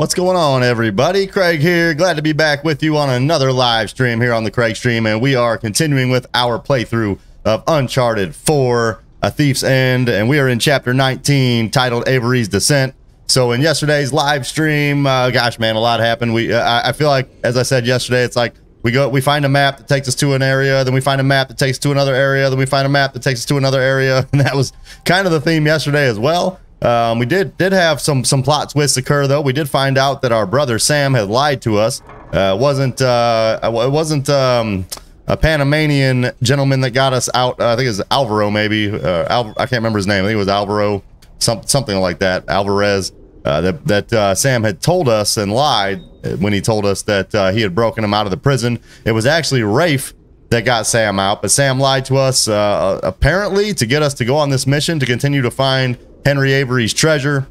What's going on, everybody? Craig here. Glad to be back with you on another live stream here on the Craig stream, and we are continuing with our playthrough of Uncharted 4: A Thief's End, and we are in Chapter 19, titled Avery's Descent. So, in yesterday's live stream, uh, gosh, man, a lot happened. We, uh, I I feel like, as I said yesterday, it's like we go, we find a map that takes us to an area, then we find a map that takes us to another area, then we find a map that takes us to another area, and that was kind of the theme yesterday as well. Um, we did did have some some plot twists occur though. We did find out that our brother Sam had lied to us. Uh, wasn't uh, it wasn't um, a Panamanian gentleman that got us out. Uh, I think it was Alvaro maybe. Uh, Al- I can't remember his name. I think it was Alvaro, some, something like that. Alvarez. Uh, that that uh, Sam had told us and lied when he told us that uh, he had broken him out of the prison. It was actually Rafe that got Sam out, but Sam lied to us uh, apparently to get us to go on this mission to continue to find Henry Avery's treasure.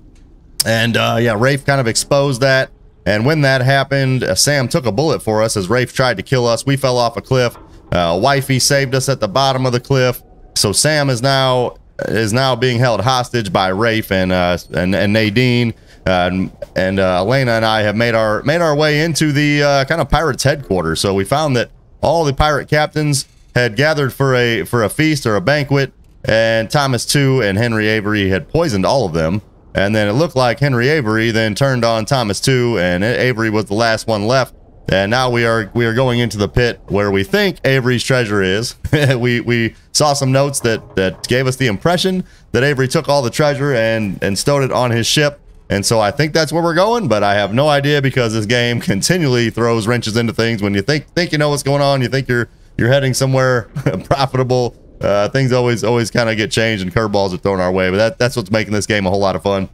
And uh, yeah, Rafe kind of exposed that. And when that happened, uh, Sam took a bullet for us as Rafe tried to kill us. We fell off a cliff. Uh, Wifey saved us at the bottom of the cliff. So Sam is now is now being held hostage by Rafe and uh, and, and Nadine. Uh, and uh, Elena and I have made our made our way into the uh, kind of pirates headquarters. So we found that all the pirate captains had gathered for a for a feast or a banquet and Thomas Tew and Henry Avery had poisoned all of them. And then it looked like Henry Avery then turned on Thomas Tew, and Avery was the last one left. And now we are we are going into the pit where we think Avery's treasure is. we we saw some notes that that gave us the impression that Avery took all the treasure and and stowed it on his ship. And so I think that's where we're going, but I have no idea because this game continually throws wrenches into things. When you think think you know what's going on, you think you're you're heading somewhere profitable, uh, things always always kind of get changed and curveballs are thrown our way. But that, that's what's making this game a whole lot of fun.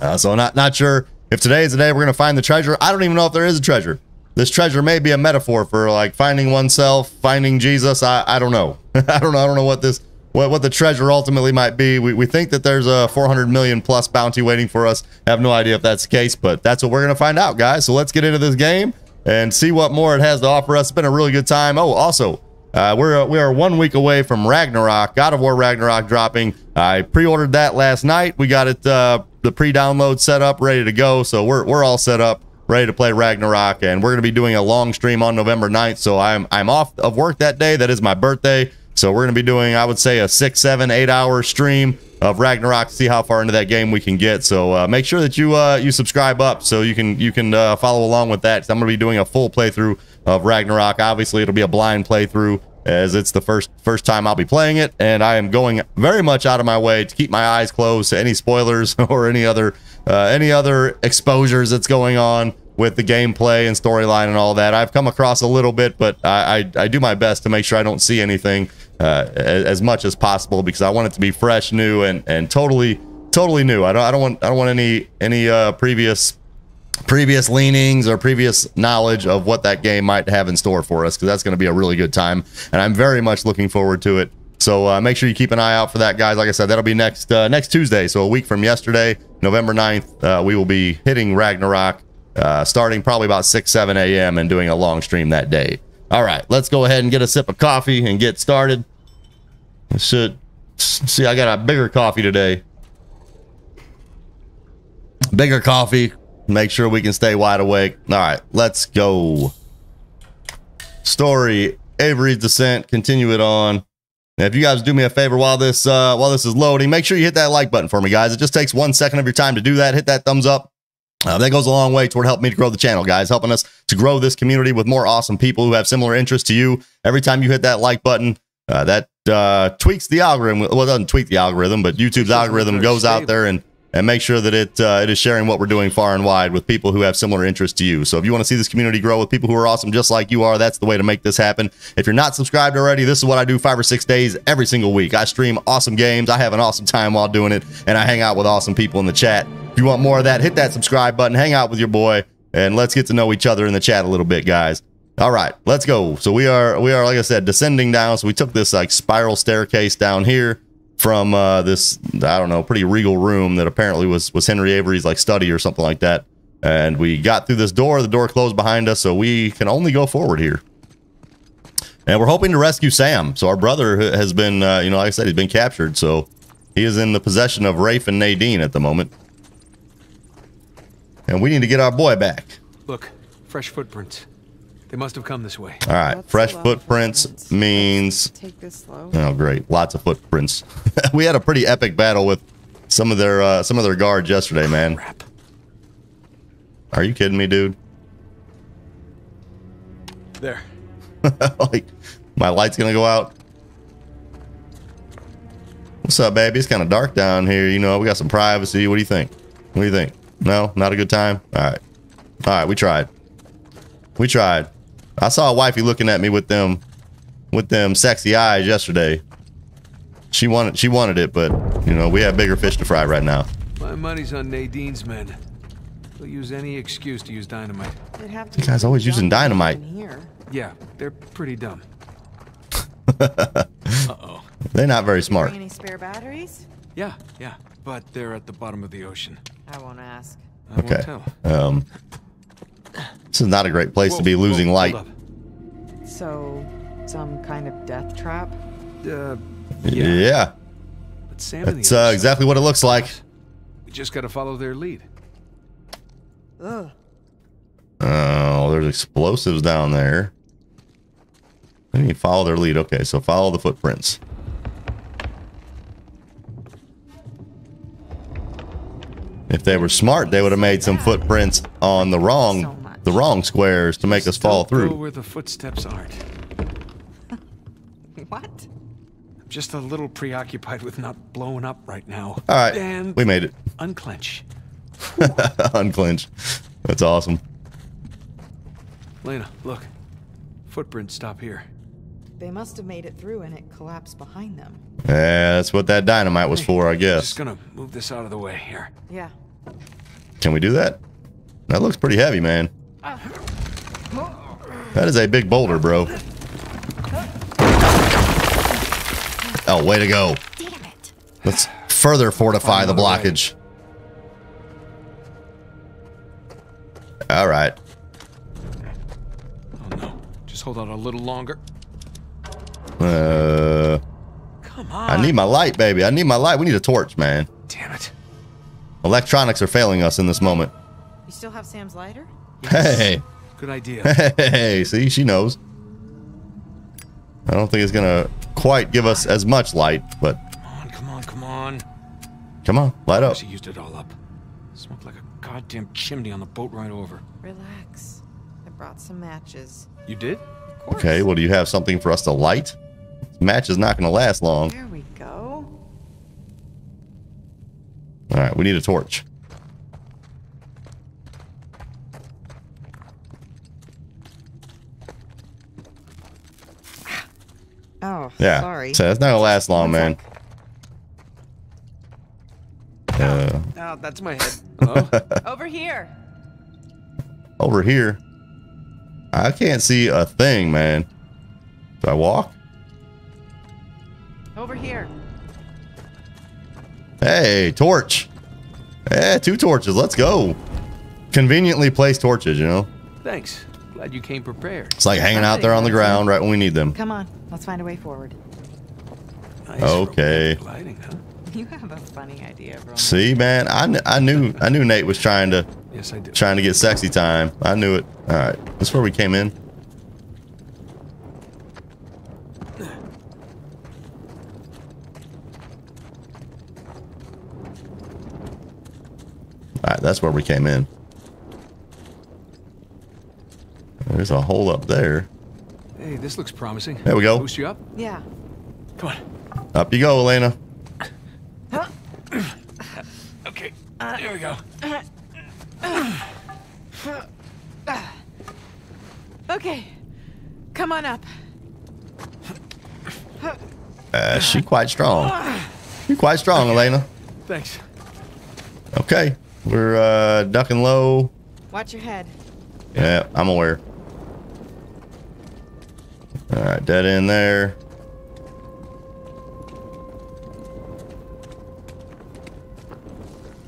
Uh, so not not sure if today is the day we're gonna find the treasure. I don't even know if there is a treasure. This treasure may be a metaphor for like finding oneself, finding Jesus. I, I don't know. I don't know. I don't know what this what what the treasure ultimately might be. We, we think that there's a 400 million plus bounty waiting for us. I have no idea if that's the case, but that's what we're gonna find out, guys. So let's get into this game and see what more it has to offer us. It's been a really good time. Oh, also uh, we're we are one week away from Ragnarok, God of War Ragnarok dropping. I pre-ordered that last night. We got it uh, the pre-download set up, ready to go. So we're we're all set up, ready to play Ragnarok, and we're gonna be doing a long stream on November 9th. So I'm I'm off of work that day. That is my birthday. So we're gonna be doing, I would say, a six, seven, eight hour stream of Ragnarok to see how far into that game we can get. So uh, make sure that you uh, you subscribe up so you can you can uh, follow along with that. I'm gonna be doing a full playthrough of Ragnarok. Obviously, it'll be a blind playthrough as it's the first first time I'll be playing it, and I am going very much out of my way to keep my eyes closed to any spoilers or any other uh, any other exposures that's going on with the gameplay and storyline and all that. I've come across a little bit, but I, I, I do my best to make sure I don't see anything uh, as, much as possible because I want it to be fresh, new, and and totally totally new. I don't I don't want I don't want any any uh, previous previous leanings or previous knowledge of what that game might have in store for us because that's going to be a really good time and i'm very much looking forward to it. So uh, make sure you keep an eye out for that guys. Like i said that'll be next uh, next tuesday so a week from yesterday november 9th uh, we will be hitting ragnarok uh, starting probably about 6 7 a.m and doing a long stream that day. All right let's go ahead and get a sip of coffee and get started should see i got a bigger coffee today bigger coffee Make sure we can stay wide awake. All right, let's go. Story, Avery's Descent. Continue it on. Now, if you guys do me a favor while this uh, while this is loading, make sure you hit that like button for me, guys. It just takes one second of your time to do that. Hit that thumbs up. Uh, that goes a long way toward helping me to grow the channel, guys. Helping us to grow this community with more awesome people who have similar interests to you. Every time you hit that like button, uh, that uh, tweaks the algorithm. Well, it doesn't tweak the algorithm, but YouTube's algorithm goes out there and and make sure that it uh, it is sharing what we're doing far and wide with people who have similar interests to you. So if you want to see this community grow with people who are awesome just like you are, that's the way to make this happen. If you're not subscribed already, this is what I do five or six days every single week. I stream awesome games. I have an awesome time while doing it, and I hang out with awesome people in the chat. If you want more of that, hit that subscribe button, hang out with your boy, and let's get to know each other in the chat a little bit, guys. All right, let's go. So we are we are like I said descending down. So we took this like spiral staircase down here from uh, this I don't know pretty regal room that apparently was was Henry Avery's like study or something like that. And we got through this door. The door closed behind us, so we can only go forward here. And we're hoping to rescue Sam. So our brother has been, uh, you know, like I said, he's been captured. So he is in the possession of Rafe and Nadine at the moment. and we need to get our boy back. Look, fresh footprints. They must have come this way. All right, That's fresh footprints footprints. means Take this slow. oh great, lots of footprints. we had a pretty epic battle with some of their uh, some of their guards yesterday, man. Crap. Are you kidding me, dude? There. like my light's gonna go out. What's up, baby? It's kind of dark down here. You know, we got some privacy. What do you think? What do you think? No, not a good time. All right, all right. We tried. We tried. I saw a wifey looking at me with them, with them sexy eyes yesterday. She wanted, she wanted it, but you know, we have bigger fish to fry right now. My money's on Nadine's men. They'll use any excuse to use dynamite. They'd have to This guy's always using dynamite. here. Yeah, they're pretty dumb. Uh-oh. They're not very smart. Any spare batteries? Yeah, yeah. But they're at the bottom of the ocean. I won't ask. I Okay. won't tell. Um, this is not a great place to be losing whoa, light. hold So, some kind of death trap? Uh, Yeah, yeah. But Sam that's uh, exactly what it looks like. We just gotta follow their lead. Ugh. Oh, there's explosives down there. I need to follow their lead. Okay, so follow the footprints. If they were smart, they would have made some footprints on the wrong much. The wrong squares to make us fall through. where the footsteps aren't. What? I'm just a little preoccupied with not blowing up right now. All right, And we made it. unclench. Unclench. That's awesome. Lena, look. Footprints stop here. They must have made it through and it collapsed behind them. Yeah, that's what that dynamite was for, I guess. Just gonna move this out of the way here. Yeah. Can we do that? That looks pretty heavy, man. That is a big boulder, bro. Oh, way to go. Damn it. Let's further fortify the Find another blockage. All right. Oh no. Just hold out a little longer. Uh, Come on. I need my light, baby. I need my light. We need a torch, man. Damn it. Electronics are failing us in this moment. You still have Sam's lighter? Hey, Good idea. hey, see, she knows. I don't think it's gonna quite give us as much light, but come on, come on, come on. come on, light up. She used it all up. Smoked like a goddamn chimney on the boat ride over. Relax. I brought some matches. You did? Of course. Okay, well, do you have something for us to light? This match is not gonna last long. There we go. All right, we need a torch. Oh, Yeah, sorry. so it's not gonna last long, man. Uh, Oh, that's my head. Hello? Over here. over here, I can't see a thing, man. Do I walk? Over here. Hey, torch. Yeah, two torches. Let's go. Conveniently placed torches, you know. Thanks. Glad you came prepared. It's like hanging out there on the ground right when we need them. Come on. Let's find a way forward. Nice Okay. Lighting, huh? You have a funny idea, bro. See, man, I, kn- I knew I knew Nate was trying to Yes, I do. trying to get sexy time. I knew it. All right, that's where we came in. All right, that's where we came in. There's a hole up there. Hey, this looks promising. There we go. Boost you up? Yeah. Come on. Up you go, Elena. Okay. There we go. Okay. Come on up. Uh, she quite strong. You're quite strong, Elena. Thanks. Okay, we're uh, ducking low. Watch your head. Yeah, I'm aware. All right, dead end there.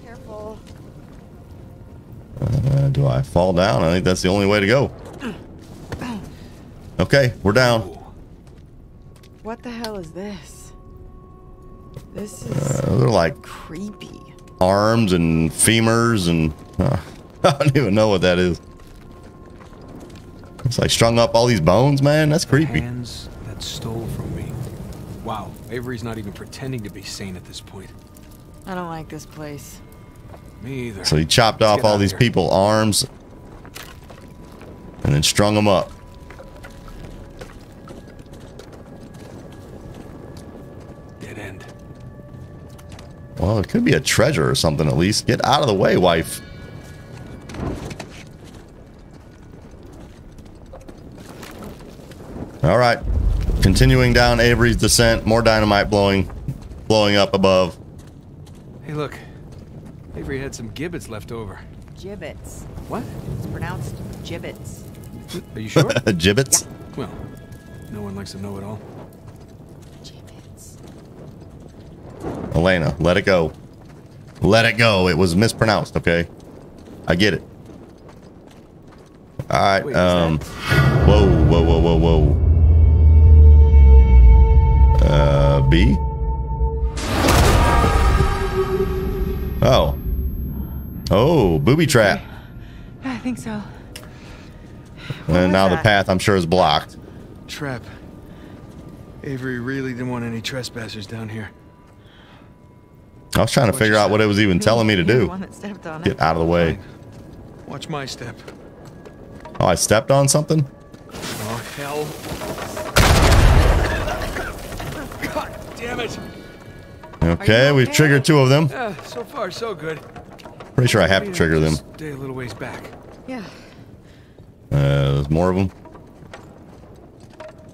Careful. Uh, do I fall down? I think that's the only way to go. Okay, we're down. What the hell is this? This is Uh, they're like creepy. arms and femurs and uh, I don't even know what that is. It's like strung up all these bones, man. That's creepy. Hands that stole from me. Wow, Avery's not even pretending to be sane at this point. I don't like this place. Me either. So he chopped Let's off all these here. people arms and then strung them up. Dead end. Well, it could be a treasure or something at least. Get out of the way, wife. All right. Continuing down Avery's descent, more dynamite blowing blowing up above. Hey, look. Avery had some gibbets left over. Gibbets. What? It's pronounced gibbets. Are you sure? Gibbets? well, no one likes to know it all. Gibbets. Elena, let it go. Let it go. It was mispronounced, okay? I get it. All right. Wait, um Whoa, whoa, whoa, whoa, whoa. B? Oh. Oh, booby trap. I think so. And was now the path I'm sure is blocked. Trap. Avery really didn't want any trespassers down here. I was trying to What figure out said. what it was even telling me to do. one that stepped on Get out of the way. Fine. Watch my step. Oh, I stepped on something? Oh, hell. Damn it. Okay, we've okay? triggered two of them. Uh, so far, so good. Pretty sure I have to trigger them. just Stay a little ways back. Yeah. Uh, there's more of them.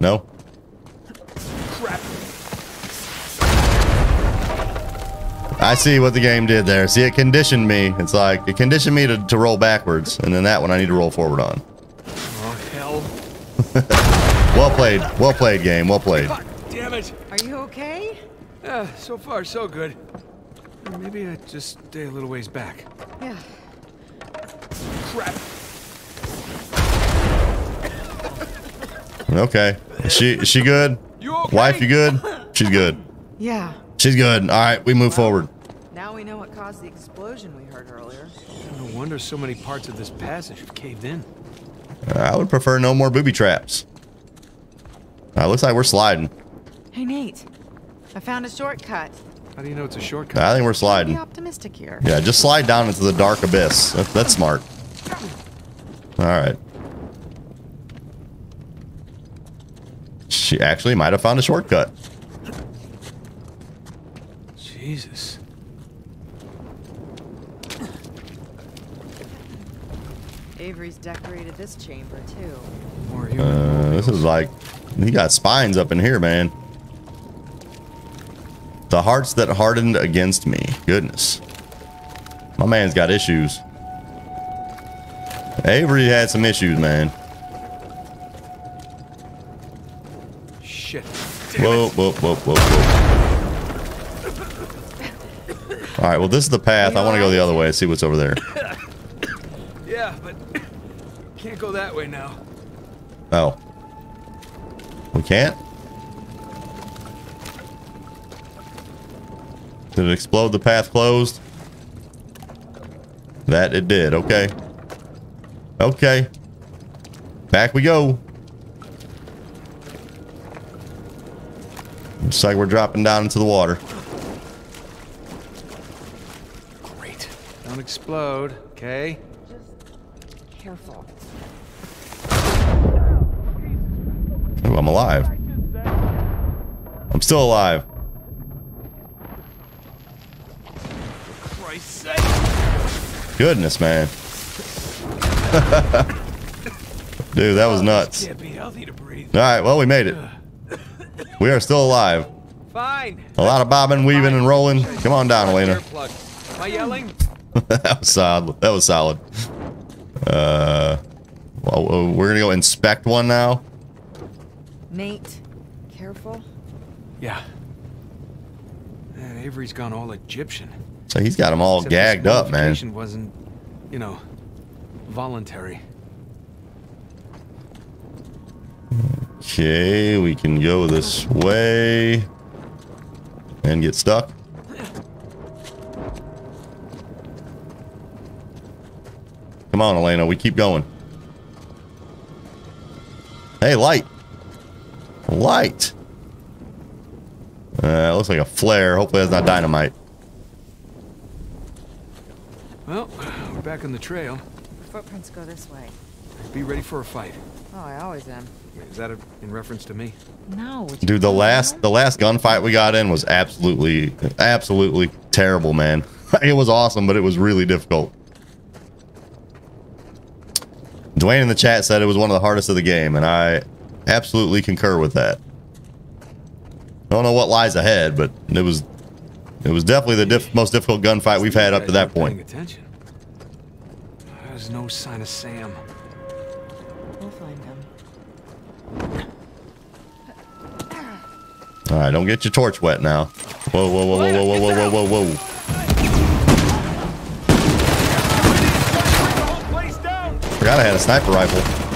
No? Crap. I see what the game did there. See, it conditioned me. It's like, it conditioned me to, to roll backwards, and then that one I need to roll forward on. Oh, hell. Well played. Well played, game. Well played. God damn it. Are you okay? Uh, so far, so good. Maybe I just stay a little ways back. Yeah. Crap. Okay. Is she, is she good? You okay? Wife, you good? She's good. Yeah. She's good. All right, we move forward. Now we know what caused the explosion we heard earlier. No wonder so many parts of this passage have caved in. Uh, I would prefer no more booby traps. Uh, looks like we're sliding. Hey, Nate. I found a shortcut. How do you know it's a shortcut? I think we're Be sliding. optimistic here. Yeah, just slide down into the dark abyss. That, that's smart. All right. She actually might have found a shortcut. Jesus. Avery's decorated this chamber too. Uh, this is like, he got spines up in here, man. The hearts that hardened against me. Goodness. My man's got issues. Avery had some issues, man. Shit. Whoa, whoa, whoa, whoa, whoa. All right, well, this is the path. I want to go the other way and see what's over there. Yeah, but can't go that way now. Oh. We can't? Did it explode the path closed? That it did. Okay. Okay. Back we go. Looks like we're dropping down into the water. Great. Don't explode, okay? Just careful. Ooh, I'm alive. I'm still alive. Christ's sake. Goodness, man. Dude, that was nuts. Can't be healthy to breathe. All right, well, we made it. We are still alive. Fine. A lot of bobbing, weaving, and rolling. Come on down, Elena. Earplug. Am I yelling? that was solid. That was solid. Uh, well, we're gonna go inspect one now. Nate, careful. Yeah. Man, Avery's gone all Egyptian. So he's got them all Except gagged up, man. wasn't, you know, voluntary. Okay, we can go this way and get stuck. Come on, Elena. We keep going. Hey, light. Light. Uh, looks like a flare. Hopefully that's not dynamite. Well, we're back on the trail. Footprints go this way. Be ready for a fight. Oh, I always am. Is that a, in reference to me? No. Dude, the last that? the last gunfight we got in was absolutely absolutely terrible, man. it was awesome, but it was really difficult. Dwayne in the chat said it was one of the hardest of the game, and I absolutely concur with that. I don't know what lies ahead, but it was it was definitely the diff most difficult gunfight we've had up to that point. attention. There's no sign of Sam. We'll find him. All right, don't get your torch wet now. Whoa, whoa, whoa, whoa, whoa, whoa, whoa, whoa, whoa, whoa. Forgot I had a sniper rifle.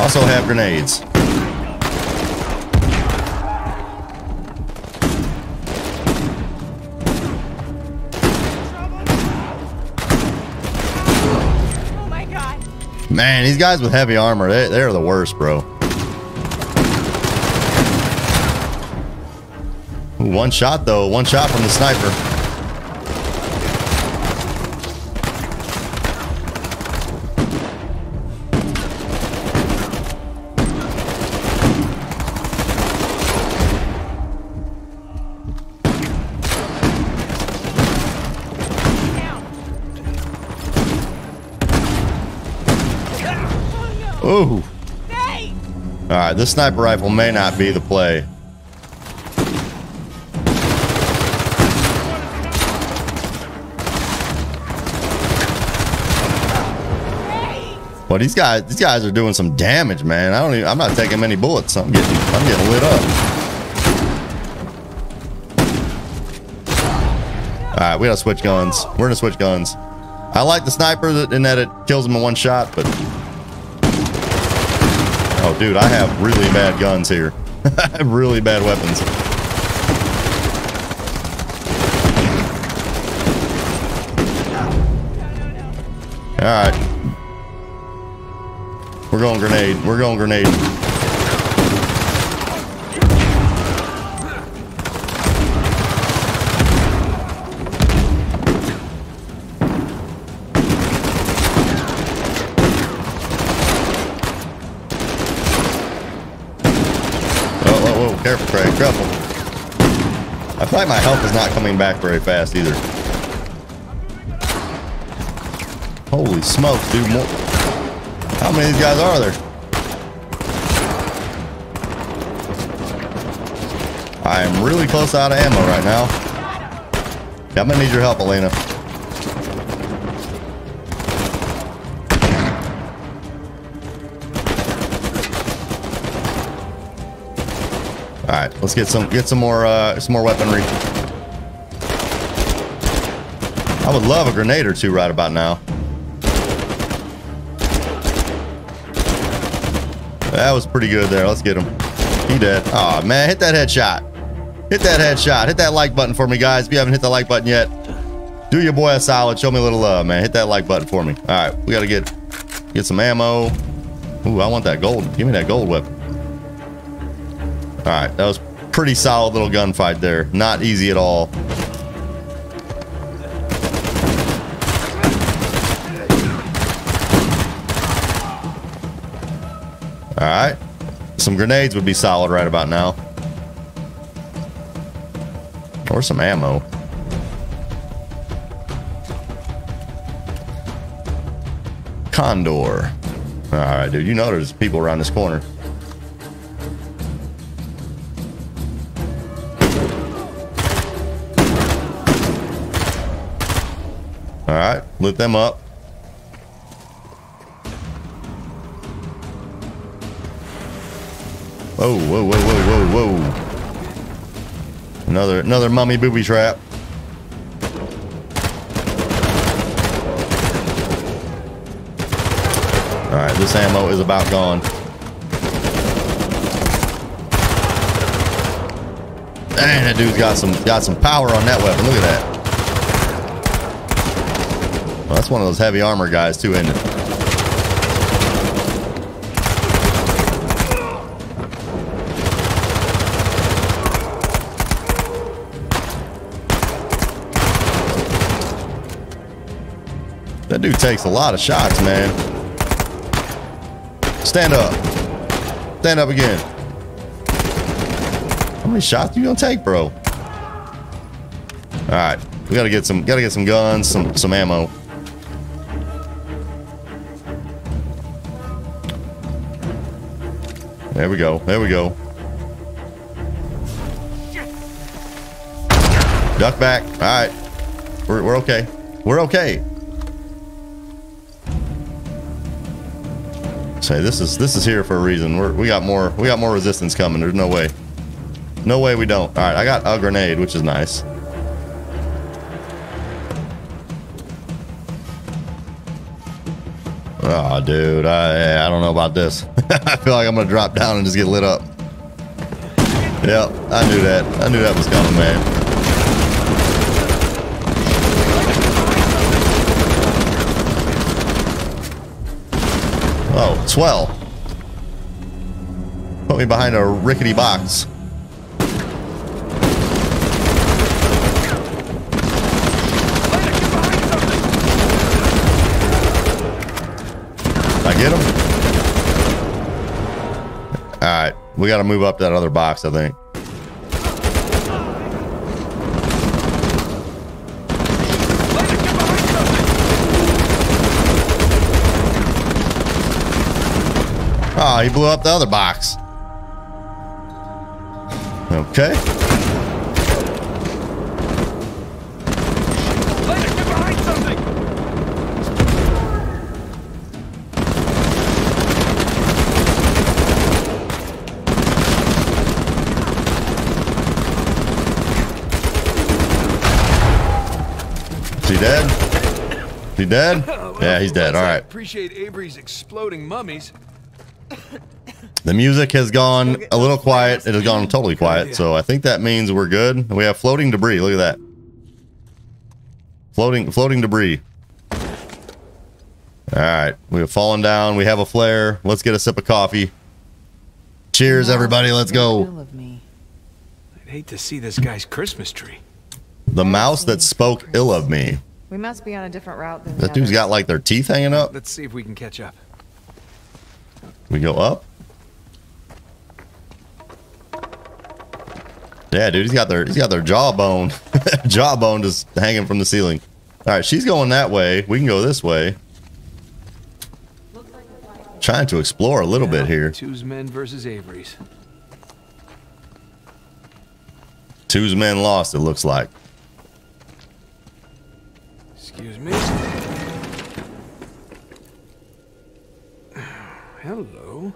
Also have grenades. Oh. Man, these guys with heavy armor, they, they're the worst, bro. One shot, though. One shot from the sniper. All right, this sniper rifle may not be the play. But these guys, these guys are doing some damage, man. I don't even, I'm not taking many bullets. I'm getting, I'm getting lit up. All right, we gotta switch guns. We're gonna switch guns. I like the sniper in that it kills them in one shot, but Oh, dude, I have really bad guns here. I have really bad weapons. All right. We're going grenade. We're going grenade. Whoa, whoa, whoa. Careful, Craig. Careful. I feel like my health is not coming back very fast either. Holy smokes, dude. More. How many of these guys are there? I am really close out of ammo right now. Yeah, I'm gonna need your help, Elena. Let's get some get some more uh, some more weaponry. I would love a grenade or two right about now. That was pretty good there. Let's get him. He dead. Oh man, hit that headshot. Hit that headshot. Hit that like button for me, guys. If you haven't hit the like button yet, do your boy a solid. Show me a little love, man. Hit that like button for me. All right, we gotta get get some ammo. Ooh, I want that gold. Give me that gold weapon. All right, that was pretty solid little gunfight there. Not easy at all. All right, some grenades would be solid right about now, or some ammo. Condor. All right, dude. You know there's people around this corner. Lit them up. Whoa, whoa, whoa, whoa, whoa, whoa. Another another mummy booby trap. All right, this ammo is about gone. Dang, that dude's got some got some power on that weapon. Look at that. Well, that's one of those heavy armor guys too, isn't it? That dude takes a lot of shots, man. Stand up. Stand up again. How many shots you gonna take, bro? All right, we gotta get some, gotta get some guns, some, some ammo. There we go. There we go. Duck back. All right, we're we're okay. We're okay. Say this is this is here for a reason. We're, we got more we got more resistance coming. There's no way. No way we don't. All right, I got a grenade, which is nice. Dude, I I don't know about this. I feel like I'm gonna drop down and just get lit up. Yep, I knew that. I knew that was coming, man. Oh, swell. Put me behind a rickety box. Get him? Alright, we gotta move up to that other box, I think. Oh, he blew up the other box. Okay. Is he dead? Is he dead? Yeah, he's dead. All right. Appreciate Avery's exploding mummies. The music has gone a little quiet. It has gone totally quiet. So I think that means we're good. We have floating debris. Look at that. Floating, floating debris. All right. We have fallen down. We have a flare. Let's get a sip of coffee. Cheers, everybody. Let's go. Ill of me. I'd hate to see this guy's Christmas tree. The mouse that spoke ill of me. We must be on a different route than the That dude's others. got like their teeth hanging up. Let's see if we can catch up. We go up. Yeah, dude, he's got their he's got their jawbone, jawbone just hanging from the ceiling. All right, she's going that way. We can go this way. Trying to explore a little bit here. Tew's men versus Avery's. Tew's men lost. It looks like. Excuse me. Hello.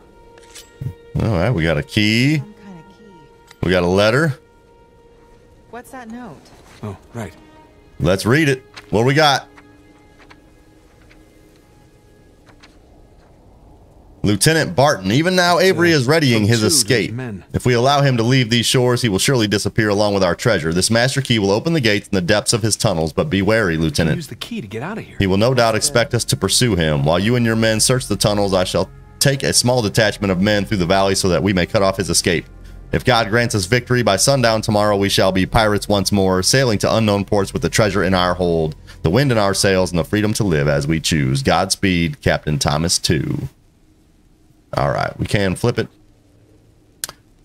All right, we got a key. Some kind of key. We got a letter. What's that note? Oh, right. Let's read it. What do we got? Lieutenant Barton, even now Avery is readying his two escape. If we allow him to leave these shores, he will surely disappear along with our treasure. This master key will open the gates in the depths of his tunnels, but be wary, Lieutenant. Use the key to get out of here. He will no doubt expect us to pursue him. While you and your men search the tunnels, I shall take a small detachment of men through the valley so that we may cut off his escape. If God grants us victory by sundown tomorrow, we shall be pirates once more, sailing to unknown ports with the treasure in our hold, the wind in our sails, and the freedom to live as we choose. Godspeed, Captain Thomas Tew. All right, we can flip it.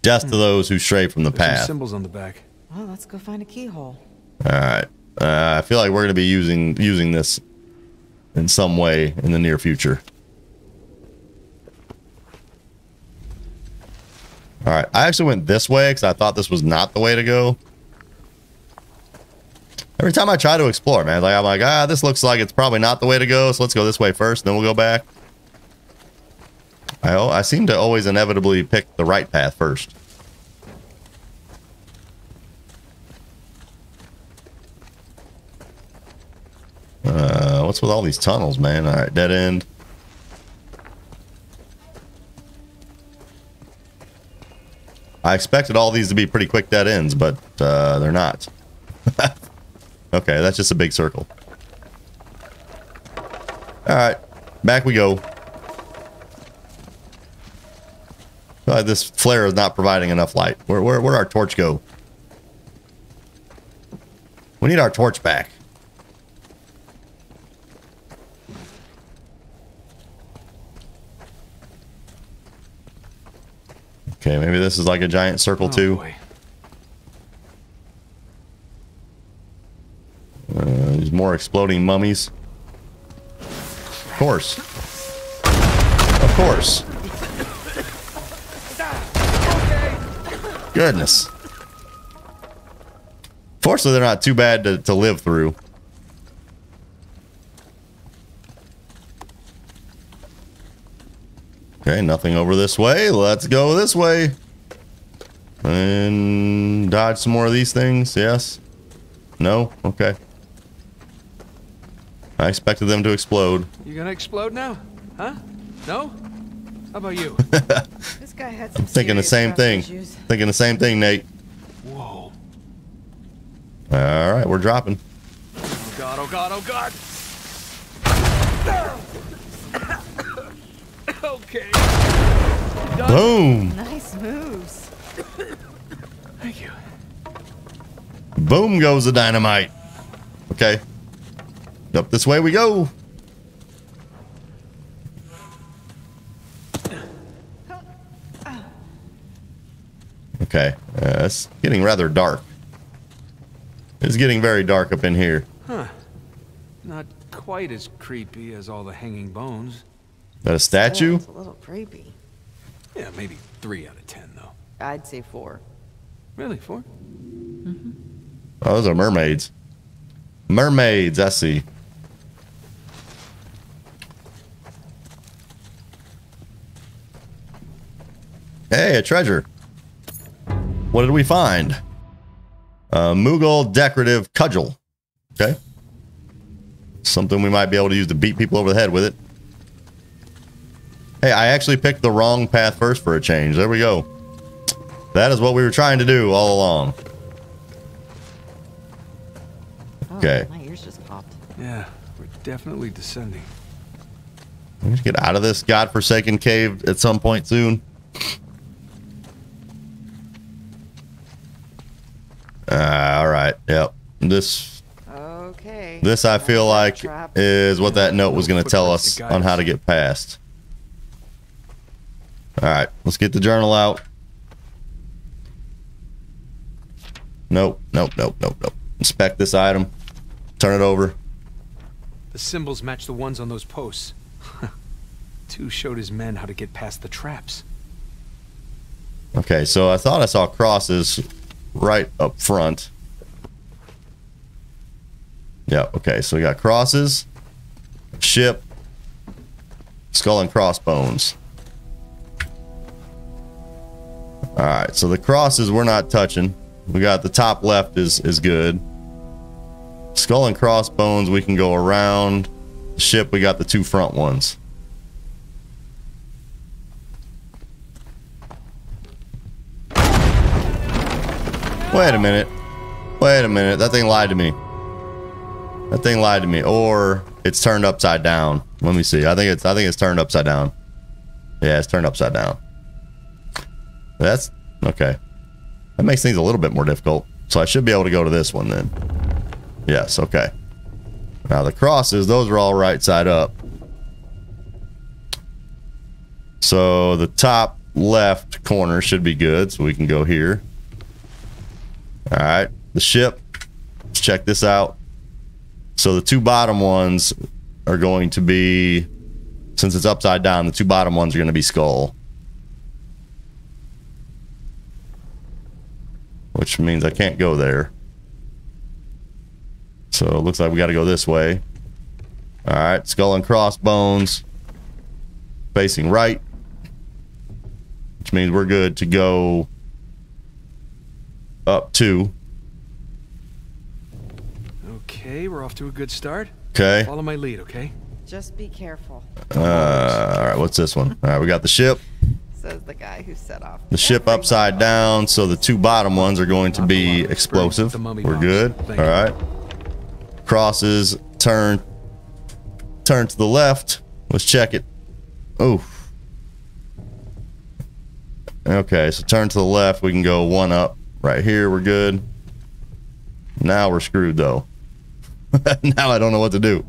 Death to those who stray from the There's some path. symbols on the back. Well, let's go find a keyhole. All right. Uh, I feel like we're going to be using using this in some way in the near future. All right. I actually went this way because I thought this was not the way to go. Every time I try to explore, man, like I'm like, ah, this looks like it's probably not the way to go, so let's go this way first, then we'll go back. I I seem to always inevitably pick the right path first. Uh, what's with all these tunnels, man? All right, dead end. I expected all these to be pretty quick dead ends, but uh, they're not. okay, that's just a big circle. All right, back we go. Uh, this flare is not providing enough light. Where, where, where'd our torch go? We need our torch back. Okay, maybe this is like a giant circle Oh, too. Uh, there's more exploding mummies. Of course. Of course. Goodness. Fortunately, they're not too bad to, to live through. Okay, nothing over this way. Let's go this way. And dodge some more of these things. Yes. No? Okay. I expected them to explode. You gonna explode now? Huh? No? How about you? This guy had some Thinking the same thing. issues. Thinking the same thing, Nate. Whoa. All right, we're dropping. Oh god, oh god, oh god! okay. Done. Boom! Nice moves. Thank you. Boom goes the dynamite. Okay. Up this way we go. Okay. Uh, it's getting rather dark. It's getting very dark up in here. Huh. Not quite as creepy as all the hanging bones. That a statue? Yeah, it's a little creepy. Yeah, maybe three out of ten, though. I'd say four. Really, four? Oh, those are mermaids. Mermaids, I see. Hey, a treasure. What did we find? A Mughal decorative cudgel. Okay. Something we might be able to use to beat people over the head with it. Hey, I actually picked the wrong path first for a change. There we go. That is what we were trying to do all along. Oh, Okay. My ears just popped. Yeah, we're definitely descending. We need to get out of this godforsaken cave at some point soon. Uh, all right. Yep. This Okay. this I feel Trap, like trap. is what that note was going to tell us on how to get past. All right. Let's get the journal out. Nope. Nope. Nope. Nope. Nope. Inspect this item. Turn it over. The symbols match the ones on those posts. Tew showed his men how to get past the traps. Okay, so I thought I saw crosses right up front. Yeah, okay, so we got crosses, ship, skull and crossbones. Alright, so the crosses we're not touching. We got the top left is is good. Skull and crossbones we can go around. The ship we got the two front ones. Wait a minute. Wait a minute. That thing lied to me. That thing lied to me. Or it's turned upside down. Let me see. I think it's I think it's turned upside down. Yeah, it's turned upside down. That's okay. That makes things a little bit more difficult. So I should be able to go to this one then. Yes, okay. Now the crosses, those are all right side up. So the top left corner should be good. So we can go here. All right, the ship. Let's check this out. So the two bottom ones are going to be, since it's upside down, the two bottom ones are going to be skull. Which means I can't go there. So it looks like we got to go this way. All right, skull and crossbones facing right, which means we're good to go up two. Okay, we're off to a good start. Okay. Follow my lead, okay? Just be careful. Uh, all right, what's this one? All right, we got the ship. So Says the guy who set off the ship upside down, so the two bottom ones are going to be explosive. The mummy We're good. Thank All you. right. Crosses, turn, turn to the left. Let's check it. Oh. Okay, so turn to the left. We can go one up right here. We're good. Now we're screwed though. now I don't know what to do.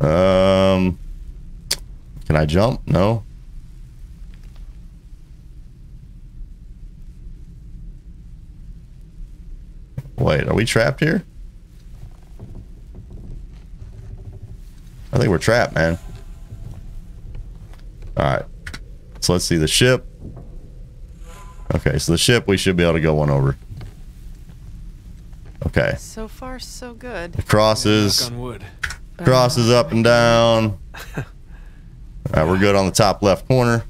Um, can I jump? No. Wait, are we trapped here? I think we're trapped, man. All right. So let's see the ship. Okay, so the ship we should be able to go one over. Okay. So far, so good. Crosses. On wood. Crosses up and down. All right, we're good on the top left corner.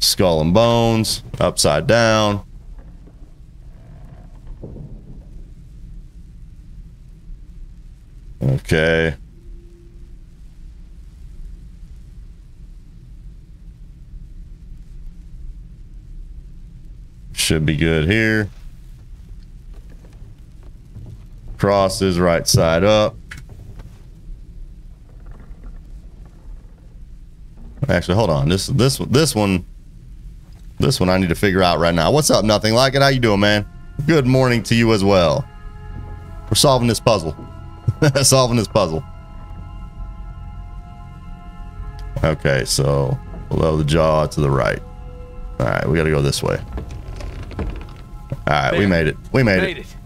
Skull and bones, upside down. Okay. Should be good here. Crosses right side up. Actually, hold on. This this this one this one I need to figure out right now. What's up? Nothing like it. How you doing, man? Good morning to you as well. We're solving this puzzle. solving this puzzle. Okay, so below the jaw to the right. All right, we got to go this way. All right, we made it. We made, Made it. it.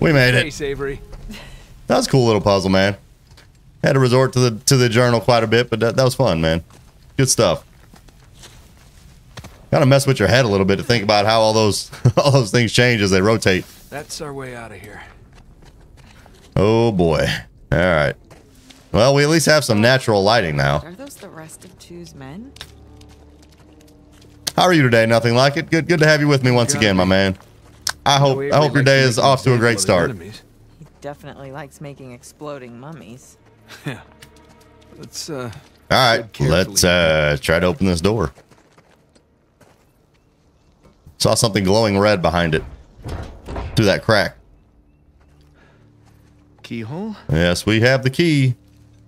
We made it. Thanks, Avery. That was a cool little puzzle, man. Had to resort to the to the journal quite a bit, but that, that was fun, man. Good stuff. Kind of mess with your head a little bit to think about how all those all those things change as they rotate. That's our way out of here. Oh boy. All right. Well, we at least have some natural lighting now. Are those the rest of Tew's men? How are you today? Nothing like it. Good good to have you with me once again, my man. I hope Avery I hope your day is off to a great start. He definitely likes making exploding mummies. Yeah. Let's uh All right, let's uh, try to open this door. Saw something glowing red behind it. Through that crack. Keyhole. Yes, we have the key.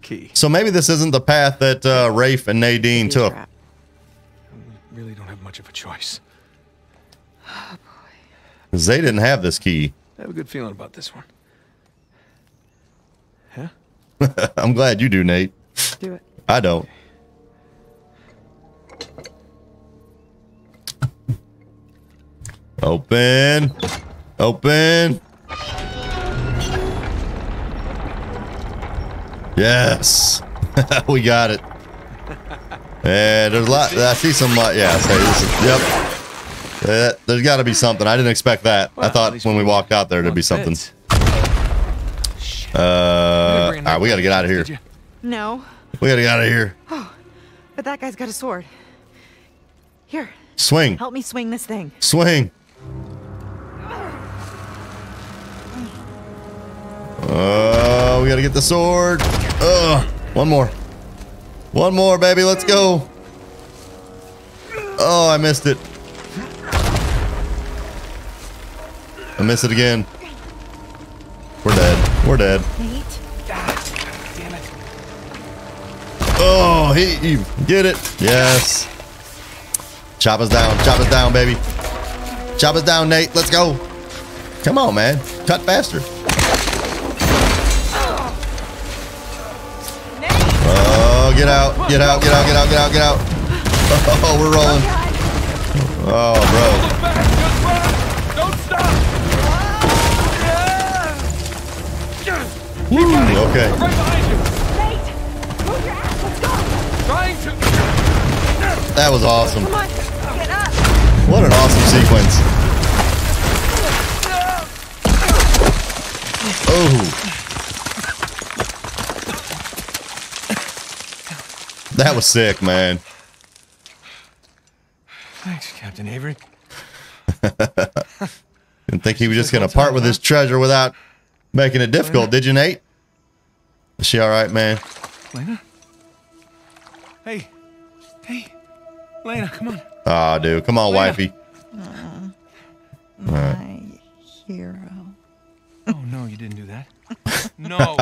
Key. So maybe this isn't the path that uh, Rafe and Nadine Be took. trapped. Really don't have much of a choice. 'Cause they didn't have this key. I have a good feeling about this one. Huh? I'm glad you do, Nate. Do it. I don't. Open. Open. Yes. we got it. Yeah, there's a lot. I see some. Uh, yeah, so this is- yep. Uh, there's got to be something. I didn't expect that. I Well, at thought when we we walked out there, there'd be something. bit. Uh, all Bring a right, we got to get out of here. No, We got to get out of here. Oh, but that guy's got a sword. Here, Swing. help me swing this thing. Swing. Oh, we gotta get the sword. Ugh. One more. One more, baby. Let's go. Oh, I missed it. I missed it again. We're dead. We're dead. Oh, he, he get it. Yes. Chop us down. Chop us down, baby. Chop us down, Nate. Let's go. Come on, man. Cut faster. Get out. Get out. Get out. Get out. Get out. Get out. Oh, we're rolling. Oh, bro. Woo, okay. That was awesome. What an awesome sequence. Oh. That was sick, man. Thanks, Captain Avery. Didn't think think he was just gonna part with his treasure without making it difficult, did you, Nate? Is she all right, man? Lena? Hey. Hey. Lena, come on. Oh, dude, come on, Lena. wifey. My hero. Oh, no, you didn't do that. No.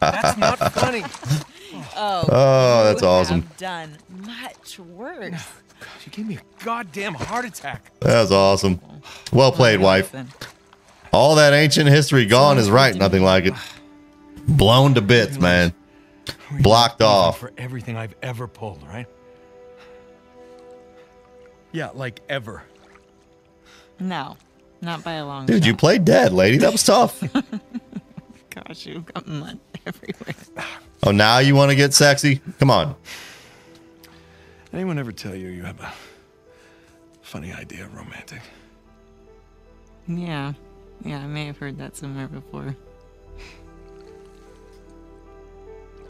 That's not funny. Oh, Oh, that's awesome. Have done much worse. God, you gave me a goddamn heart attack. That was awesome. Well played, wife. Listen, All that ancient history gone is right. Nothing like it. Blown to bits, man. Blocked off. For everything I've ever pulled, right? Yeah, like ever. No, not by a long Dude, shot. you played dead, lady. That was tough. Gosh, you've got mud everywhere. Oh, now you want to get sexy? Come on. Anyone ever tell you you have a funny idea of romantic? Yeah, yeah, I may have heard that somewhere before.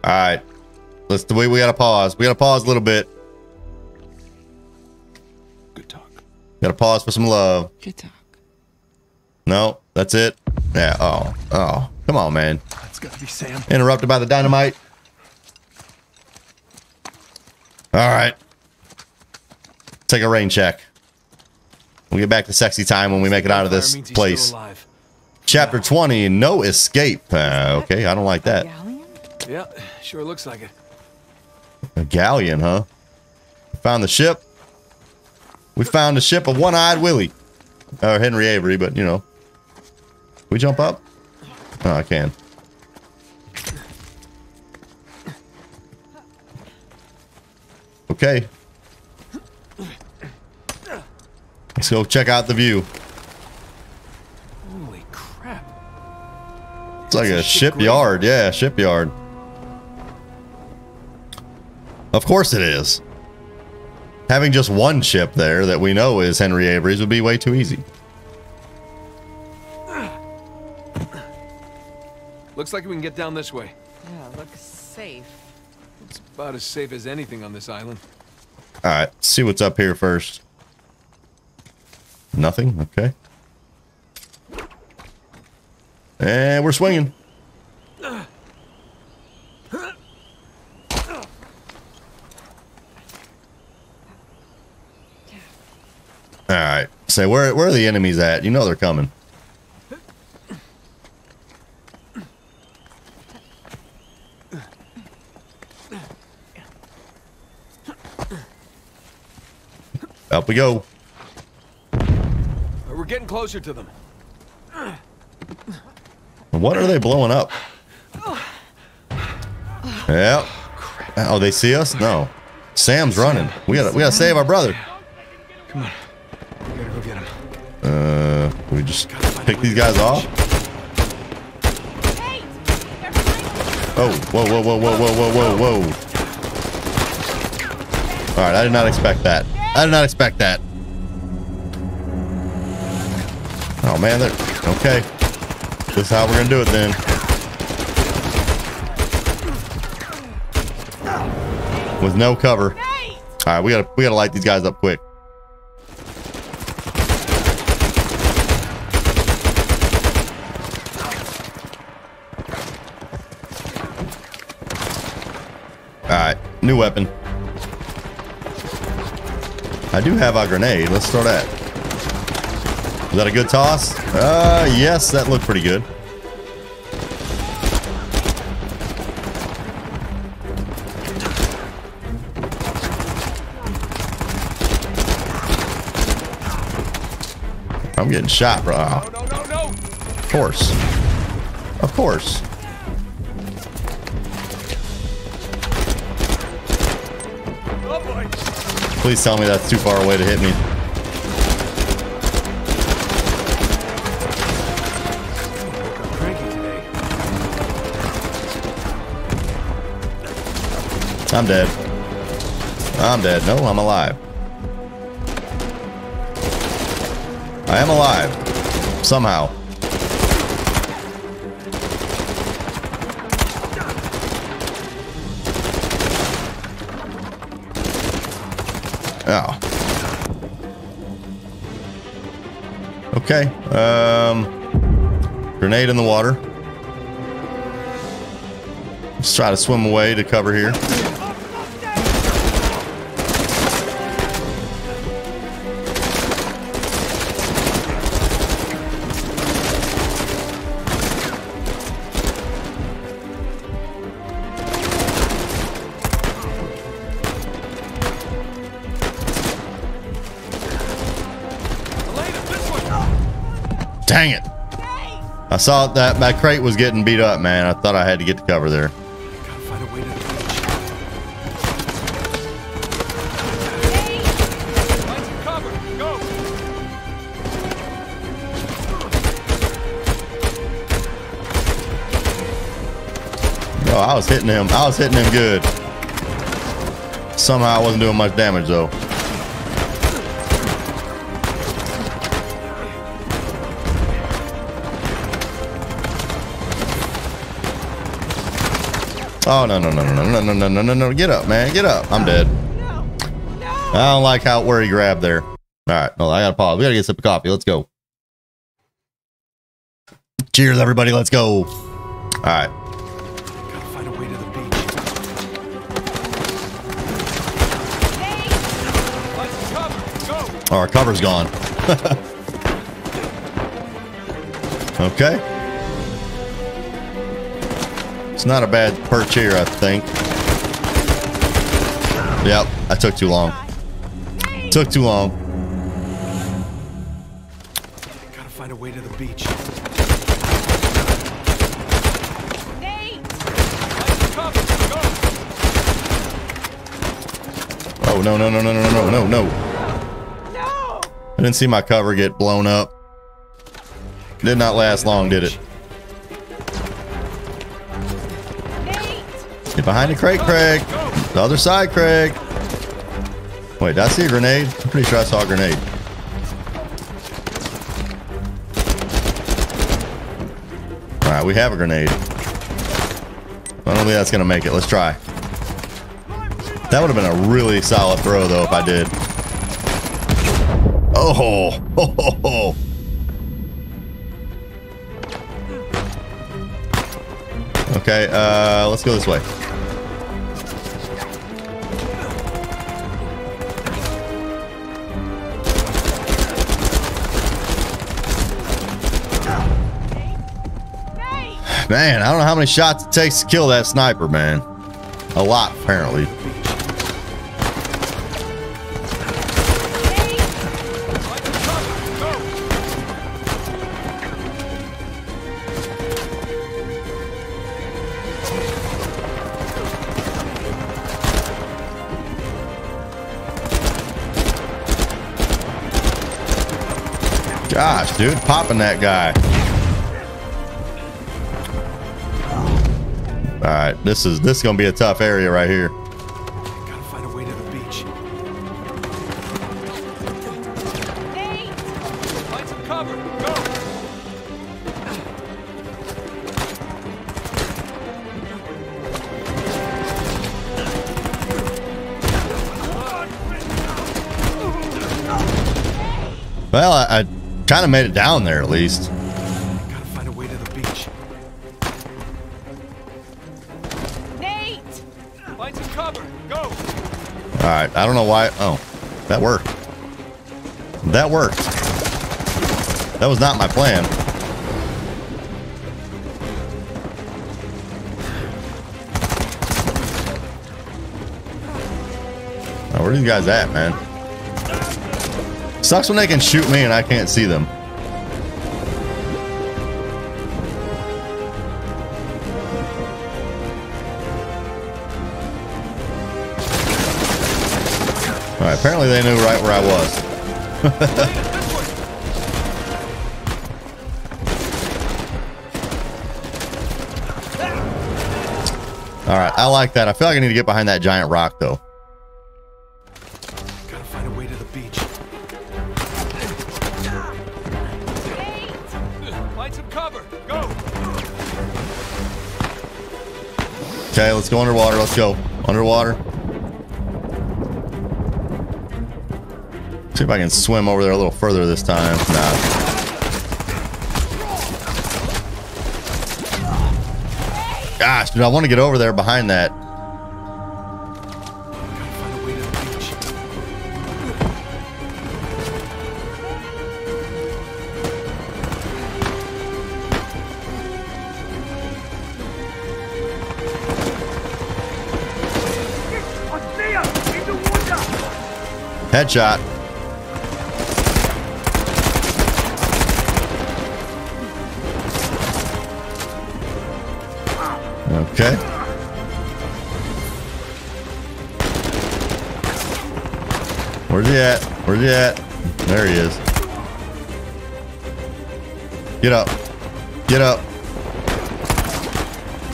All right. Let's do we we gotta pause. We gotta pause a little bit. Good talk. Gotta pause for some love. Good talk. No, that's it. Yeah. Oh. Oh. Come on, man. That's gotta be Sam. Interrupted by the dynamite. All right. Take a rain check. We'll get back to sexy time when we make it out of this place. Chapter 20, no escape. Uh, okay, I don't like that. Galleon? Yeah, sure looks like it. A galleon, huh? Found the ship. We found the ship of One-Eyed Willie. Or Henry Avery, but you know. We jump up? Oh, I can. Okay. Let's go check out the view. Holy crap. It's like It's a a shipyard. Yeah, shipyard. Of course it is. Having just one ship there that we know is Henry Avery's would be way too easy. Looks like we can get down this way. Yeah, looks safe. About as safe as anything on this island. All right, see what's up here first. Nothing. Okay. And we're swinging. All right. Say where where are the enemies at? You know they're coming. Up we go. We're getting closer to them. What are they blowing up? Yeah. Oh, they see us? No. Sam's running. We gotta we gotta save our brother. We gotta go get him. Uh, we just pick these guys off. Oh, whoa, whoa, whoa, whoa, whoa, whoa, whoa, whoa. All right, I did not expect that. I did not expect that. Oh man, okay. This is how we're gonna do it then. With no cover. All right, we gotta we gotta light these guys up quick. All right, new weapon. I do have a grenade. Let's throw that. Is that a good toss? Uh, yes, that looked pretty good. I'm getting shot, bro. No, no, no! Of course. Of course. Please tell me that's too far away to hit me. I'm dead. I'm dead. No, I'm alive. I am alive. Somehow. Okay. Um, grenade in the water. Let's try to swim away to cover here. I saw that my crate was getting beat up, man. I thought I had to get to cover there. The. Go. Oh, I was hitting him. I was hitting him good. Somehow I wasn't doing much damage though. Oh no no no no no no no no no no! Get up, man! Get up! I'm dead. I don't like how where he grabbed there. All right, no, I gotta pause. We gotta get a sip of coffee. Let's go. Cheers, everybody. Let's go. All right. Gotta find a way to the beach. Find some cover. Go. Oh, our cover's gone. okay. It's not a bad perch here, I think. Yep, I took too long. Took too long. Gotta find a way to the beach. Nate! Find some cover. Go. Oh no no no no no no no no! No! I didn't see my cover get blown up. Did not last long, did it? Get behind the crate, Craig. The other side, Craig. Wait, did I see a grenade? I'm pretty sure I saw a grenade. All right, we have a grenade. I don't think that's gonna make it. Let's try. That would have been a really solid throw, though, if I did. Oh, ho, ho, ho. Okay, uh, let's go this way. Man, I don't know how many shots it takes to kill that sniper, man. A lot, apparently. Gosh, dude, popping that guy. Right, this is this is gonna be a tough area right here. Gotta find a way to the beach. Nate! Find some cover. Go. Well, I, I kind of made it down there at least. I don't know why. Oh, that worked. That worked. That was not my plan. Where are these guys at, man? Sucks when they can shoot me and I can't see them. All right, apparently they knew right where I was. All right, I like that. I feel like I need to get behind that giant rock, though. Gotta find a way to the beach. Find some cover. Go. Okay, let's go underwater. Let's go. Underwater. See if I can swim over there a little further this time. Nah. Gosh, dude, I want to get over there behind that. Headshot. Okay. Where's he at? Where's he at? There he is. Get up. Get up.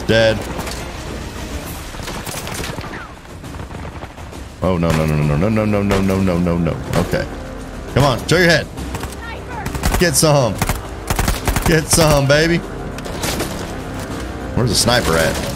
Dead. Oh no no no no no no no no no no no no. Okay. Come on, show your head. Get some. Get some, baby. Where's the sniper at?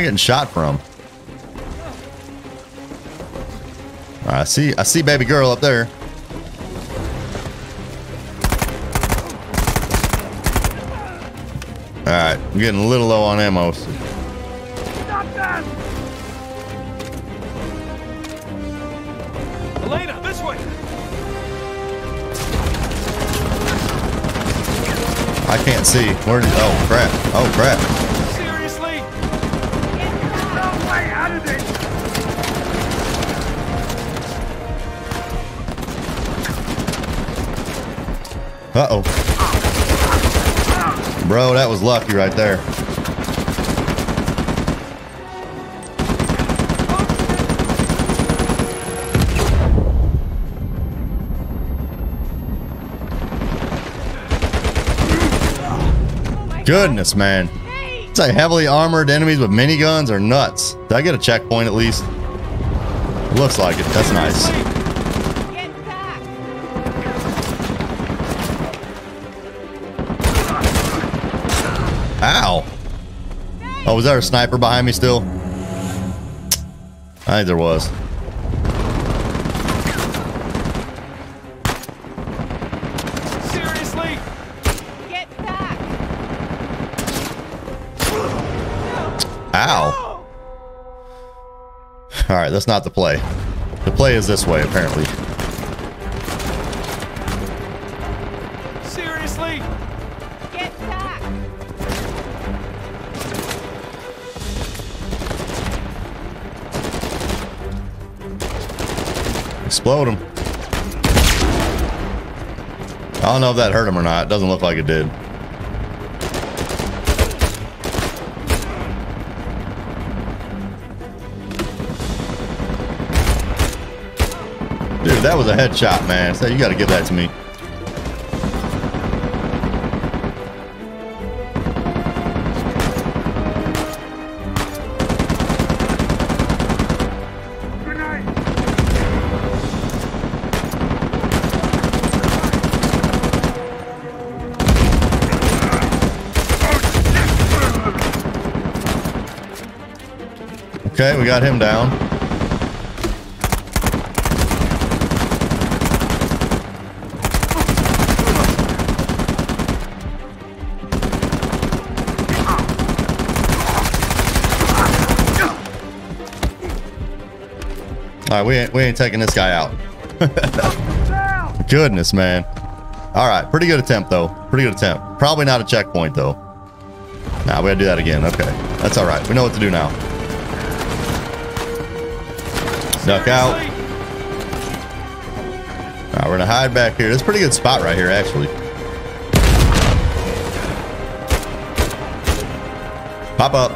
I getting shot from? All right, I see I see baby girl up there. All right, I'm getting a little low on ammo. Elena, this way. I can't see. Where did Oh crap. Oh crap. Uh-oh. Bro, that was lucky right there. Goodness, man. It's like heavily armored enemies with miniguns are nuts. Did I get a checkpoint at least? Looks like it. That's nice. Oh, was there a sniper behind me still? I think there was. Seriously? Get back! Ow. All right, that's not the play. The play is this way, apparently. Explode him. I don't know if that hurt him or not. It doesn't look like it did. Dude, that was a headshot, man. So you got to give that to me. Got him down. All right, we ain't, we ain't taking this guy out. Goodness, man. All right, pretty good attempt though. Pretty good attempt. Probably not a checkpoint though. Nah, we gotta do that again. Okay, that's all right. We know what to do now. Out. We're gonna hide back here. That's a pretty good spot right here, actually. Pop up.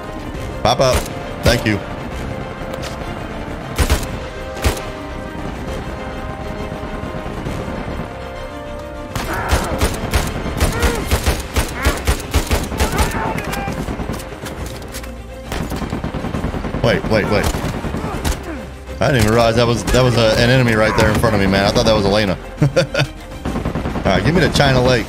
Pop up. Thank you. Wait, wait, wait. I didn't even realize that was that was a, an enemy right there in front of me, man. I thought that was Elena. All right, give me the China Lake.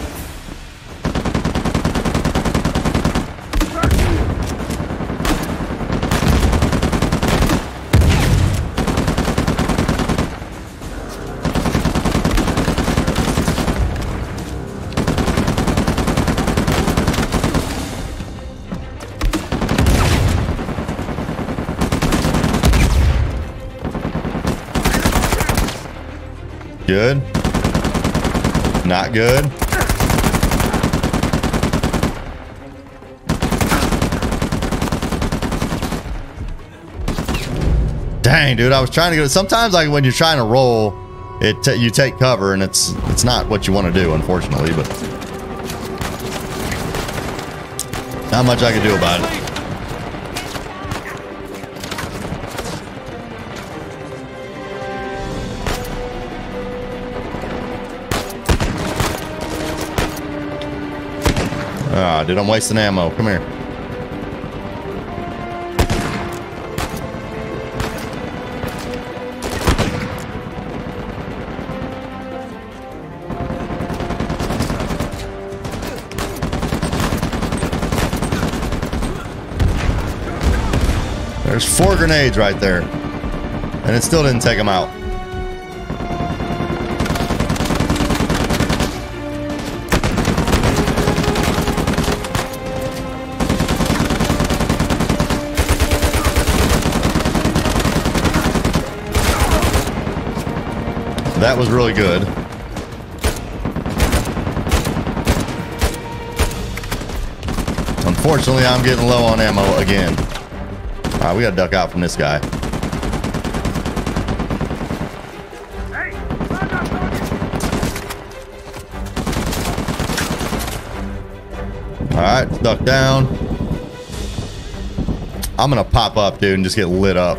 Good. Dang, dude, I was trying to get. Sometimes, like when you're trying to roll, it you take cover, and it's it's not what you want to do, unfortunately. But not much I can do about it. Ah, dude, I'm wasting ammo. Come here. There's four grenades right there. And it still didn't take them out. That was really good. Unfortunately, I'm getting low on ammo again. All right, we gotta duck out from this guy. All right, duck down. I'm gonna pop up, dude, and just get lit up.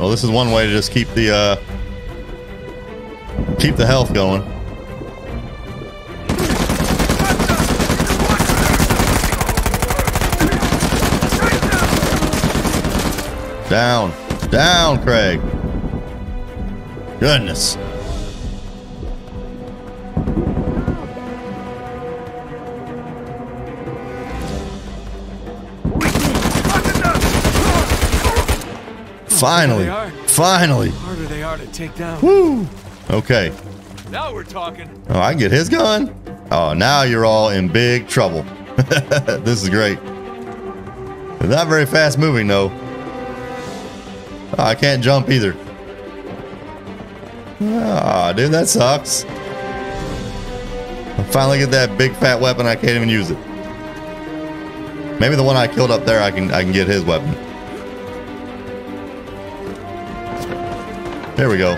Well, this is one way to just keep the uh, keep the health going. Down, down, Craig. Goodness. Finally, finally. harder they are to take down. Woo. Okay. Now we're talking. Oh, I can get his gun. Oh, now you're all in big trouble. this is great. Not very fast moving though. Oh, I can't jump either. Ah, dude, that sucks. I finally get that big fat weapon. I can't even use it. Maybe the one I killed up there, I can I can get his weapon. There we go.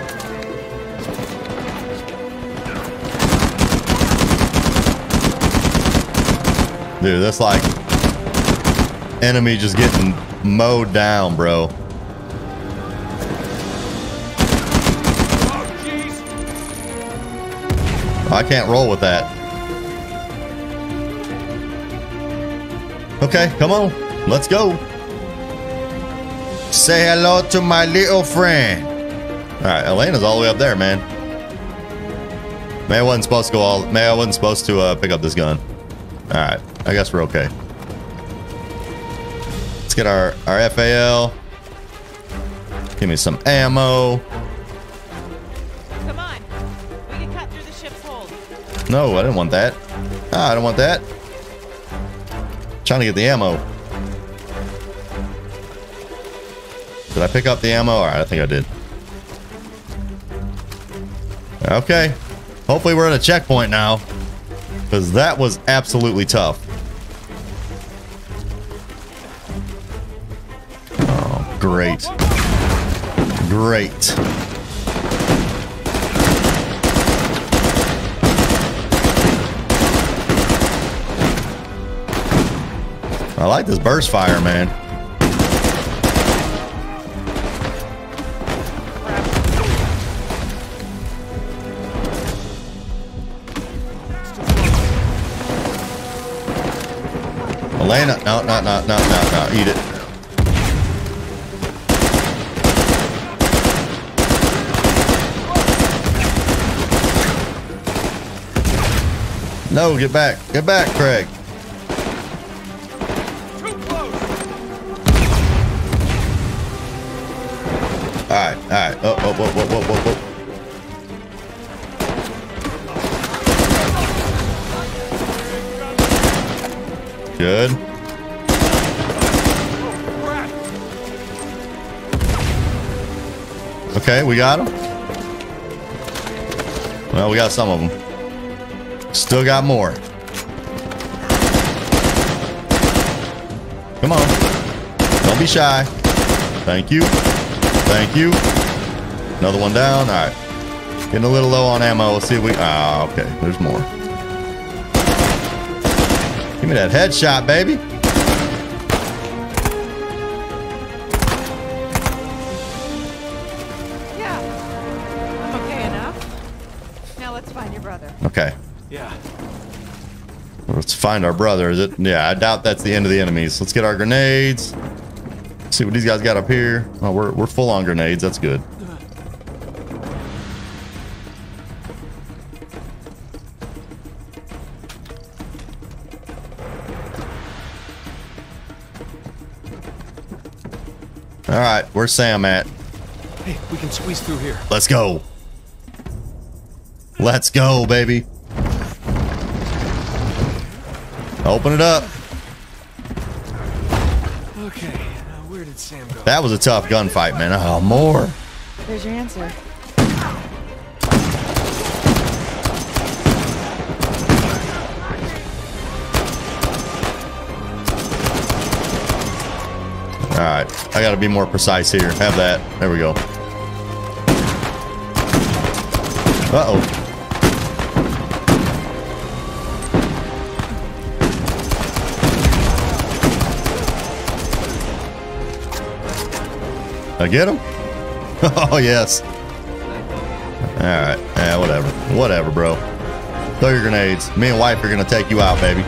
Dude, that's like enemy just getting mowed down, bro. I can't roll with that. Okay, come on. Let's go. Say hello to my little friend. All right, Elena's all the way up there, man. May I wasn't supposed to go all. May I wasn't supposed to uh, pick up this gun. All right, I guess we're okay. Let's get our our FAL. Give me some ammo. Come on. We can cut through the ship's hold. No, I didn't want that. Ah, I don't want that. Trying to get the ammo. Did I pick up the ammo? All right, I think I did. Okay. Hopefully we're at a checkpoint now. Because that was absolutely tough. Oh, great. Great. I like this burst fire, man. Up. No, no, no, no, no, no. Eat it. No, get back. Get back, Craig. All right, all right. Oh, oh, whoa, whoa, whoa. Good. Okay, we got them. Well, we got some of them. Still got more. Come on. Don't be shy. Thank you. Thank you. Another one down. All right. Getting a little low on ammo. Let's see if we... Ah, okay. There's more. Give me that headshot, baby. Yeah. I'm okay enough. Now let's find your brother. Okay. Yeah. Let's find our brother. Is it? Yeah, I doubt that's the end of the enemies. Let's get our grenades. See what these guys got up here. Oh, we're, we're full on grenades. That's good. Where's Sam at? Hey, we can squeeze through here. Let's go. Let's go, baby. Open it up. Okay, now where did Sam go? That was a tough gunfight, man. Oh, more. There's your answer. I got to be more precise here. Have that. There we go. Uh oh. I get him? oh yes. All right. Yeah, whatever. Whatever, bro. Throw your grenades. Me and wife are gonna take you out, baby.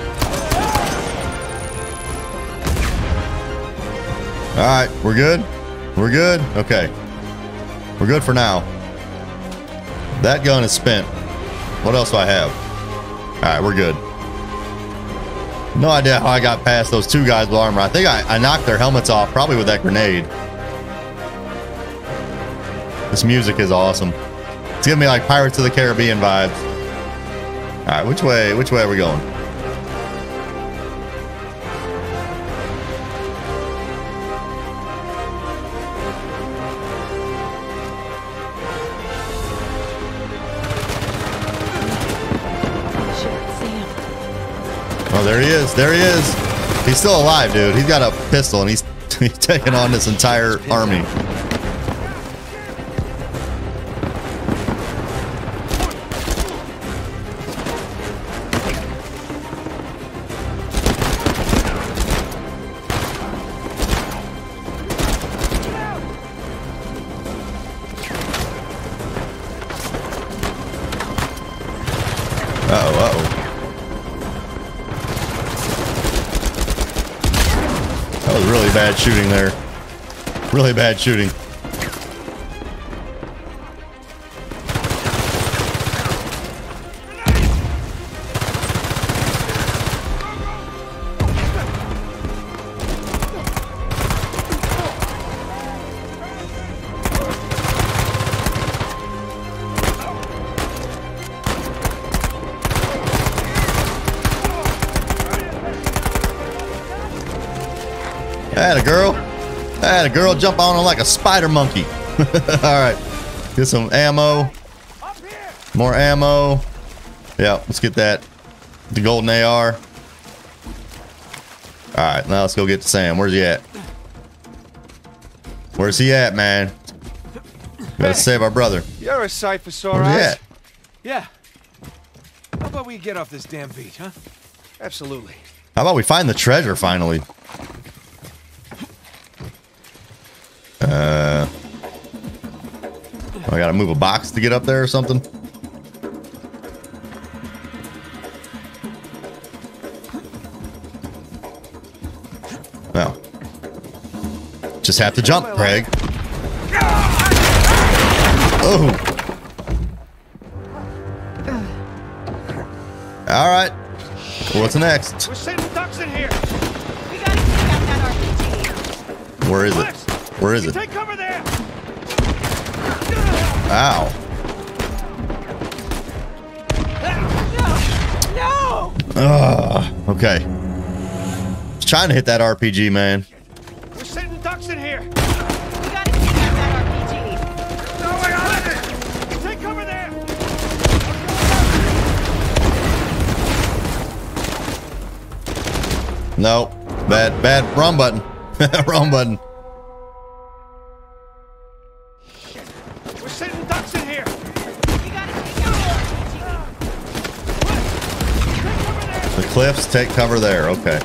All right, we're good. We're good. Okay, we're good for now. That gun is spent. What else do I have? All right, we're good. No idea how I got past those two guys with armor. I think I, I knocked their helmets off, probably with that grenade. This music is awesome. It's giving me like Pirates of the Caribbean vibes. All right, which way? Which way are we going? There he is. He's still alive, dude. He's got a pistol and he's, he's taking on this entire army. Really bad shooting. I had a girl jump on him like a spider monkey. All right. Get some ammo. More ammo. Yeah, let's get that. The golden AR. All right, now let's go get Sam. Where's he at? Where's he at, man? Gotta save our brother. You're a sight for sore Where's he at? Yeah. How about we get off this damn beach, huh? Absolutely. How about we find the treasure finally? Uh, I gotta move a box to get up there or something. Well, just have to jump, Craig. Oh. All right. What's next? Where is it? Clips, Where is it? Take cover there. Ow. No! Ugh. Okay. Just trying to hit that RPG, man. We're sending ducks in here. We gotta take out that RPG. No, I got it. Take cover there. No. Bad, bad. Wrong button. Wrong button. Cliffs take cover there. Okay.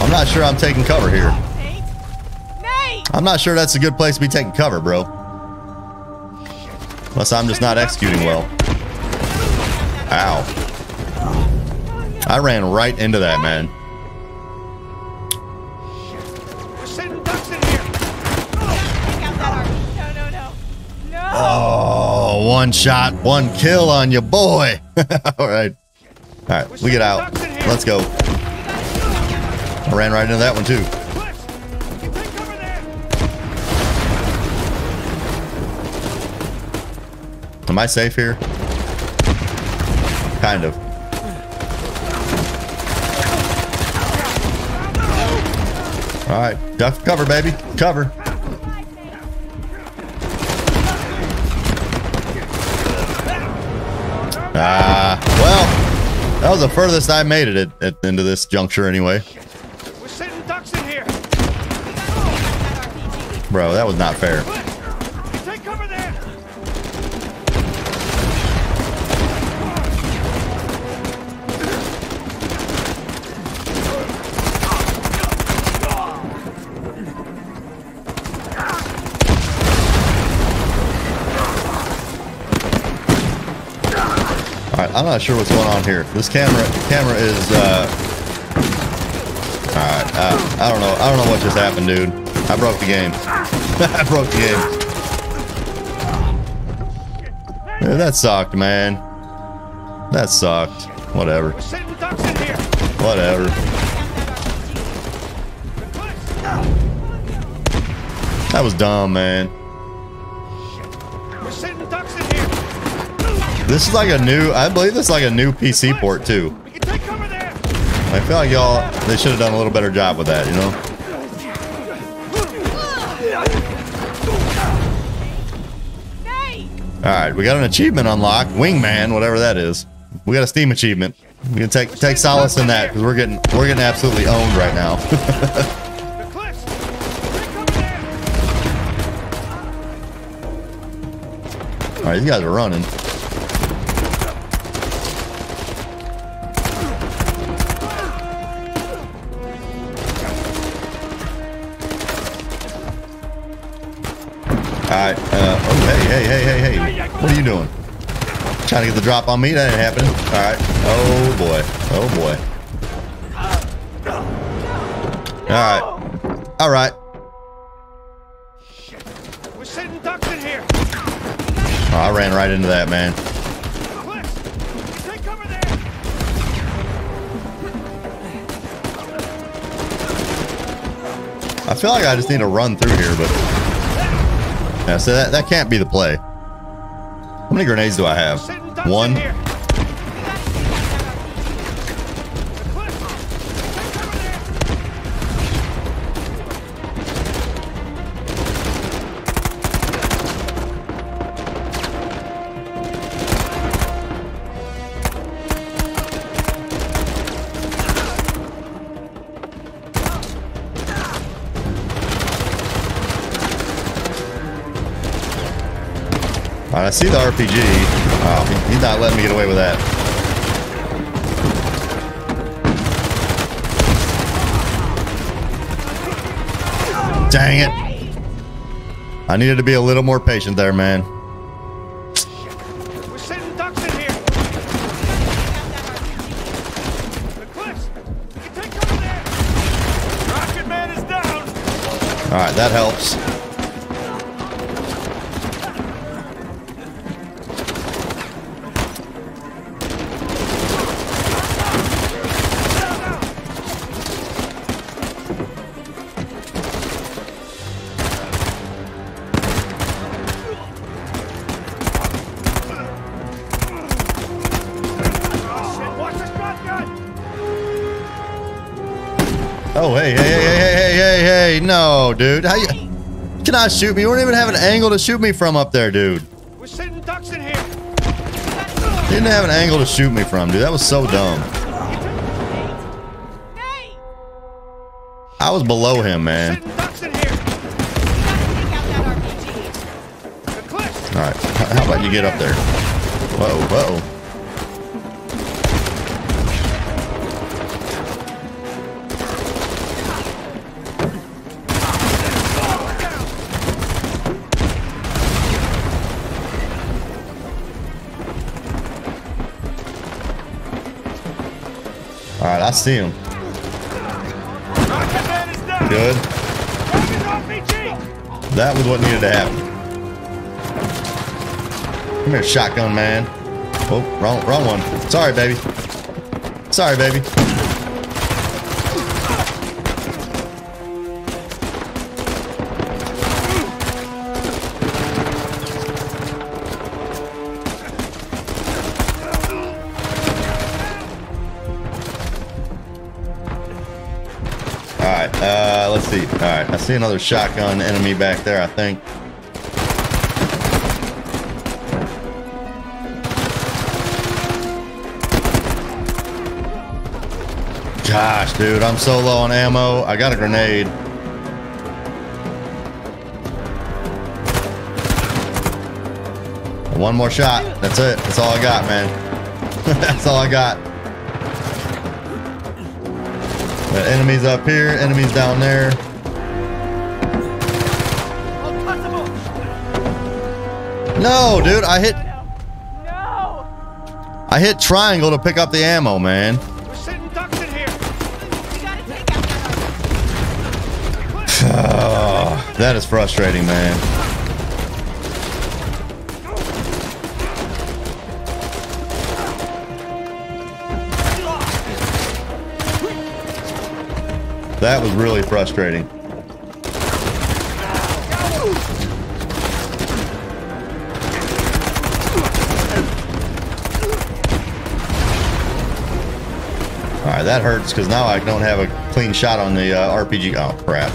I'm not sure I'm taking cover here. I'm not sure that's a good place to be taking cover, bro. Unless I'm just not executing well. Ow. I ran right into that, man. One shot, one kill on you, boy. All right. All right, we get out. Let's go. I ran right into that one, too. Am I safe here? Kind of. All right, duck cover, baby, cover. Ah, well, that was the furthest I made it at, at, into this juncture, anyway. We're sending ducks in here. Bro, that was not fair. I'm not sure what's going on here. This camera camera is. Uh, all right, uh, I don't know. I don't know what just happened, dude. I broke the game. I broke the game. Yeah, that sucked, man. That sucked. Whatever. Whatever. That was dumb, man. This is like a new. I believe this is like a new PC port too. We can take cover there. I feel like y'all. They should have done a little better job with that. You know. All right, we got an achievement unlocked, Wingman, whatever that is. We got a Steam achievement. We can take take solace in that because we're getting we're getting absolutely owned right now. The cliffs, take cover there. All right, these guys are running. Uh, oh, hey, hey, hey, hey, hey! What are you doing? Trying to get the drop on me? That ain't happening. All right. Oh boy. Oh boy. All right. All right. We're sending ducks in here. Oh, I ran right into that, man. Cliffs, take cover there. I feel like I just need to run through here, but yeah, so that that can't be the play. How many grenades do I have? One. See the RPG. Oh, he- he's not letting me get away with that. Dang it. I needed to be a little more patient there, man. We're sending ducks in here. The cliffs, we can take cover there. Rocket Man is All right, that helps. Dude. How you cannot shoot me? You don't even have an angle to shoot me from up there, dude. We're sitting ducks in here! Didn't have an angle to shoot me from, dude. That was so dumb. I was below him, man. Sitting ducks in here! You gotta take out that RPG. The cliffs! All right, how about you get up there? Whoa, whoa. I see him. Good. That was what needed to happen. Come here, shotgun man. Oh, wrong, wrong one. Sorry, baby. Sorry, baby. See another shotgun enemy back there, I think. Gosh, dude, I'm so low on ammo. I got a grenade. One more shot. That's it. That's all I got, man. That's all I got. The enemies up here, enemies down there. No, dude, I hit No! I hit triangle to pick up the ammo, man. We're sitting ducks in here! You gotta take out Oh, that is frustrating, man. That was really frustrating. That hurts because now I don't have a clean shot on the uh, RPG. Oh, crap.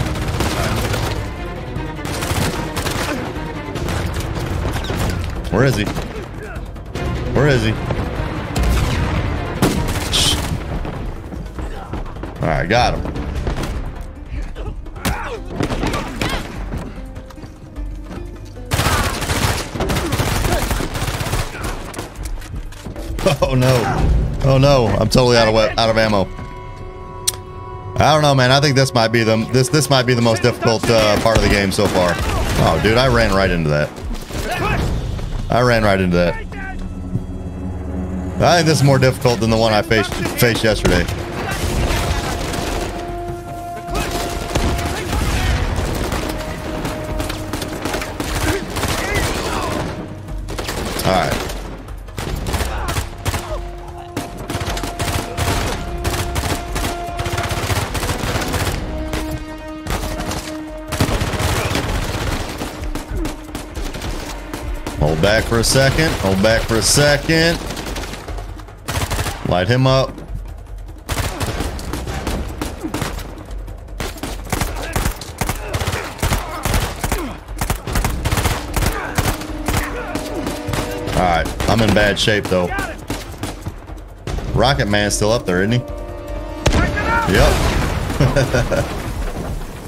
Where is he? Where is he? All right, got him. Oh no! Oh no! I'm totally out of out of ammo. I don't know, man. I think this might be the this this might be the most difficult uh, part of the game so far. Oh, dude, I ran right into that. I ran right into that. I think this is more difficult than the one I faced faced yesterday. All right. Back for a second. Hold back for a second. Light him up. All right, I'm in bad shape though. Rocket Man's still up there, isn't he? Yep.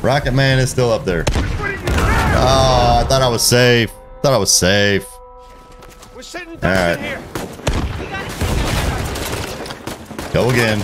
Rocket Man is still up there. Oh, I thought I was safe. Thought I was safe. All right. Go again.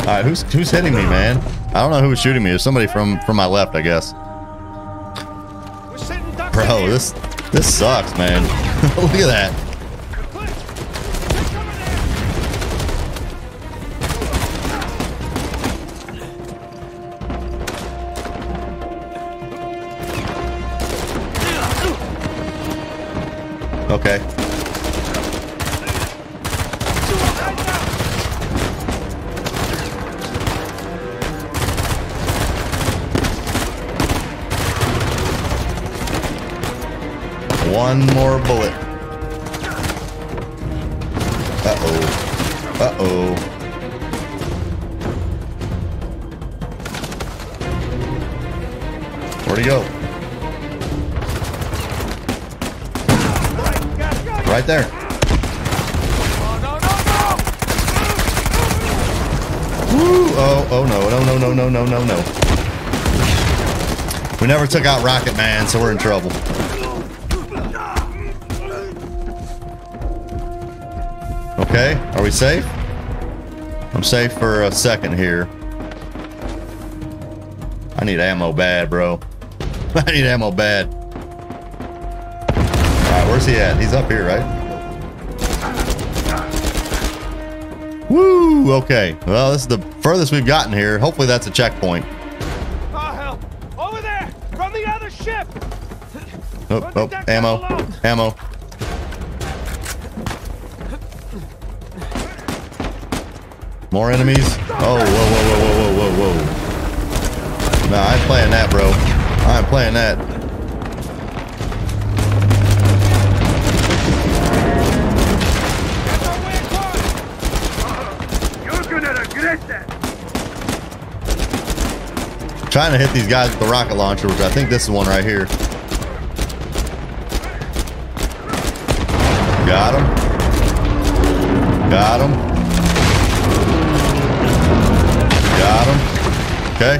All right, who's who's hitting me, man? I don't know who was shooting me. It was somebody from from my left, I guess. We're sitting ducks in Bro, this this sucks, man. Look at that. Never took out Rocket Man, so we're in trouble. Okay, are we safe? I'm safe for a second here. I need ammo bad, bro. I need ammo bad. Alright, where's he at? He's up here, right? Woo! Okay. Well, this is the furthest we've gotten here. Hopefully that's a checkpoint. Oh, help. Over there. From the other ship. Oh, oh, ammo. Ammo. More enemies? Oh, whoa, whoa, whoa, whoa, whoa, whoa, whoa. Nah, I ain't playing that, bro. I ain't playing that. Trying to hit these guys with the rocket launcher, which I think this is one right here. Got him. Got him. Got him. Okay.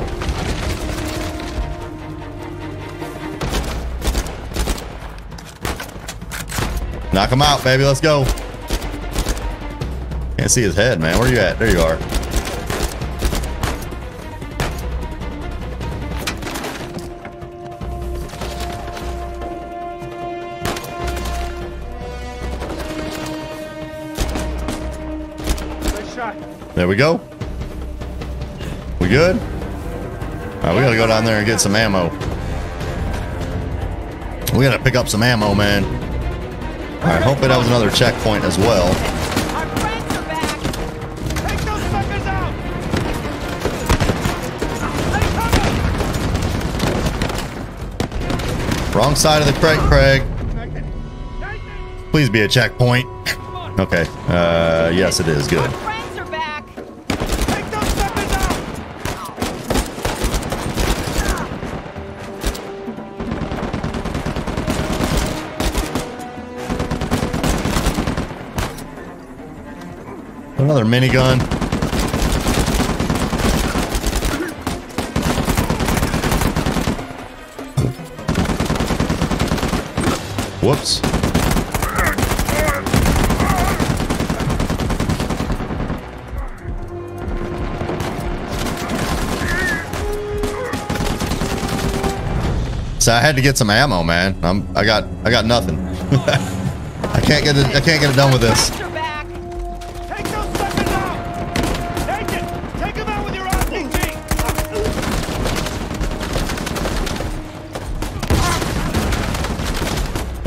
Knock him out, baby. Let's go. Can't see his head, man. Where you at? There you are. There we go. We good? All right, we gotta go down there and get some ammo. We gotta pick up some ammo, man. All right, hopefully that was another checkpoint as well. Wrong side of the Craig. Nathan. Please be a checkpoint. Okay. Uh, yes, it is. Good. Another minigun. Whoops. So I had to get some ammo, man. I'm I got I got nothing. I can't get it I can't get it done with this.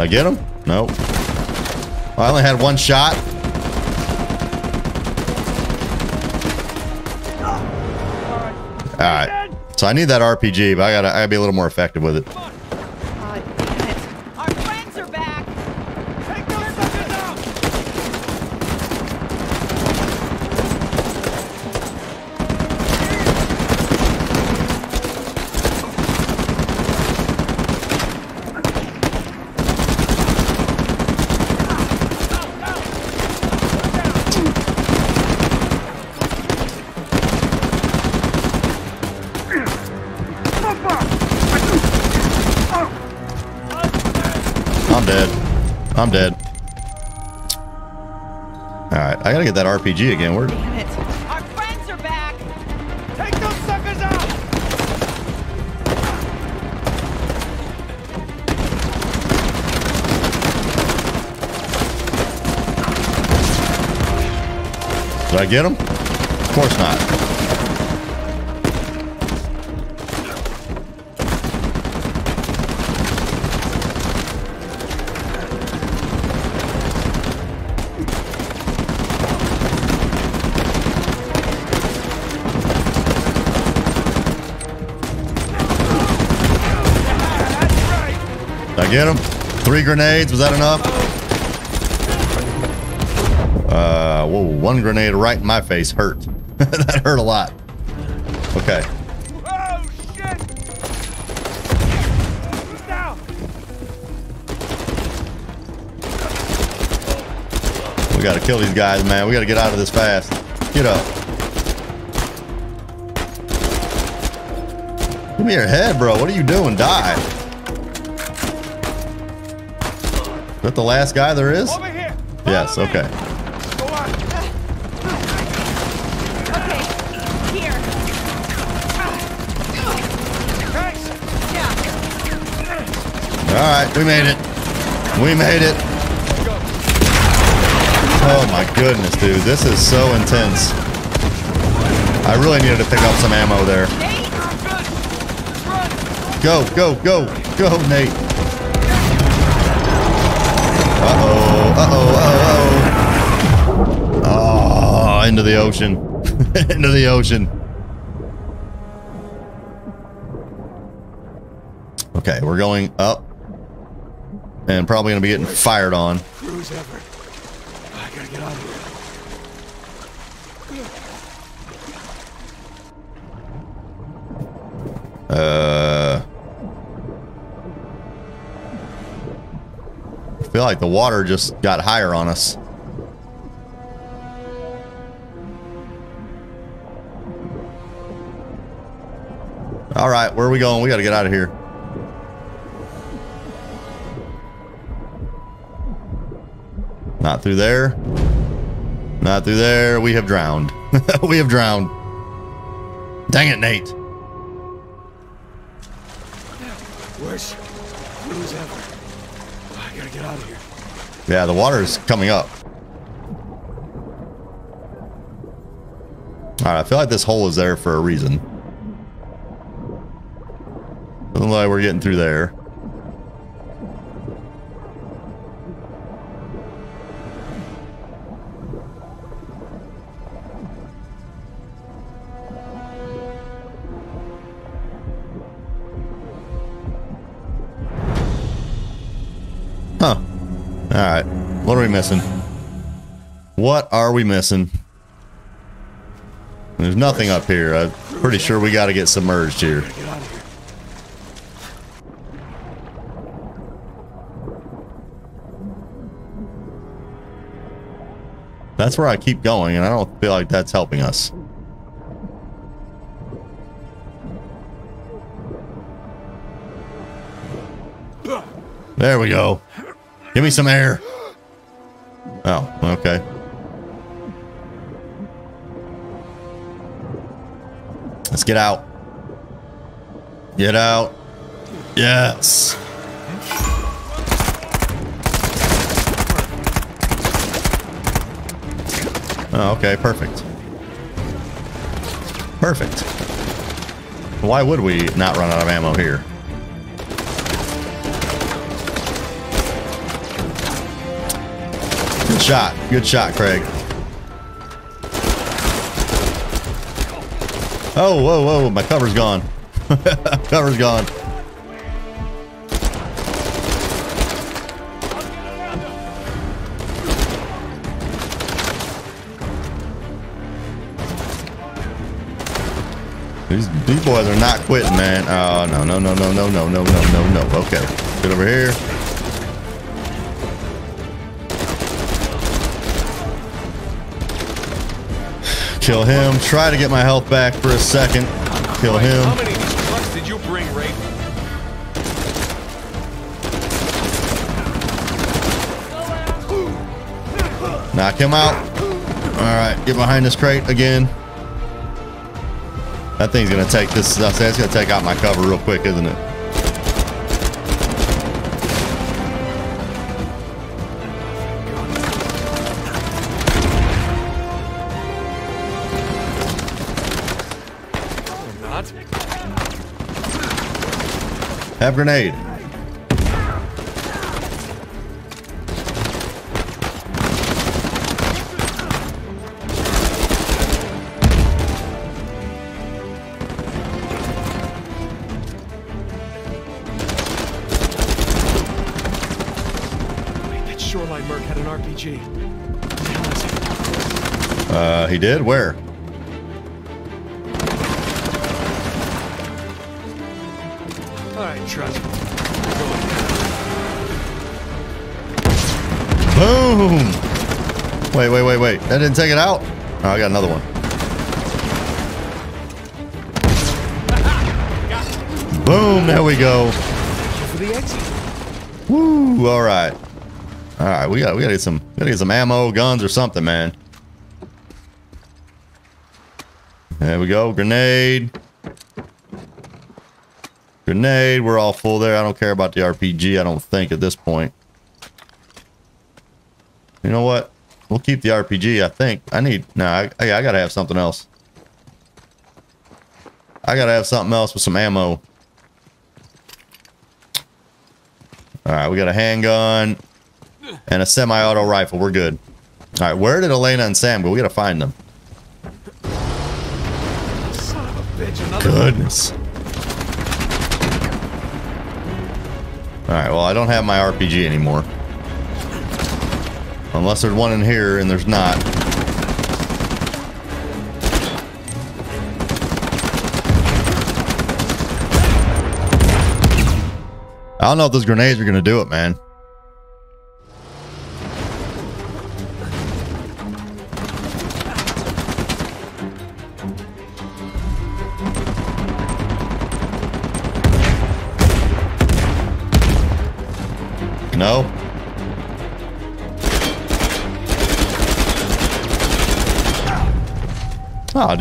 I get him? Nope. I only had one shot. All right. So I need that RPG, but I gotta, I gotta be a little more effective with it. RPG again. Where? Damn it! Our friends are back. Take those suckers out. Did I get him? Of course not. Get him? Three grenades. Was that enough? Uh, whoa, one grenade right in my face hurt. that hurt a lot. Okay. Oh, shit! We gotta kill these guys, man. We gotta get out of this fast. Get up. Give me your head, bro. What are you doing? Die. That the last guy there is? Yes, okay. Go on. Okay, here. Thanks. Alright, we made it. We made it. Oh my goodness, dude. This is so intense. I really needed to pick up some ammo there. Go, go, go, go, Nate. The ocean. into the ocean. Okay, we're going up. And probably going to be getting fired on. Cruise. I gotta get out here. Uh, I feel like the water just got higher on us. All right, where are we going? We got to get out of here. Not through there. Not through there. We have drowned. we have drowned. Dang it, Nate. Where's Cruise Everett? I gotta get out of here. Yeah, the water is coming up. Alright, I feel like this hole is there for a reason. Doesn't look like we're getting through there. Huh. Alright. What are we missing? What are we missing? There's nothing up here. I'm pretty sure we got to get submerged here. That's where I keep going, and I don't feel like that's helping us. There we go. Give me some air. Oh, okay. Let's get out. Get out. Yes. Oh, okay, perfect. Perfect. Why would we not run out of ammo here? Good shot. Good shot, Craig. Oh, whoa, whoa, my cover's gone. cover's gone. These, these boys are not quitting, man. Oh, no, no, no, no, no, no, no, no, no, no. Okay. Get over here. Kill him. Try to get my health back for a second. Kill him. How many of these trucks did you bring, Rafe? Knock him out. All right, get behind this crate again. That thing's gonna take this. I say it's gonna take out my cover real quick, isn't it? Have grenade. Uh, he did? Where? Alright, trust me. Boom! Wait, wait, wait, wait. That didn't take it out? Oh, I got another one. Boom! There we go. Woo! All right. All right, we got we got to get some we got to get some ammo, guns, or something, man. We go. Grenade. Grenade. We're all full there. I don't care about the RPG. I don't think at this point. You know what? We'll keep the RPG. I think I need. No, I, I, I gotta have something else. I gotta have something else with some ammo. All right, we got a handgun and a semi-auto rifle. We're good. All right, where did Elena and Sam go? We gotta find them. Son of a bitch, another Goodness. All right, well, I don't have my RPG anymore. Unless there's one in here, and there's not. I don't know if those grenades are going to do it, man.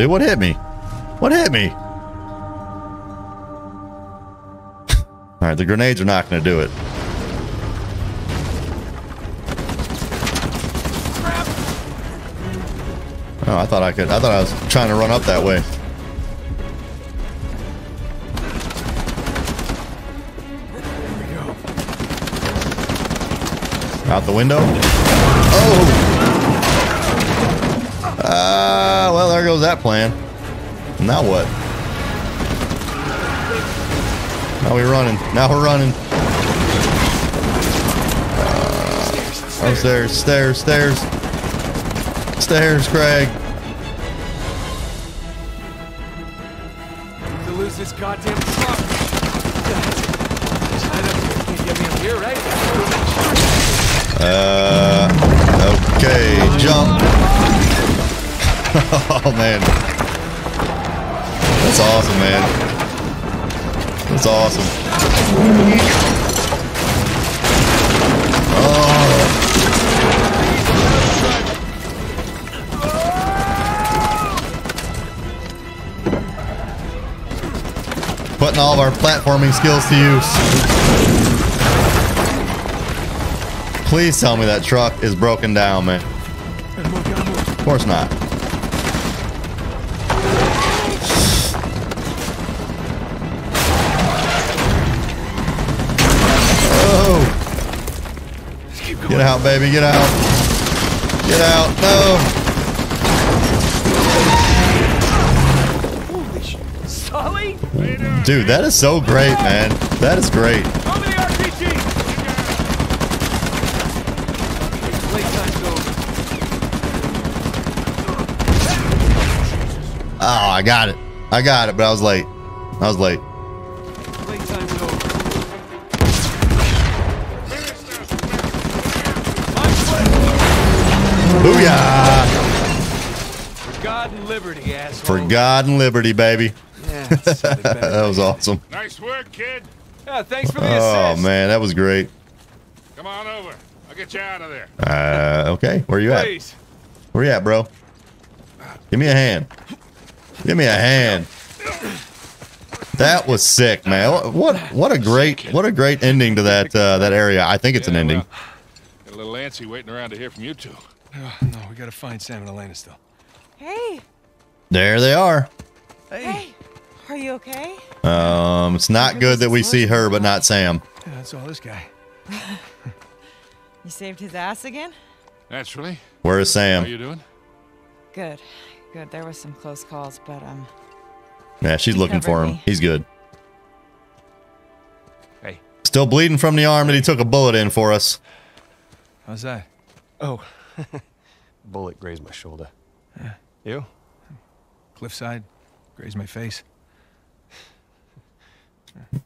Dude, what hit me? What hit me? All right, the grenades are not going to do it. Oh, I thought I could. I thought I was trying to run up that way. Out the window. Oh! Ah, well, there goes that plan. Now what? Now we're running. Now we're running. Uh, upstairs, stairs, stairs. Stairs, Craig. oh, man. That's awesome, man. That's awesome. Oh. Putting all of our platforming skills to use. Please tell me that truck is broken down, man. Of course not. Get out, baby, get out. Get out. No. Holy shit. Sully? Dude, that is so great, man. That is great. Throw me the RPG! Playtime's over. Oh, I got it. I got it, but I was late. I was late. Booyah! God and liberty, asshole. For God and liberty, baby. Yeah, that sounded better. That was awesome. Nice work, kid. Yeah, thanks for the Oh, assist. man, that was great. Come on over. I'll get you out of there. Uh, okay. Where are you at? Please. Where you at, bro? Give me a hand. Give me a hand. That was sick, man. What what a great what a great ending to that uh, that area. I think it's an ending. well, got a little antsy waiting around to hear from you two. Oh, no, we gotta find Sam and Elena still. Hey, There they are. Hey. hey, Are you okay? Um, it's not good that we see her, but not Sam. Yeah, that's all this guy. You saved his ass again? Naturally. Where is Sam? How Sam? you doing? Good. Good. There was some close calls, but um Yeah, she's looking for him. me. He's good. Hey. Still bleeding from the arm that he took a bullet in for us. How's that? Oh, bullet grazed my shoulder. You? Cliffside, grazed my face.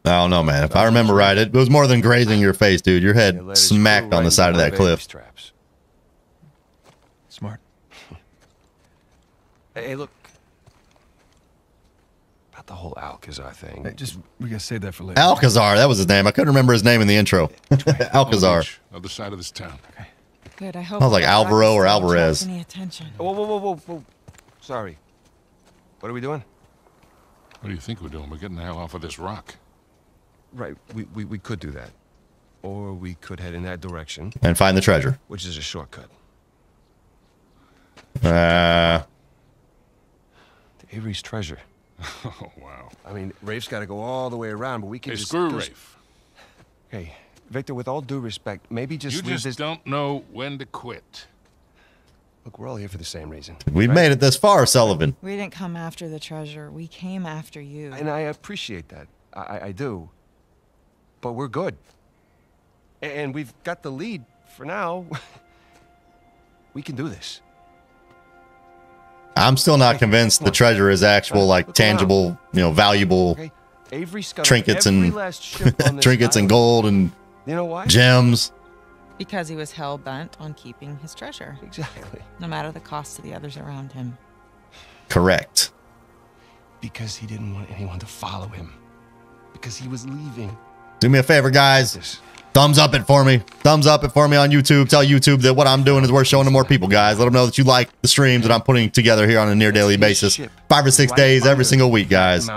I don't know, man. If I remember right, it was more than grazing your face, dude. Your head let it smacked on the side of that cliff. baby's Traps. Smart. Hey, hey, look. About the whole Alcazar thing. Hey, just we gotta save that for later. Alcazar, that was his name. I couldn't remember his name in the intro. Alcazar. Beach, Other side of this town. Good. I hope Sounds like Alvaro or Alvarez. Any attention. Whoa, whoa, whoa, whoa, whoa. Sorry. What are we doing? What do you think we're doing? We're getting the hell off of this rock. Right, we, we, we could do that. Or we could head in that direction, And find the treasure. which is a shortcut. Uh, To Avery's treasure. Oh, wow. I mean, Rafe's got to go all the way around, but we can Hey, just... screw go- Rafe. Hey, Victor, with all due respect, maybe just You leave just this... don't know when to quit. Look, we're all here for the same reason. we've right? made it this far, Sullivan. We didn't come after the treasure. We came after you. And I appreciate that. I, I- I do. But we're good. And we've got the lead for now. we can do this. I'm still not convinced the treasure is actual, like tangible, you know, valuable Okay? Trinkets and last ship on this trinkets and gold and You know why? gems. because he was hell bent on keeping his treasure, Exactly. no matter the cost to the others around him. Correct. Because he didn't want anyone to follow him. Because he was leaving. Do me a favor, guys. Thumbs up it for me. Thumbs up it for me on YouTube. Tell YouTube that what I'm doing is worth showing to more people, guys. Let them know that you like the streams that I'm putting together here on a near daily basis. Five or six days every single week, the guys.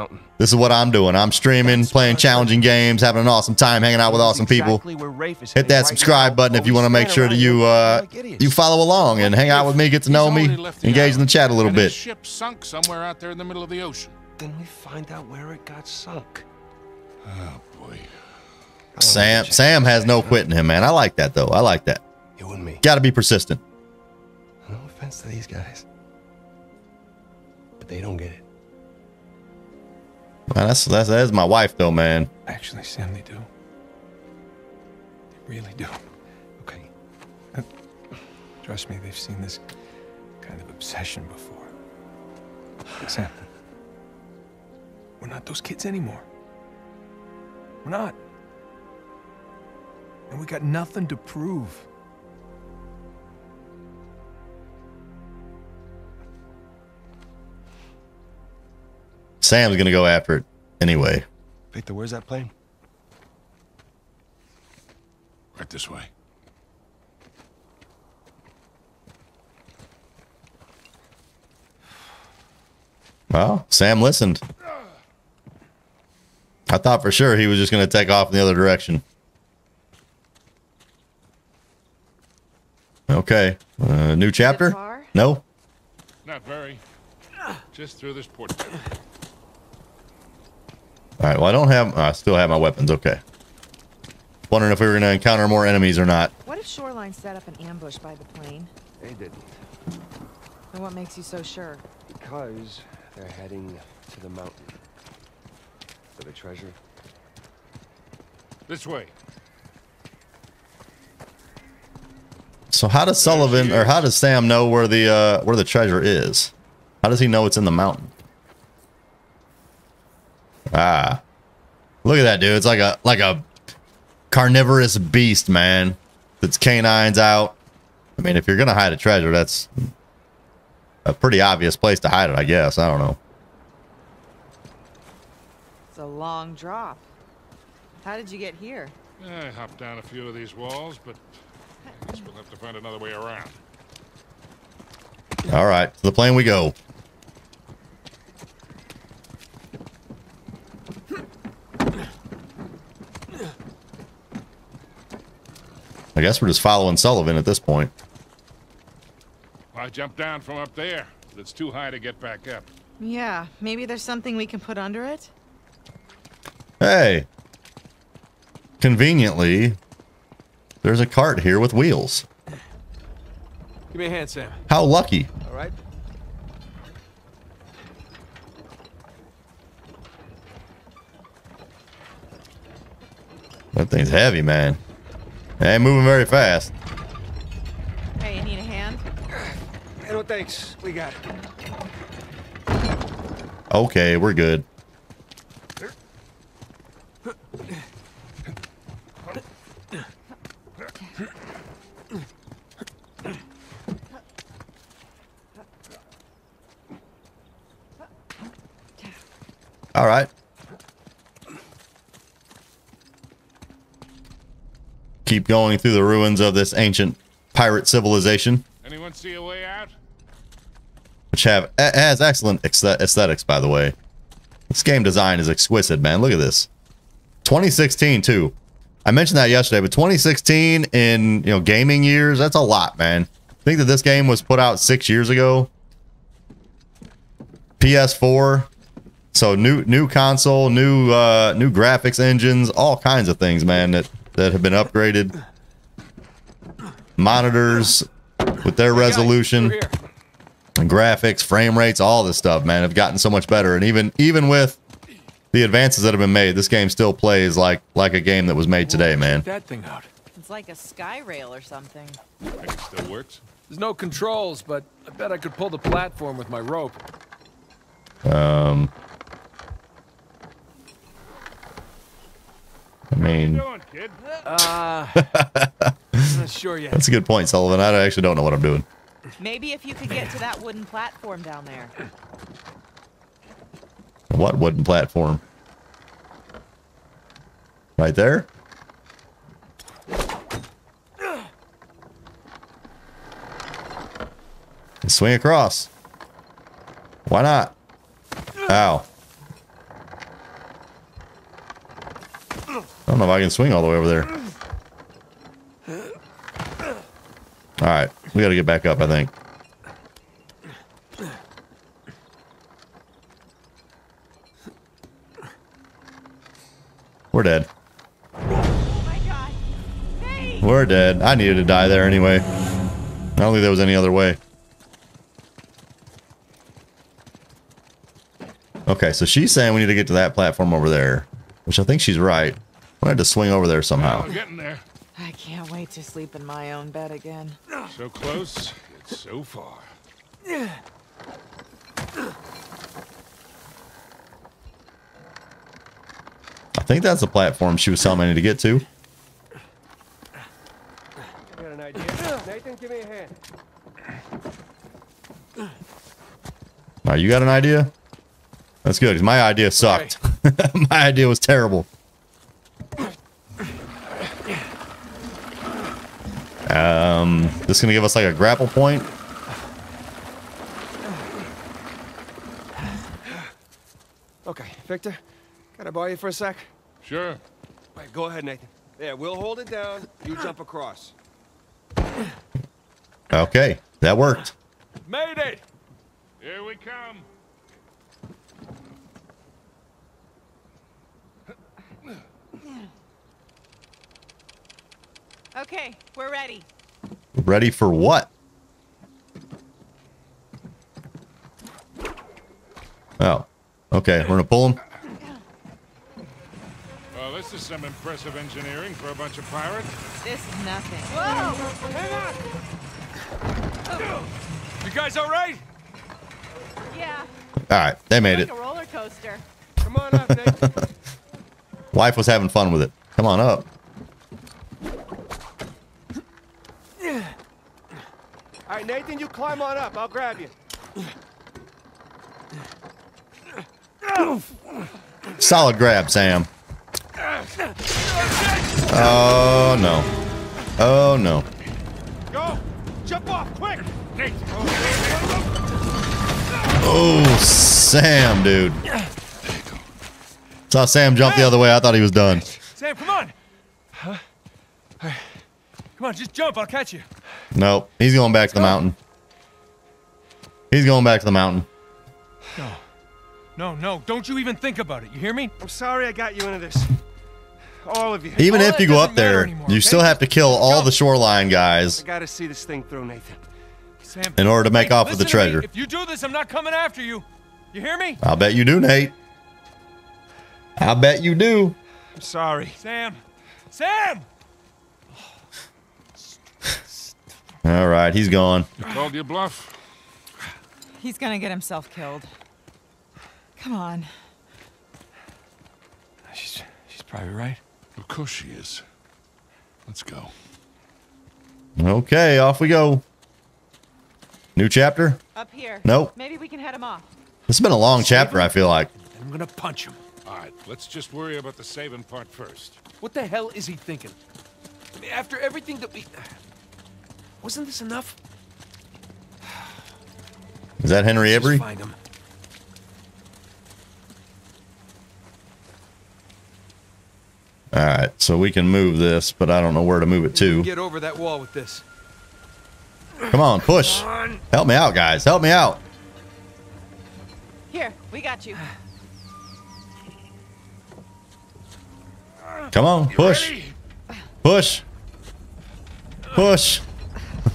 Mountain. This is what I'm doing. I'm streaming, That's playing challenging games, having an awesome time, hanging out with awesome people. Exactly where Hit that right subscribe now, button if you want to make sure that you uh like you follow along and hang out with me, get to know me, already left the engage in the chat a little bit. ship sunk somewhere out there in the middle of the ocean. Then we find out where it got sunk. Oh, boy. Sam Sam has no quit in him, man. I like that though. I like that. You and me. Got to be persistent. No offense to these guys. But they don't get it. Man, that's that's that's my wife though, man. Actually, Sam, they do. They really do. Okay. Uh, trust me, they've seen this kind of obsession before. Sam, we're not those kids anymore. We're not. And we got nothing to prove. Sam's gonna go after it anyway. Victor, where's that plane? Right this way. Well, Sam listened. I thought for sure he was just gonna take off in the other direction. Okay, uh, new chapter. No. Not very. Just through this port. All right. Well, I don't have. I still have my weapons. Okay. Wondering if we were gonna encounter more enemies or not. What if Shoreline set up an ambush by the plane? They didn't. And what makes you so sure? Because they're heading to the mountain. For the treasure. This way. So how does Sullivan or how does Sam know where the uh, where the treasure is? How does he know it's in the mountain? Ah, look at that dude! It's like a like a carnivorous beast, man. That's canines out. I mean, if you're gonna hide a treasure, that's a pretty obvious place to hide it, I guess. I don't know. It's a long drop. How did you get here? I hopped down a few of these walls, but I guess we'll have to find another way around. All right, to the plane we go. I guess we're just following Sullivan at this point. I jumped down from up there, but it's too high to get back up. Yeah, maybe there's something we can put under it? Hey. Conveniently, there's a cart here with wheels. Give me a hand, Sam. How lucky. All right. That thing's heavy, man. It ain't moving very fast. Hey, you need a hand? Hey, no thanks. We got it. Okay, we're good. All right. Keep going through the ruins of this ancient pirate civilization, Anyone see a way out? which have has excellent aesthetics, by the way. This game design is exquisite, man. Look at this. 2016 too. I mentioned that yesterday, but 2016 in you know gaming years, that's a lot, man. Think that this game was put out six years ago. PS4, so new new console, new uh, new graphics engines, all kinds of things, man. That that have been upgraded. Monitors with their resolution and graphics, frame rates, all this stuff, man, have gotten so much better. And even even with the advances that have been made, this game still plays like like a game that was made today, man. That thing out. It's like a sky rail or something. It still works? There's no controls, but I bet I could pull the platform with my rope. Um, I mean, What are you doing. Uh, not sure yet. that's a good point, Sullivan. I actually don't know what I'm doing. Maybe if you could get to that wooden platform down there. What wooden platform? Right there. Swing across. Why not? Ow. Don't know if I can swing all the way over there. All right, we got to get back up, I think. We're dead. We're dead. I needed to die there anyway. I don't think there was any other way. Okay, so she's saying we need to get to that platform over there, which I think she's right. I had to swing over there somehow. We're getting there. I can't wait to sleep in my own bed again. So close, yet so far. I think that's the platform she was telling me to get to. I got an idea. Nathan, give me a hand. All right, you got an idea? That's good, because my idea sucked. my idea was terrible. Um, this gonna give us like a grapple point? Okay, Victor, can I borrow you for a sec? Sure. All right, go ahead, Nathan. Yeah, we'll hold it down. You jump across. Okay, that worked. Made it! Here we come. Okay, we're ready. Ready for what? Oh, okay. We're gonna pull him. Well, this is some impressive engineering for a bunch of pirates. This is nothing. Whoa! Hang on. You guys all right? Yeah, All right, they made like it. a roller coaster. Come on up, Nathan. Wife was having fun with it. Come on up. Right, Nathan, you climb on up. I'll grab you. Solid grab, Sam. Oh no. Oh no. Go! Jump off, quick! Oh, Sam, dude. Saw Sam jump the other way. I thought he was done. Sam, come on! Huh? Come on, just jump. I'll catch you. Nope. He's going back to the mountain. He's going back to the mountain. No, no, no. don't you even think about it. You hear me? I'm sorry I got you into this. All of you. Even All if you go up there, anymore, you okay? still have to kill all Go. the shoreline guys. I gotta see this thing through, Nathan. Sam. in order to make Hey, off with the listen to me. treasure. If you do this, I'm not coming after you. You hear me? I'll bet you do, Nate. I bet you do. I'm sorry. Sam. Sam! All right, he's gone. You called your bluff? He's gonna get himself killed. Come on. She's, she's probably right. Of course she is. Let's go. Okay, off we go. New chapter? Up here. Nope. Maybe we can head him off. It's been a long chapter, I feel like. I'm gonna punch him. All right, let's just worry about the saving part first. What the hell is he thinking? After everything that we. Wasn't this enough? Is that Henry Let's Avery? Find him. All right, so we can move this, but I don't know where to move it to. Get over that wall with this. Come on, push. Help me out, guys. Help me out. Here, we got you. Come on, push. Push. Push.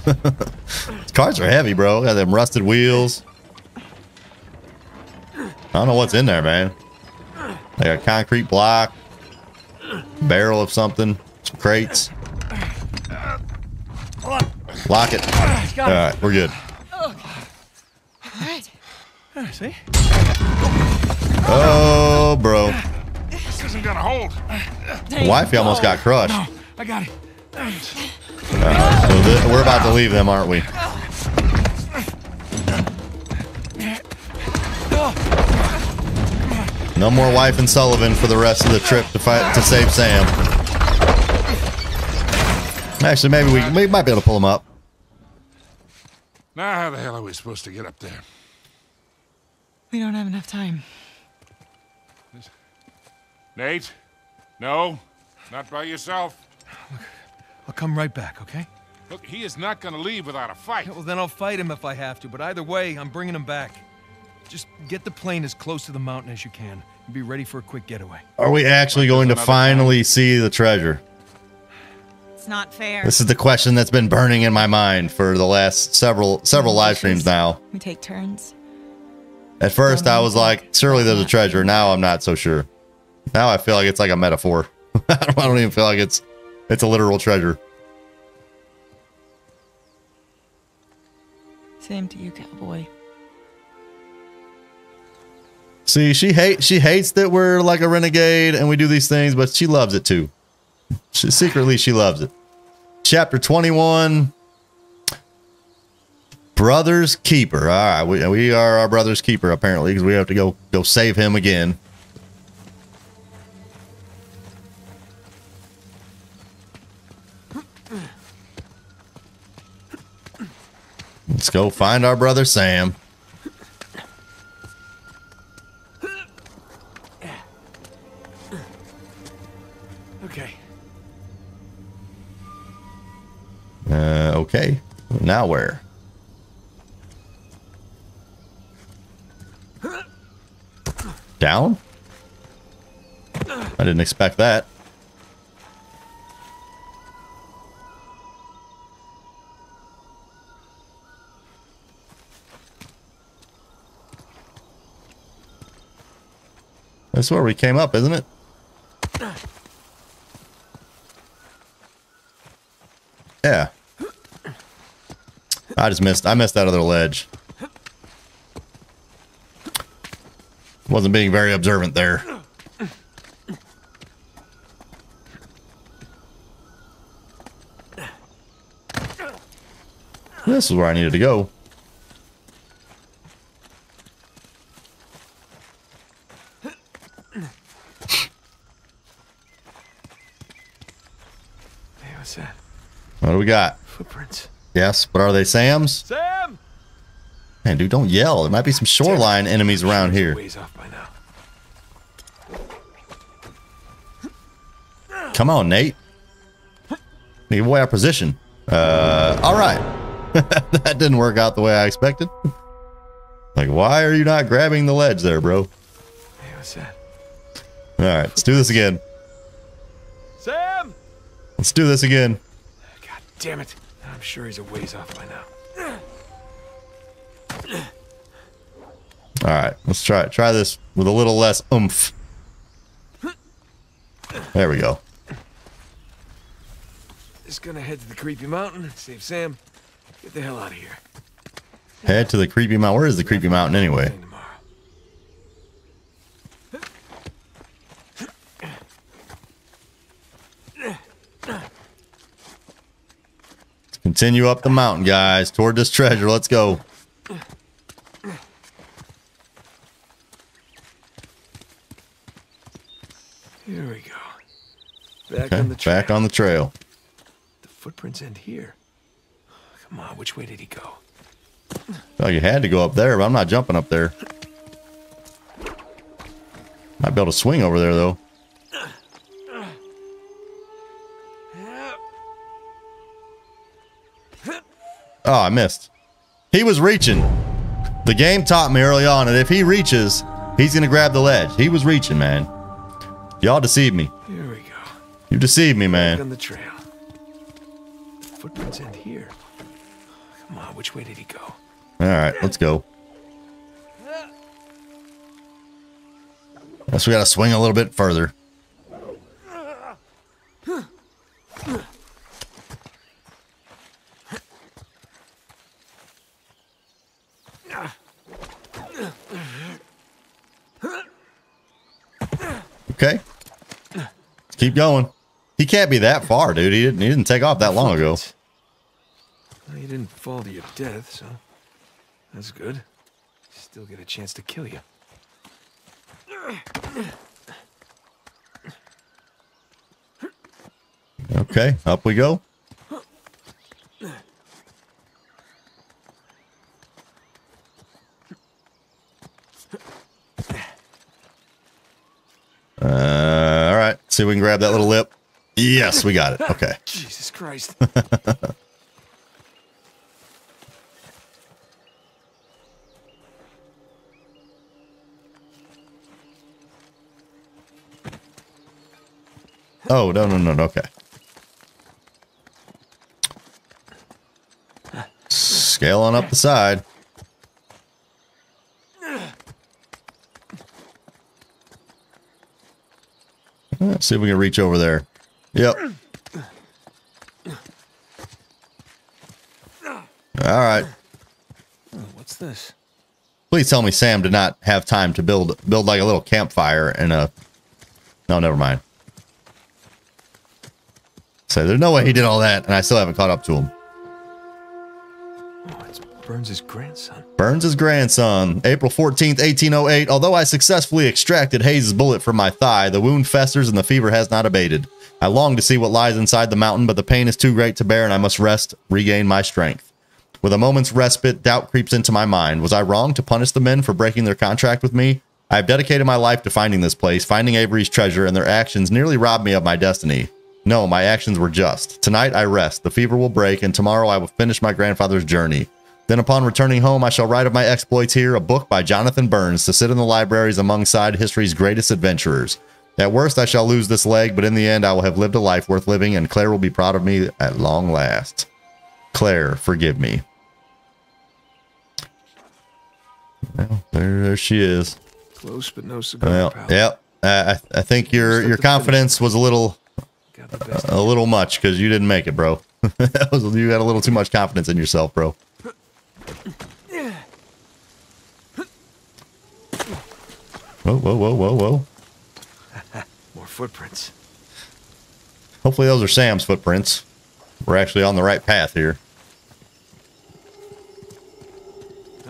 These cars are heavy, bro. Got them rusted wheels. I don't know what's in there, man. Like a concrete block, barrel of something, some crates. Lock it. All right, we're good. All right. See? Oh, bro. This isn't gonna hold. Wifey almost got crushed. I got it. All right, so th- we're about to leave them, aren't we? No more wife and Sullivan for the rest of the trip to fight to save Sam. Actually, maybe we, we might be able to pull him up. Now, how the hell are we supposed to get up there? We don't have enough time. Nate? No? Not by yourself? I'll come right back, okay? Look, he is not gonna leave without a fight. Yeah, well, then I'll fight him if I have to, but either way, I'm bringing him back. Just get the plane as close to the mountain as you can and be ready for a quick getaway. Are we actually going to finally see the treasure? It's not fair. This is the question that's been burning in my mind for the last several several live streams now. We take turns. At first, I was like, surely there's a treasure. Now I'm not so sure. Now I feel like it's like a metaphor. I don't I don't even feel like it's it's a literal treasure. Same to you, cowboy. See, she hate she hates that we're like a renegade and we do these things, but she loves it too. She, secretly, she loves it. Chapter 21 Brother's Keeper. All right, we, we are our brother's keeper apparently because we have to go go save him again. Let's go find our brother Sam. Okay. Uh, okay. Now where? Down? I didn't expect that. That's where we came up, isn't it? Yeah. I just missed. I missed that other ledge. Wasn't being very observant there. This is where I needed to go. Hey, what's that? What do we got? Footprints. Yes, but are they Sam's? Sam! Man, dude, don't yell. There might be some shoreline enemies around here. Ways off by now. Come on, Nate. Give away our position. Uh, all right. that didn't work out the way I expected. Like, why are you not grabbing the ledge there, bro? Hey, What's that? All right, let's do this again. Sam! Let's do this again. Damn it. I'm sure he's a ways off by now. All right, let's try it. Try this with a little less oomph. There we go. Just gonna head to the creepy mountain, save Sam. Get the hell out of here. Head to the creepy mountain. Where is the creepy mountain anyway? Thing tomorrow. Continue up the mountain, guys, toward this treasure. Let's go. Here we go. Back Okay, on the trail. back on the trail. The footprints end here. Come on, which way did he go? Well, you had to go up there, but I'm not jumping up there. Might be able to swing over there though. Oh, I missed. He was reaching. The game taught me early on that if he reaches, he's gonna grab the ledge. He was reaching, man. Y'all deceived me. Here we go. You deceived me, Back man. on the trail. Footprints end here. Come on, which way did he go? All right, let's go. Guess we got to swing a little bit further. Okay. Let's keep going. He can't be that far, dude. He didn't. He didn't take off that long ago. Well, you didn't fall to your death, so that's good. Still get a chance to kill you. Okay, up we go. Uh, all right. See if we can grab that little lip. Yes, we got it. Okay. Jesus Christ. Oh, no, no, no, no. Okay. Scale on up the side. Let's see if we can reach over there. Yep. All right. Oh, what's this? Please tell me Sam did not have time to build build like a little campfire and a. No, never mind. So there's no way he did all that, and I still haven't caught up to him. Burns' grandson. Burns' grandson, April 14th, 1808. Although I successfully extracted Hayes' bullet from my thigh, the wound festers and the fever has not abated. I long to see what lies inside the mountain, but the pain is too great to bear, and I must rest, regain my strength. With a moment's respite, doubt creeps into my mind. Was I wrong to punish the men for breaking their contract with me? I have dedicated my life to finding this place, finding Avery's treasure, and their actions nearly robbed me of my destiny. No, my actions were just. Tonight I rest, the fever will break, and tomorrow I will finish my grandfather's journey. Then, upon returning home, I shall write of my exploits here, a book by Jonathan Burns to sit in the libraries alongside history's greatest adventurers. At worst, I shall lose this leg, but in the end, I will have lived a life worth living, and Claire will be proud of me at long last. Claire, forgive me. Well, there, there she is. Close, but no cigar. Well, pal. yep. Uh, I, I think your your confidence was a little a little much because you didn't make it, bro. you got a little too much confidence in yourself, bro. Whoa, whoa, whoa, whoa, whoa. More footprints. Hopefully those are Sam's footprints. We're actually on the right path here.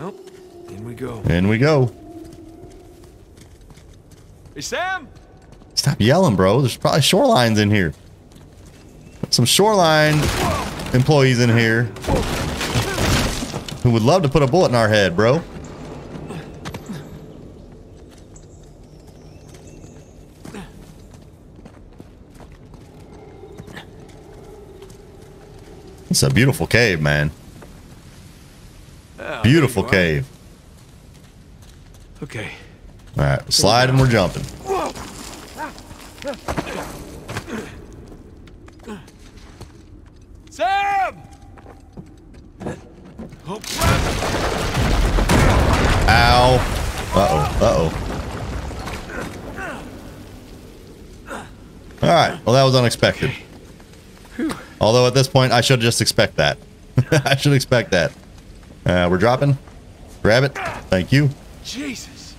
Oh, in we go. In we go. Hey, Sam! Stop yelling, bro. There's probably shorelines in here. Some shoreline employees in here who would love to put a bullet in our head, bro. It's a beautiful cave, man. Oh, Beautiful there you are. cave. Okay, All right, slide and we're jumping. Sam! Oh, crap! Ow. Uh-oh. Uh-oh. All right. Well, that was unexpected. Although at this point, I should just expect that. I should expect that. Uh, we're dropping. Grab it. Thank you. Jesus.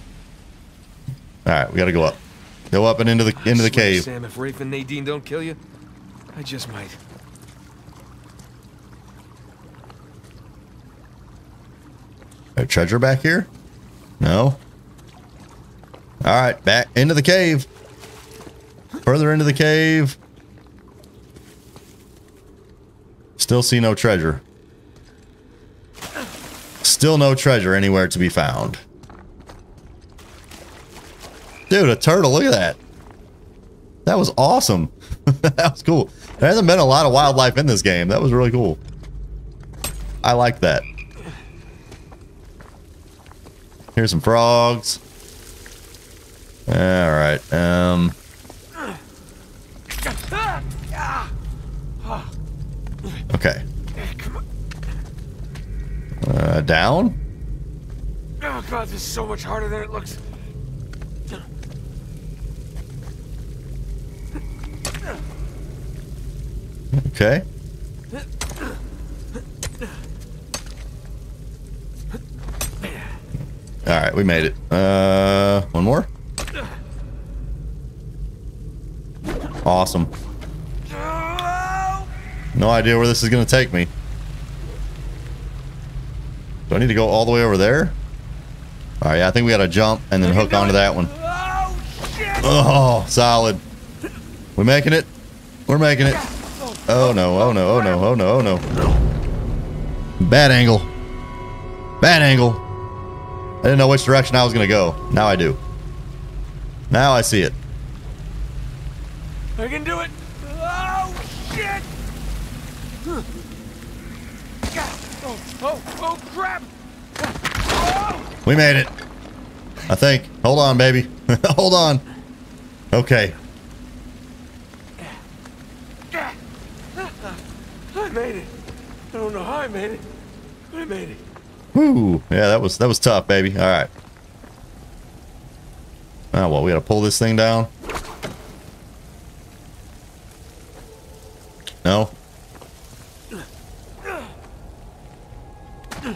All right, we got to go up. Go up and into the into the cave. Sam, if Rafe and Nadine don't kill you, I just might. A treasure back here? No. All right, back into the cave. Further into the cave. Still see no treasure. Still no treasure anywhere to be found. Dude, a turtle. Look at that. That was awesome. that was cool. There hasn't been a lot of wildlife in this game. That was really cool. I like that. Here's some frogs. All right. Um. Okay. Uh, down. Oh god, this is so much harder than it looks. Okay. All right, we made it. Uh, one more. Awesome. No idea where this is going to take me. Do I need to go all the way over there? All right, yeah, I think we got to jump and then hook onto that one. Oh, solid. We making it? We're making it. Oh no, oh no, oh no, oh no, oh no. Bad angle. Bad angle. I didn't know which direction I was going to go. Now I do. Now I see it. I can do it. Oh shit! Oh, oh, oh crap! We made it. I think. Hold on, baby. Hold on. Okay. I made it. I don't know how I made it, I made it. Whoo. Yeah, that was that was tough, baby. All right. Oh well, we gotta pull this thing down. No.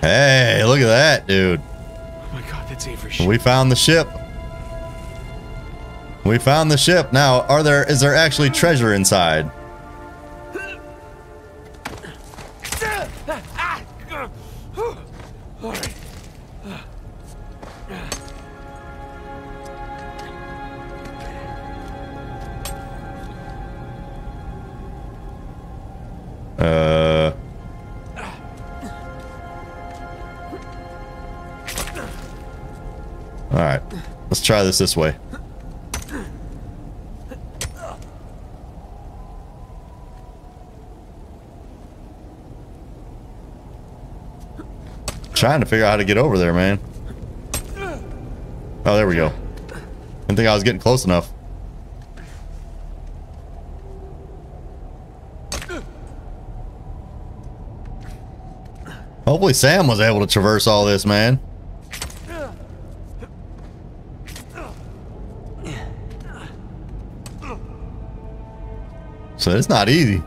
Hey, look at that, dude. Oh my god, that's Avery. We found the ship. We found the ship. Now, are there is there actually treasure inside? Uh All right. Let's try this this way. Trying to figure out how to get over there, man. Oh, there we go. Didn't think I was getting close enough. Hopefully Sam was able to traverse all this, man. So it's not easy.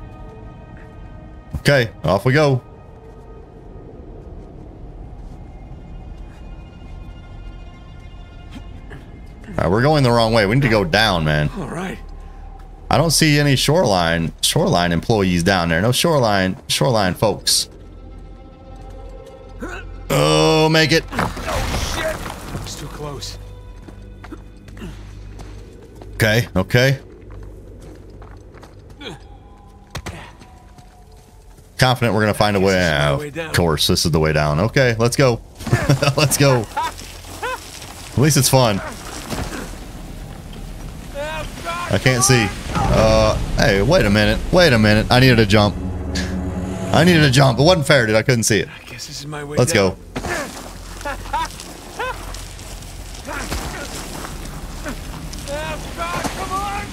Okay, off we go. All right, we're going the wrong way. We need to go down, man. Alright. I don't see any shoreline shoreline employees down there. No shoreline shoreline folks. Oh, make it. Oh, shit. It's too close. Okay, okay. Confident we're gonna find a way out. Of course, this is the way down. Okay, let's go. let's go. At least it's fun. I can't see. Uh, hey, wait a minute. Wait a minute. I needed a jump. I needed a jump. It wasn't fair, dude. I couldn't see it. Guess this is my way Let's down. go. God, come on!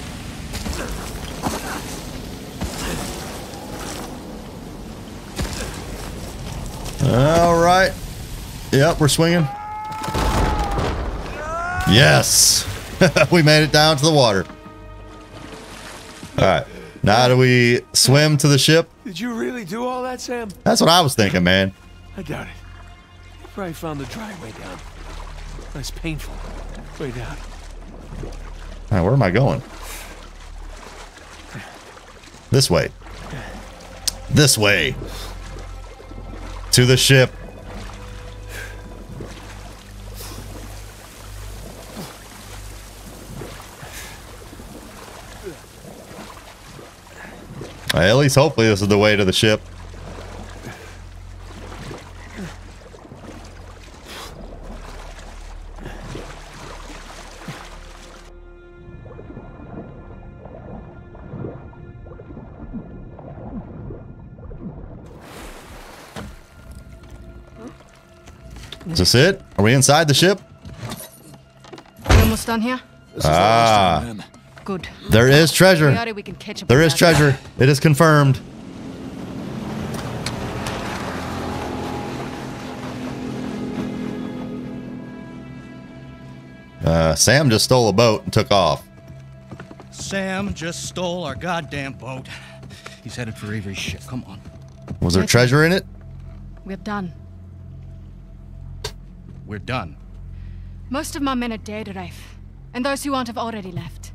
All right. Yep, we're swinging. Yes. we made it down to the water. All right. Now do we swim to the ship? Did you really do all that, Sam? That's what I was thinking, man. I doubt it. You probably found the dry way down. Nice painful way down. Where am I going? This way. This way. To the ship. At least hopefully this is the way to the ship. Is this it? Are we inside the ship? We're almost done here? Ah, Good. there is treasure. Coyote, we can catch up There with is that. treasure. It is confirmed. Uh, Sam just stole a boat and took off. Sam just stole our goddamn boat. He's headed for Avery's ship. Come on. Was there treasure in it? We're done. We're done. Most of my men are dead, Rafe. And those who aren't have already left.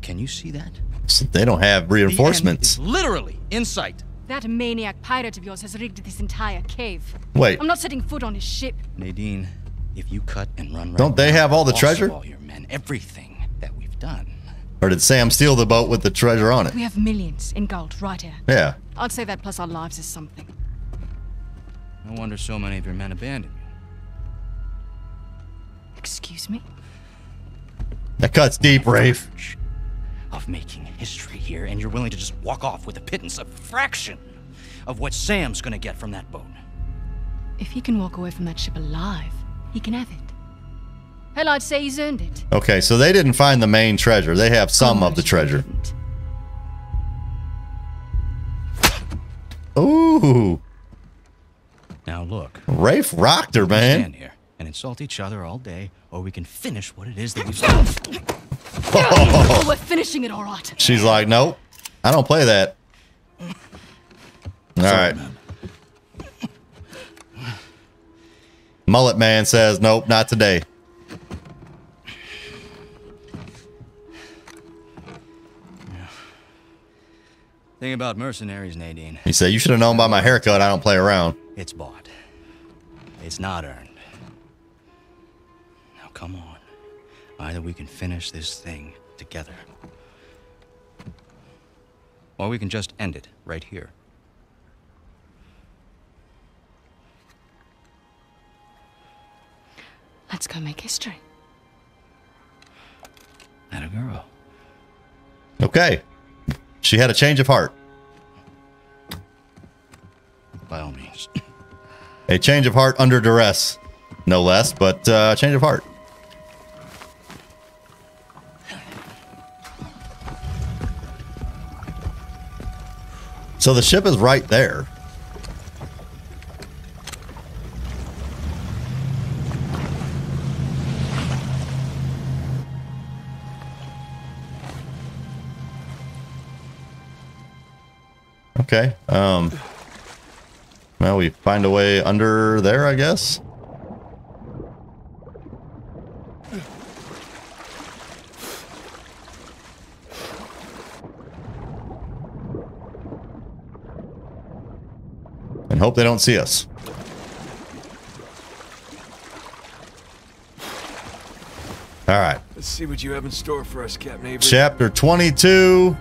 Can you see that? So they don't have The end reinforcements. is literally in sight. That maniac pirate of yours has rigged this entire cave. Wait, I'm not setting foot on his ship. Nadine, if you cut and run right Don't they now, have all the treasure? of all your men, everything that we've done. or did Sam steal the boat with the treasure on it? We have millions in gold right here. Yeah. I'd say that plus our lives is something. No wonder so many of your men abandoned you. Excuse me? That cuts deep, Rafe. Of making history here, and you're willing to just walk off with a pittance, a fraction of what Sam's gonna get from that boat. If he can walk away from that ship alive, he can have it. Hell, I'd say he's earned it. Okay, so they didn't find the main treasure. They have some of the treasure. Ooh. Now look. Rafe rocked her, man. Stand here and insult each other all day, or we can finish what it is that we've started. Oh, we're finishing it all right. She's like, nope, I don't play that. All right. Mullet Man says, nope, not today. Thing about mercenaries, Nadine, He said, you should have known by my haircut. I don't play around. it's bought. It's not earned. Now come on. Either we can finish this thing together. Or we can just end it right here. Let's go make history. Not a girl. Okay. She had a change of heart. By all means. A change of heart under duress. No less, but uh, change of heart. So the ship is right there. Okay. Um well, we find a way under there, I guess. And hope they don't see us. All right. Let's see what you have in store for us, Captain Avery. Chapter 22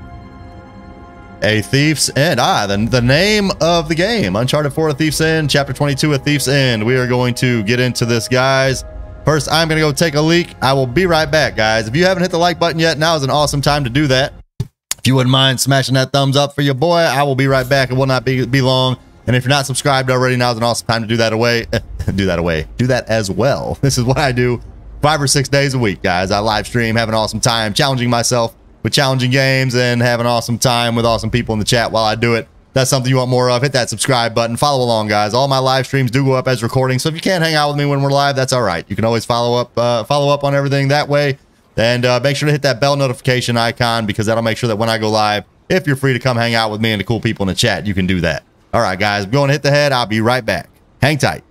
A Thief's End. Ah, the, the name of the game Uncharted 4 A Thief's End, Chapter 22 A Thief's End. We are going to get into this, guys. First, I'm going to go take a leak. I will be right back, guys. If you haven't hit the like button yet, now is an awesome time to do that. If you wouldn't mind smashing that thumbs up for your boy, I will be right back. It will not be, be long. And if you're not subscribed already, now is an awesome time to do that away. do that away. Do that as well. This is what I do five or six days a week, guys. I live stream, have an awesome time, challenging myself with challenging games, and have an awesome time with awesome people in the chat while I do it. That's something you want more of. Hit that subscribe button. Follow along, guys. All my live streams do go up as recording, so if you can't hang out with me when we're live, that's all right. You can always follow up, uh, follow up on everything that way, and uh, make sure to hit that bell notification icon because that'll make sure that when I go live, if you're free to come hang out with me and the cool people in the chat, you can do that. All right, guys, I'm going to hit the head. I'll be right back. Hang tight.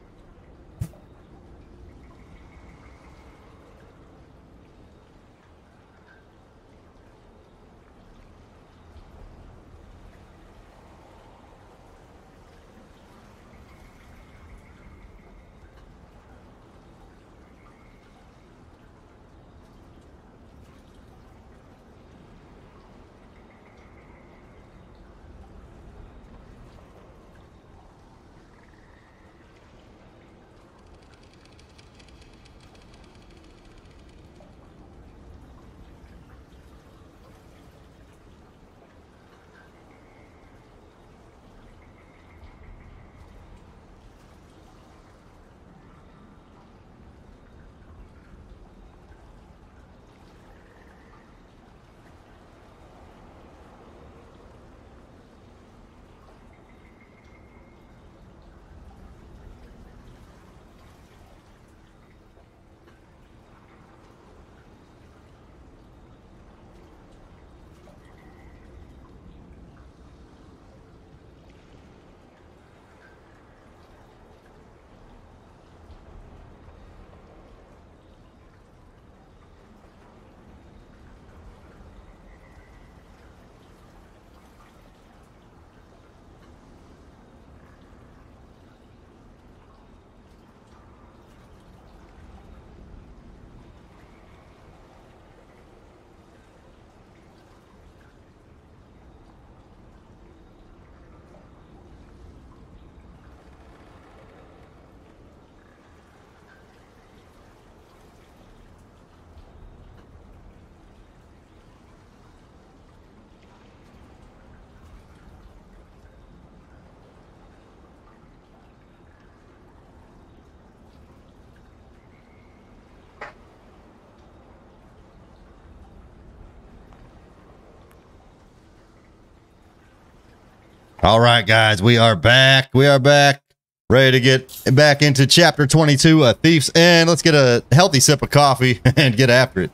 All right, guys, we are back. We are back. Ready to get back into chapter 22, A Thief's End. Let's get a healthy sip of coffee and get after it.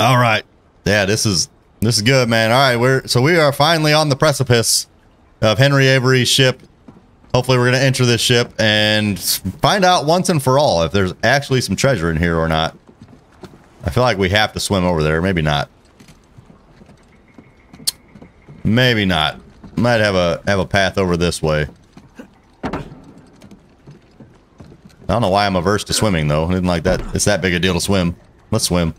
All right. Yeah, this is this is good, man. All right, we're so we are finally on the precipice of Henry Avery's ship. Hopefully, we're going to enter this ship and find out once and for all if there's actually some treasure in here or not. I feel like we have to swim over there. Maybe not. Maybe not. Might have a have a path over this way. I don't know why I'm averse to swimming though. I didn't like that. It's that big a deal to swim. Let's swim.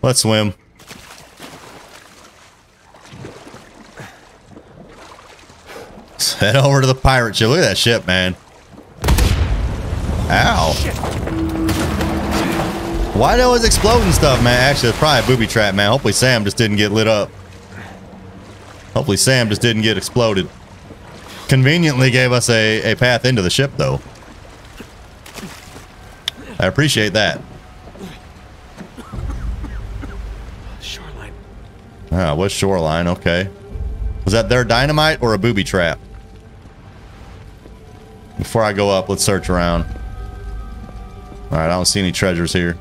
Let's swim. Let's head over to the pirate ship. Look at that ship, man. Ow. Why do always exploding stuff, man? Actually, it's probably a booby trap, man. Hopefully Sam just didn't get lit up. Hopefully Sam just didn't get exploded. Conveniently gave us a, a path into the ship, though. I appreciate that. Shoreline. Ah, what's shoreline? Okay. Was that their dynamite or a booby trap? Before I go up, let's search around. Alright, I don't see any treasures here.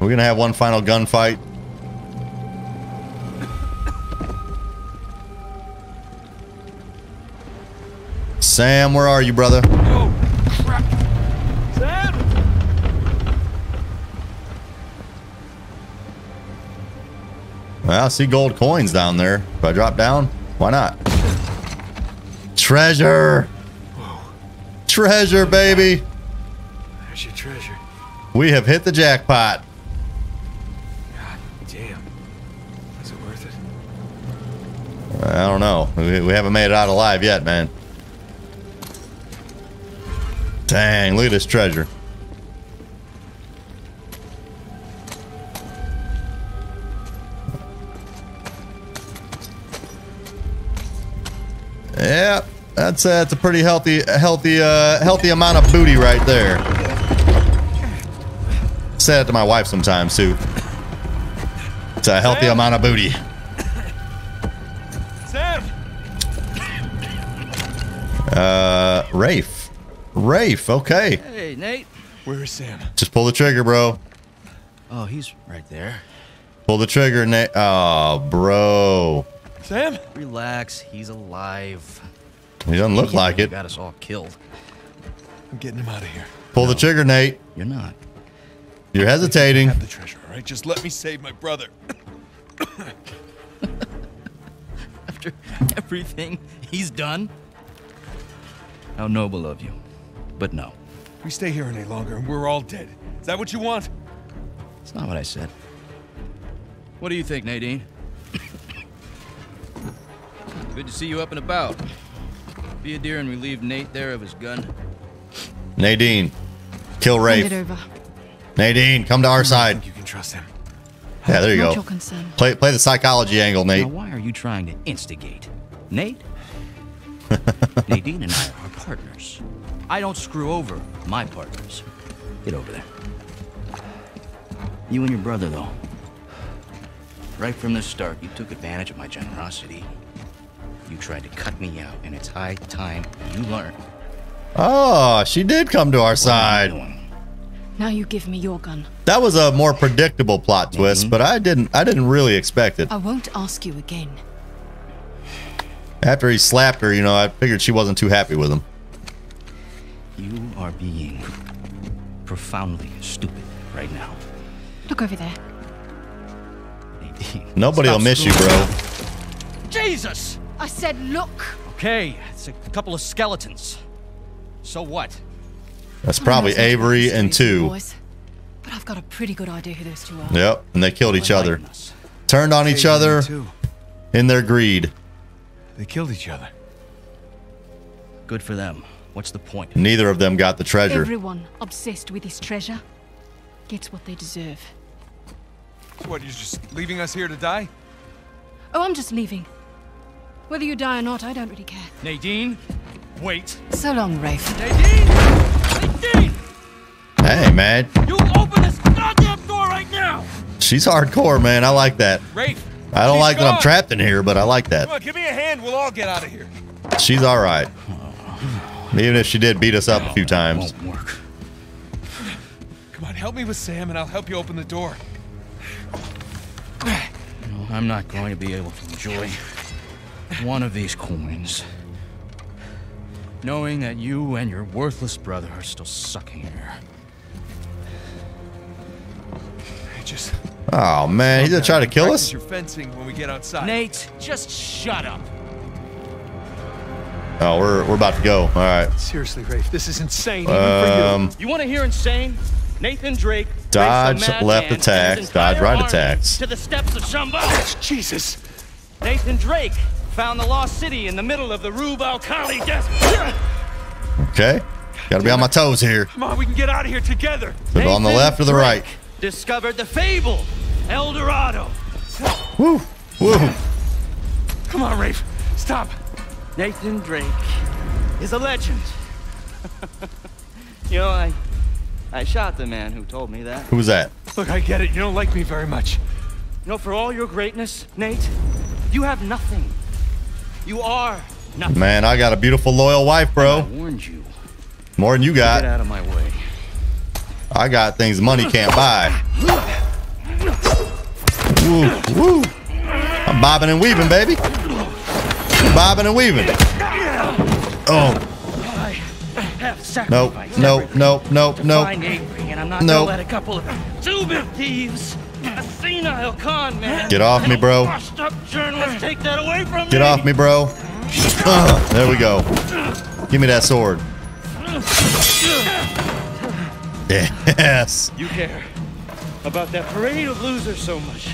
We're gonna have one final gunfight. Sam, where are you, brother? Oh, crap. Sam! Well, I see gold coins down there. If I drop down, why not? Treasure! Treasure, baby! There's your treasure. We have hit the jackpot. God damn. Was it worth it? I don't know. We, we haven't made it out alive yet, man. Dang, look at this treasure. Yep, that's I'd that's a pretty healthy, healthy, uh, healthy amount of booty right there. Say that to my wife sometimes too. It's a healthy amount of booty. Sam! Uh, Rafe. Rafe, okay. Hey, Nate. Where is Sam? Just pull the trigger, bro. Oh, he's right there. Pull the trigger, Nate. Oh, bro. Sam? Relax. He's alive. He doesn't look Yeah, like you it. Got us all killed. I'm getting him out of here. Pull the trigger, Nate. You're not. You're hesitating. Have the treasure, all right? Just let me save my brother. After everything he's done. How noble of you. But no, We stay here any longer and we're all dead. Is that what you want? it's not what I said. What do you think, Nadine? Good to see you up and about. Be a dear and relieve Nate there of his gun. Nadine, kill Hand Rafe. it over. Nadine, come to our I side. think you can trust him. Yeah, there you Not go. Play, play the psychology angle, Nate. Now, why are you trying to instigate? Nate? Nadine and I are partners. I don't screw over my partners. Get over there. You and your brother, though. Right from the start, you took advantage of my generosity. You tried to cut me out, and it's high time you learn. Oh, she did come to our side. Now you give me your gun. That was a more predictable plot mm-hmm. twist, but I didn't I didn't really expect it. I won't ask you again. After he slapped her, you know, I figured she wasn't too happy with him. You are being profoundly stupid right now. Look over there. Nobody Stop will miss you, bro. Jesus! I said look. Okay, it's a couple of skeletons. So what? That's probably not so sure Avery and Tew two. boys, But I've got a pretty good idea who those two are. Yep, and they killed each other. Turned on each other in their greed. They killed each other. Good for them. What's the point? Neither of them got the treasure. Everyone obsessed with this treasure gets what they deserve. So what, you're just leaving us here to die? Oh, I'm just leaving. Whether you die or not, I don't really care. Nadine, wait. So long, Rafe. Nadine! Nadine! Hey, man. You open this goddamn door right now! She's hardcore, man. I like that. Rafe! I don't she's like that I'm trapped in here, but I like Come that. on, give me a hand. We'll all get out of here. She's all right. Even if she did beat us up a few times. Won't work. Come on, help me with Sam and I'll help you open the door. No, I'm not going to be able to enjoy one of these coins. Knowing that you and your worthless brother are still sucking air. I just... Oh, man. He's going to try to kill Practice us? your fencing when we get outside. Nate, just shut up. Oh, we're, we're about to go. All right. Seriously, Rafe, this is insane even for you. Um, You want to hear insane? Nathan Drake. Dodge left attacks, dodge right attacks. To the steps of Shambhala. Jesus. Nathan Drake found the lost city in the middle of the Rub al Khali desert. Okay. Got to be on my toes here. Come on, we can get out of here together. Is it on the left or the right? Drake Discovered the fabled El Dorado. Woo. Woo. Come on, Rafe. Stop. Nathan Drake is a legend. you know, I I shot the man who told me that. Who was that? Look, I get it. You don't like me very much. You know, for all your greatness, Nate, you have nothing. You are nothing. Man, I got a beautiful, loyal wife, I bro. warned you. More than you got. Get got. out of my way. I got things money can't buy. Woo, woo. I'm bobbing and weaving, baby. Bobbing and weaving. Oh, nope, nope, nope, nope, nope. And I'm not Nope. gonna let a couple of two-bit thieves, a senile con man, Get off me, bro. take that away from me. Get off me, bro. Uh, there we go. Give me that sword. Yes. You care about that parade of losers so much.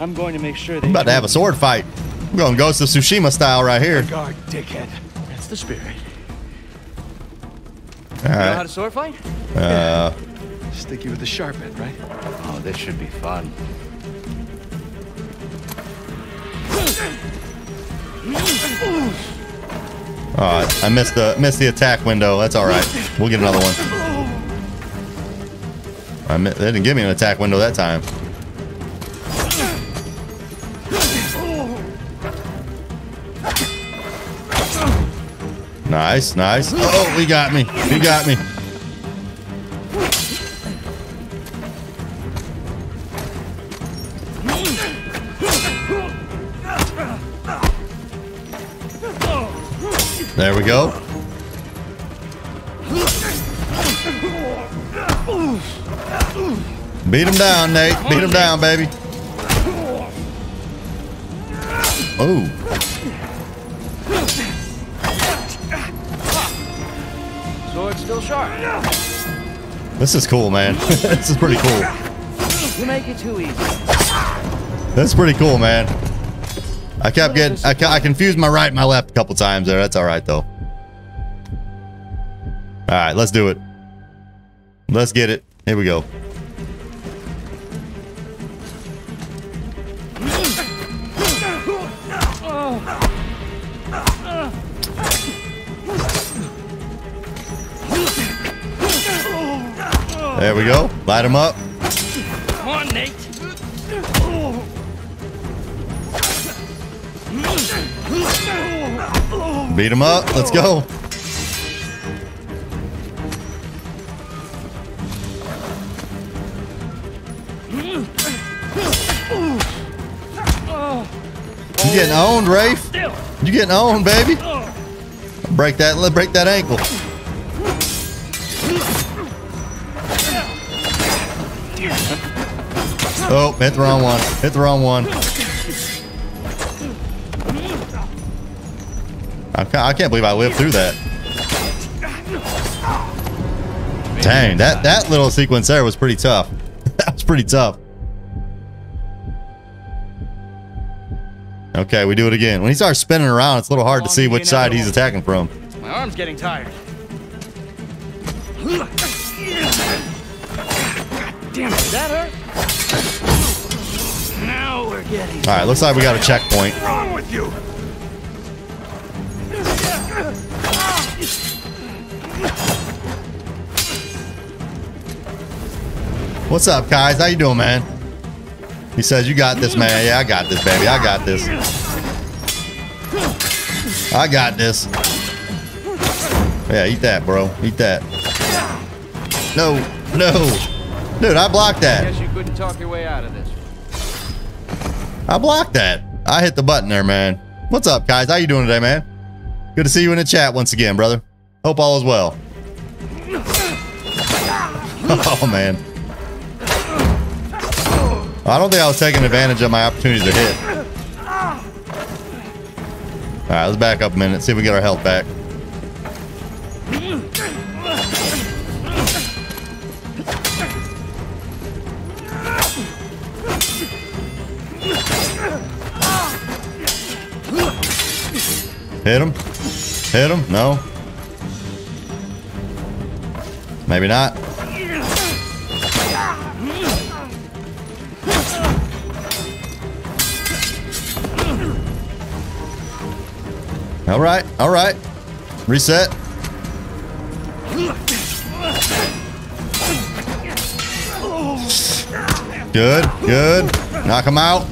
I'm going to make sure they. I'm about to have a sword fight. We're going Ghost of Tsushima style right here. Guard, dickhead. That's the spirit. All You know how to sword fight? Uh, Sticky with the sharp end, right? Oh, this should be fun. All right, I missed the missed the attack window. That's all right. We'll get another one. I mi- they didn't give me an attack window that time. Nice, nice. Oh, he got me. He got me. There we go. Beat him down, Nate. Beat him down, baby. Oh. Sharp. This is cool, man. this is pretty cool. You make it too easy. That's pretty cool, man. I kept getting, I, I confused my right and my left a couple times there. That's all right, though. All right, let's do it. Let's get it. Here we go. There we go. Light him up. Come on, Nate. Beat him up. Let's go. You getting owned, Rafe? You getting owned, baby? Break that. Let break that ankle. Oh, hit the wrong one. Hit the wrong one. I can't, I can't believe I lived through that. Dang, that, that little sequence there was pretty tough. that was pretty tough. Okay, we do it again. When he starts spinning around, it's a little hard to see which side he's attacking from. My arm's getting tired. God Damn it, that hurt? Now we're getting. All right, looks like we got a checkpoint. What's wrong with you? What's up, guys? How you doing, man? He says, you got this, man. Yeah, I got this, baby. I got this. I got this. Yeah, eat that, bro. Eat that. No, no. Dude, I blocked that. Guess you couldn't talk your way out of this. I blocked that. I hit the button there, man. What's up, guys? How you doing today, man? Good to see you in the chat once again, brother. Hope all is well. Oh, man. I don't think I was taking advantage of my opportunity to hit. All right, let's back up a minute. See if we get our health back. Hit him. Hit him. No. Maybe not. All right. All right. Reset. Good. Good. Knock him out.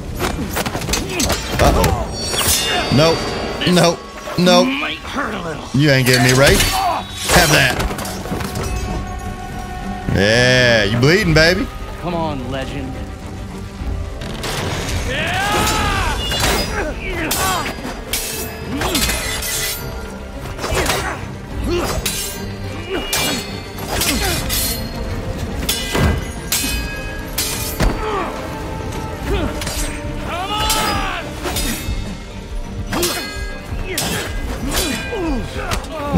Uh-oh. Nope. Nope. Nope. Might hurt a little. You ain't getting me right. Have that. Yeah, you bleeding, baby. Come on, legend.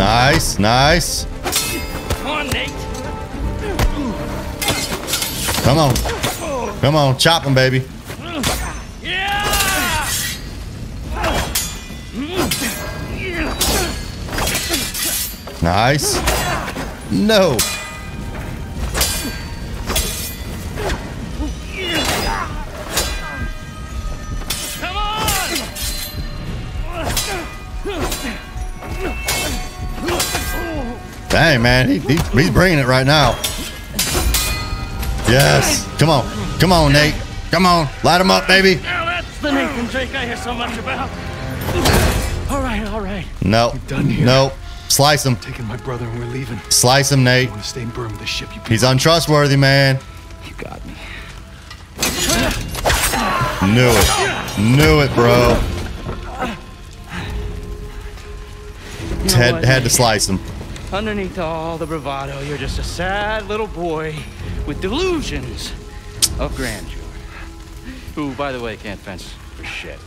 Nice, nice. Come on, Nate. Come on. Come on, chop him, baby. Nice. No. Dang, man. He, he, he's bringing it right now. Yes. Come on. Come on, Nate. Come on. Light him up, baby. Now that's the Nathan Drake I hear so much about. All right, all right. Nope. done here. Nope. Slice him. Taking my brother and we're leaving. Slice him, Nate. I want to stay and burn with the ship. You He's untrustworthy, man. You got me. Knew it. Knew it, bro. You know Had, had to slice him. Underneath all the bravado, you're just a sad little boy with delusions of grandeur. Who, by the way, can't fence for shit.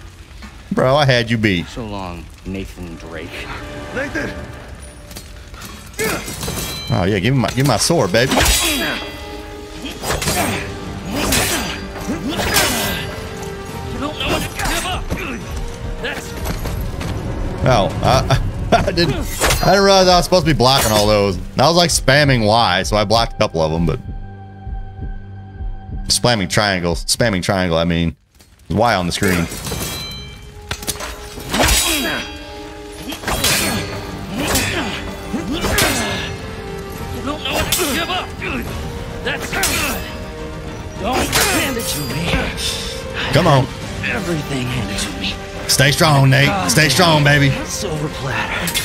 Bro, I had you beat. So long, Nathan Drake. Nathan! Oh yeah, give me my give me my sword, baby. You don't know when to give up. That's Oh, I, I didn't. I didn't realize I was supposed to be blocking all those. I was like spamming Y, so I blocked a couple of them, but spamming triangles, spamming triangle. I mean, Y on the screen. You don't know when to give up. That's Don't hand it to me. Come on, Everything handed to me. Stay strong, Nate. Stay strong, baby. Silver platter.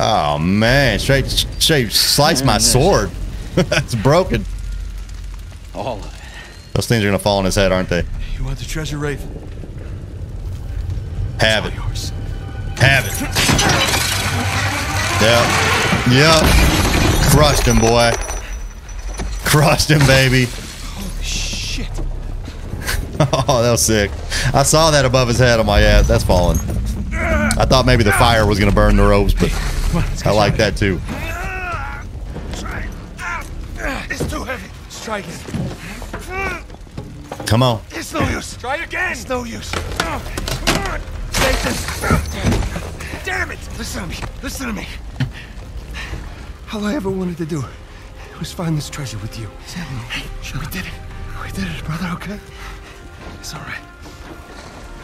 Oh man, straight straight slice my sword. It's broken. All of it. Those things are gonna fall on his head, aren't they? You want the treasure, Rafe? Have it. Yours. Have it. Yep. Yep. Crushed him, boy. Crushed him, baby. Shit. Oh, that was sick. I saw that above his head. I'm like, yeah, that's falling. I thought maybe the fire was gonna burn the ropes, but I like that too. It's too heavy. Strike it. Come on. It's no use. Try again. It's no use. Come on. Nathan. Damn it. Listen to me. Listen to me. All I ever wanted to do was find this treasure with you. Hey, We did it. We did it, brother, okay? It's all right.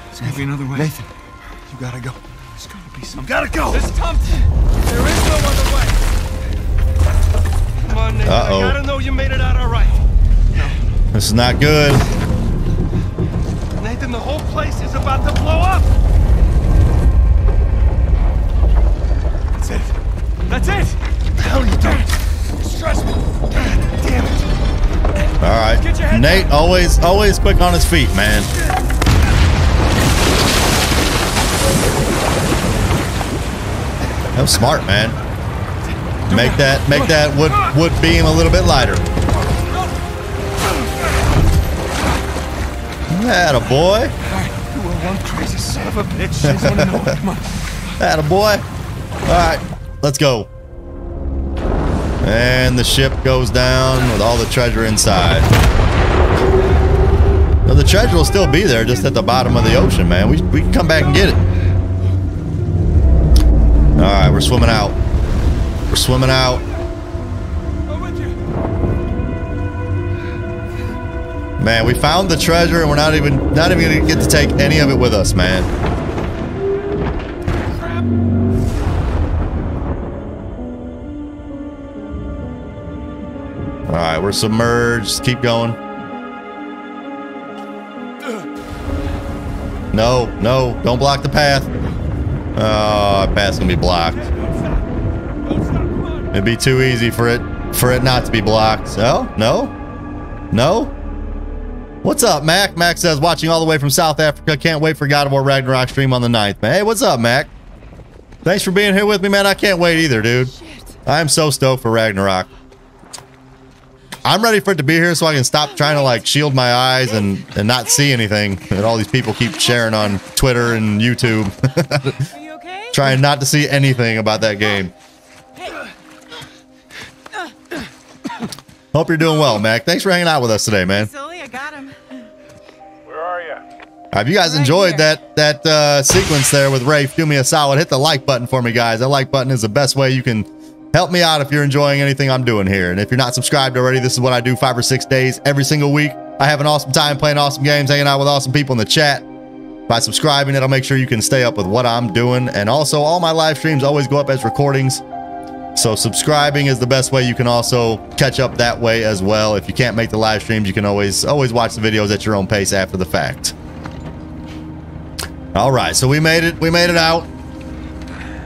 There's gotta be another way. Nathan, you gotta go. There's gotta be some. Gotta go. There's Thompson. There is no other way. Come on, Nathan. Uh-oh. I gotta know you made it out all right. No. This is not good. Nathan, the whole place is about to blow up. That's it. That's it. The hell you doing? Stress me. God damn it. All right. Nate, always, always quick on his feet, man. That was smart, man. Make that, make that wood wood beam a little bit lighter. That a boy. You were one crazy son of a bitch. She's wanna know. Come on. That a boy. All right, let's go. And the ship goes down with all the treasure inside. Now, the treasure will still be there, just at the bottom of the ocean, man. We, we can come back and get it. All right, we're swimming out. We're swimming out. Man, we found the treasure, and we're not even not even gonna get to take any of it with us, man. All right, we're submerged. Keep going. No, no, don't block the path. Oh, our path's gonna be blocked. It'd be too easy for it for it not to be blocked. So, no, no. What's up, Mac? Mac says watching all the way from South Africa. Can't wait for God of War Ragnarok stream on the 9th. Man, hey, what's up, Mac? Thanks for being here with me, man. I can't wait either, dude. I am so stoked for Ragnarok. I'm ready for it to be here so I can stop trying to like shield my eyes and and not see anything that all these people keep sharing on Twitter and YouTube. Are you okay? trying not to see anything about that game. Hope you're doing well, Mac. Thanks for hanging out with us today, man. Sully, I got him. Where are you? Have you guys Right enjoyed here. that that uh, sequence there with Rafe? Do me a solid. Hit the like button for me, guys. That like button is the best way you can help me out if you're enjoying anything I'm doing here. And if you're not subscribed already, this is what I do five or six days every single week. I have an awesome time playing awesome games, hanging out with awesome people in the chat. By subscribing, it'll make sure you can stay up with what I'm doing. And also, all my live streams always go up as recordings. So subscribing is the best way. You can also catch up that way as well. If you can't make the live streams, you can always always watch the videos at your own pace after the fact. All right, so we made it. We made it out.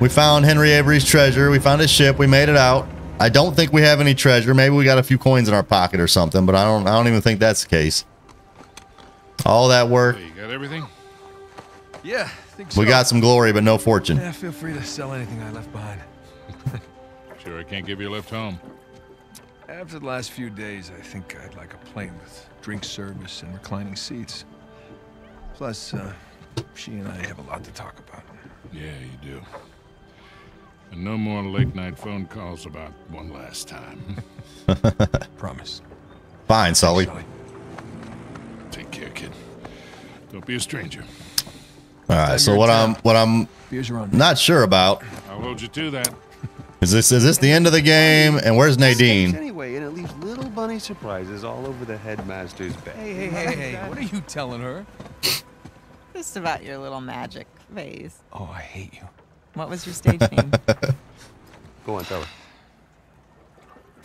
We found Henry Avery's treasure. We found his ship. We made it out. I don't think we have any treasure. Maybe we got a few coins in our pocket or something, but I don't. I don't even think that's the case. All that work. Hey, you got everything? Yeah, I think so. We got some glory, but no fortune. Yeah, feel free to sell anything I left behind. Sure, I can't give you a lift home. After the last few days, I think I'd like a plane with drink service and reclining seats. Plus, uh, she and I have a lot to talk about. Yeah, you do. And no more late night phone calls about one last time. Promise. Fine, Sully. Take care, kid. Don't be a stranger. All right. So what I'm what I'm Beers are on. not sure about I'll hold you to that. is this is this the end of the game? And where's Nadine? Anyway, and it leaves little bunny surprises all over the headmaster's bed. Hey, hey, hey, hey! What are you telling her? Just about your little magic phase. Oh, I hate you. What was your stage name? Go on, tell her.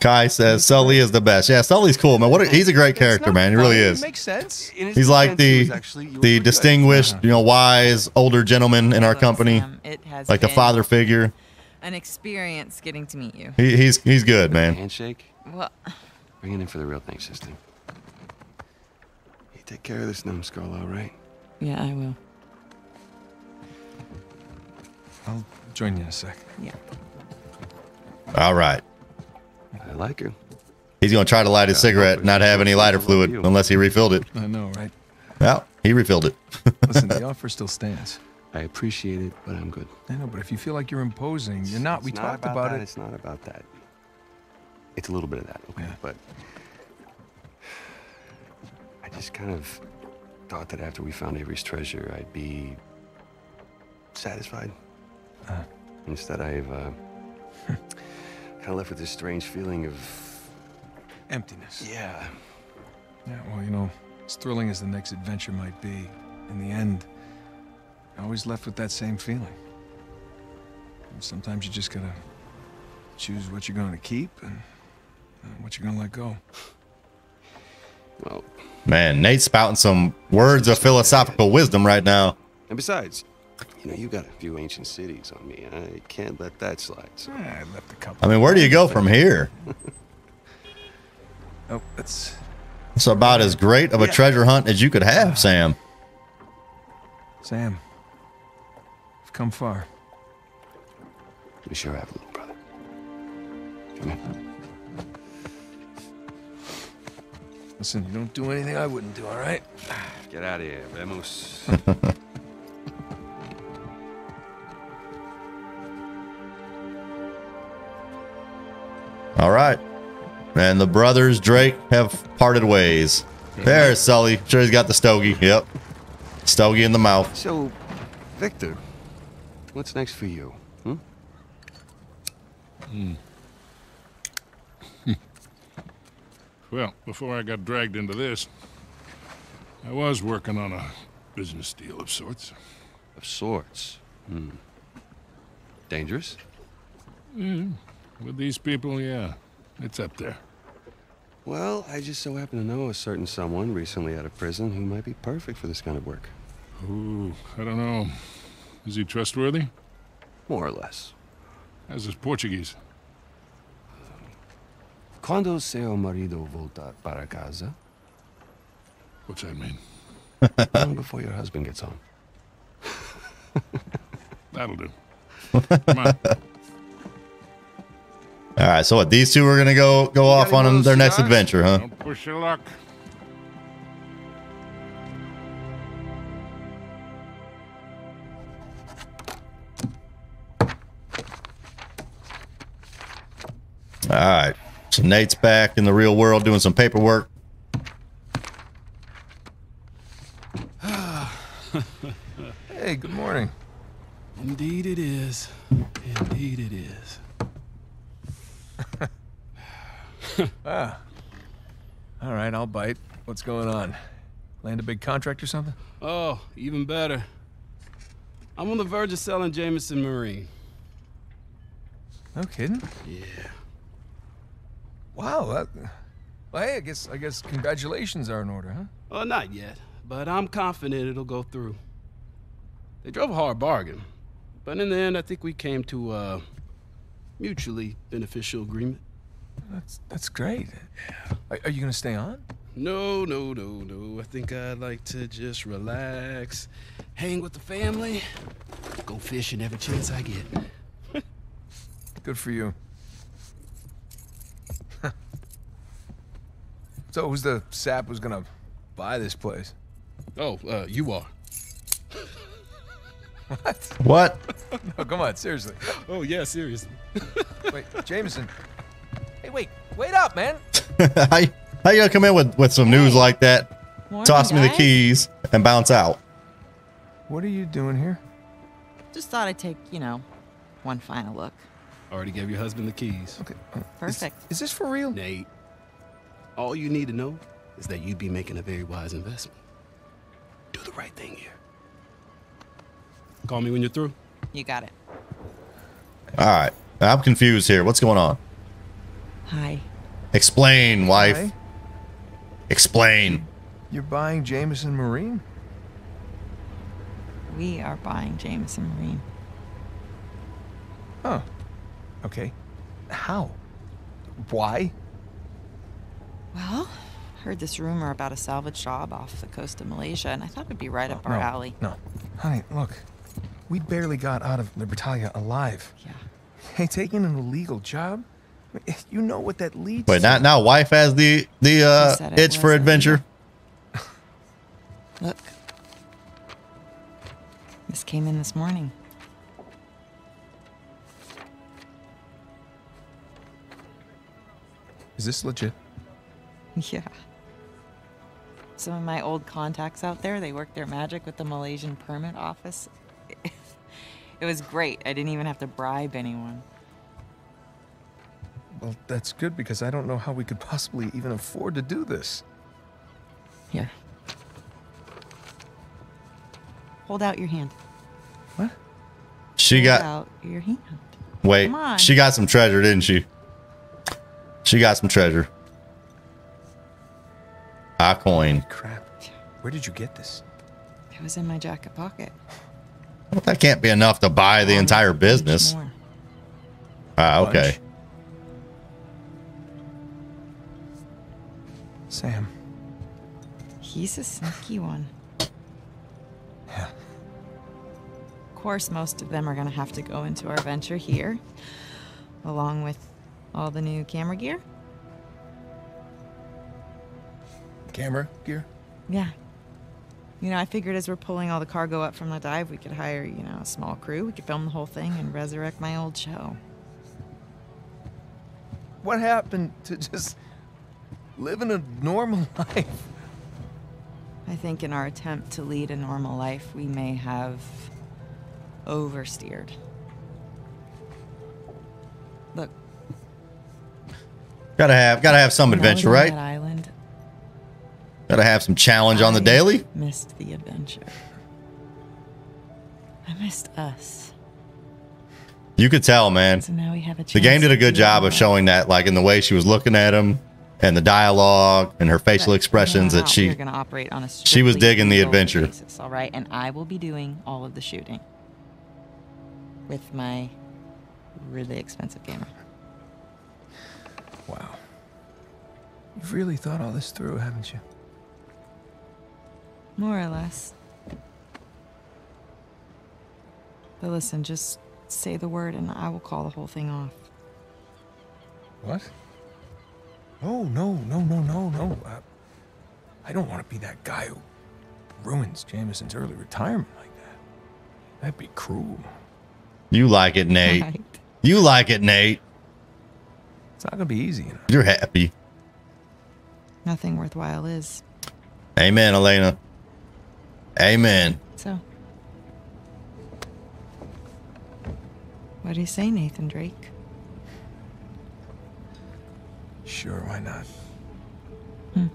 Kai says Sully is the best. Yeah, Sully's cool, man. What a, he's a great character, man. He really is. Makes sense. He's like the was actually- you were the distinguished, you know, wise older gentleman in our company, Sam, it has like the father figure. An experience getting to meet you. He, he's he's good, man. Handshake. Well, Bring it in for the real thing, sister. You take care of this numbskull, all right? yeah, I will. I'll join you in a sec. Yeah. All right. I like her. He's gonna try to light his Yeah, cigarette, not have any lighter fluid you. unless he refilled it. I know, right? Well, he refilled it. Listen, the offer still stands. I appreciate it, but I'm good. I know, but if you feel like you're imposing, you're not. We It's talked not about, it. It's not about that. It's a little bit of that, okay? Yeah. But I just kind of thought that after we found Avery's treasure, I'd be satisfied. Uh. Instead, I've uh, kind of left with this strange feeling of Emptiness. yeah. Yeah, well, you know, as thrilling as the next adventure might be, in the end, I always left with that same feeling. And sometimes you just gotta choose what you're gonna keep and uh, what you're gonna let go. Well, Man, Nate's spouting some words of philosophical wisdom right now. and besides, you know, you got a few ancient cities on me. I can't let that slide. So. I left a couple. I mean, where do you go from here? Oh, that's It's about as great of a Yeah. treasure hunt as you could have, ah. Sam. Sam. We've come far. We sure have, little brother. Come here. Listen, you don't do anything I wouldn't do, all right? Get out of here, vemos. All right. And the brothers Drake have parted ways. There's Sully. Sure, he's got the stogie. Yep. Stogie in the mouth. so, Victor, what's next for you? Hmm? Hmm. Well, before I got dragged into this, I was working on a business deal of sorts. Of sorts. Hmm. Dangerous? With these people, yeah, it's up there. Well, I just so happen to know a certain someone recently out of prison who might be perfect for this kind of work. Ooh, I don't know. Is he trustworthy? More or less. How's his Portuguese? Quando seu marido volta para casa? What's that mean? Long before your husband gets home. That'll do. Come on. All right. So what? These two are gonna go go off on their next cigars? adventure, huh? Don't push your luck. All right. So Nate's back in the real world doing some paperwork. Hey, good morning. Indeed it is. Indeed it is. Ah. All right, I'll bite. What's going on? Land a big contract or something? Oh, even better. I'm on the verge of selling Jameson Marine. No kidding. Yeah. Wow. That, well, hey, I guess I guess congratulations are in order, huh? Well, not yet, but I'm confident it'll go through. They drove a hard bargain, but in the end, I think we came to a mutually beneficial agreement. That's that's great. Are, are you gonna stay on? No, no, no, no. I think I'd like to just relax, hang with the family, go fishing every chance I get. Good for you. so who's the sap who's gonna buy this place? Oh, uh, you are. What? What? no, come on, seriously. Oh yeah, seriously. Wait, Jameson. Hey, wait, wait up, man. how, you- how you gonna come in with, with some news like that? Morning, Toss me the keys and bounce out. What are you doing here? Just thought I'd take, you know, one final look. Already gave your husband the keys. Okay. Perfect. Is this for real? Nate, all you need to know is that you'd be making a very wise investment. Do the right thing here. Call me when you're through. You got it. All right. I'm confused here. What's going on? Hi. Explain, wife. Hi. Explain. You're buying Jameson Marine? We are buying Jameson Marine. Oh. Okay. How? Why? Well, heard this rumor about a salvage job off the coast of Malaysia, and I thought it'd be right up our no, alley. No. Honey, look. We barely got out of Libertalia alive. Yeah. Hey, taking an illegal job? You know what that leads Wait, to. now now wife has the the uh, it itch for wasn't. adventure. Look. This came in this morning. Is this legit? Yeah. Some of my old contacts out there, they work their magic with the Malaysian permit office. It was great. I didn't even have to bribe anyone. Well, that's good because I don't know how we could possibly even afford to do this. Here. Hold out your hand. What? She Hold got out your hand. wait. Come on. She got some treasure, didn't she? She got some treasure. A coin. Crap. Where did you get this? It was in my jacket pocket. Well, that can't be enough to buy the entire business. Ah, okay. Sam. He's a sneaky one. Yeah. Of course, most of them are going to have to go into our venture here, along with all the new camera gear. Camera gear? Yeah. You know, I figured as we're pulling all the cargo up from the dive, we could hire, you know, a small crew. We could film the whole thing and resurrect my old show. What happened to just living a normal life? I think in our attempt to lead a normal life, we may have oversteered. Look, Gotta have gotta have some when I was adventure, right? That island, Gotta have some challenge on the daily. Missed the adventure. I missed us. You could tell, man. So now we have a chance. The game did a good job of showing that, like in the way she was looking at him, and the dialogue and her facial But expressions that she going to operate on a she was digging the adventure. Basis, all right, and I will be doing all of the shooting with my really expensive camera. Wow. You've really thought all this through, haven't you? More or less. But listen, just say the word and I will call the whole thing off. What? No, no, no, no, no, no. Uh, I don't want to be that guy who ruins Jameson's early retirement like that. That'd be cruel. You like it, Nate. Right. You like it, Nate. It's not gonna be easy. You know? You're happy. Nothing worthwhile is. Amen, Elena. Amen. So. What do you say, Nathan Drake? Sure, why not? Hmm.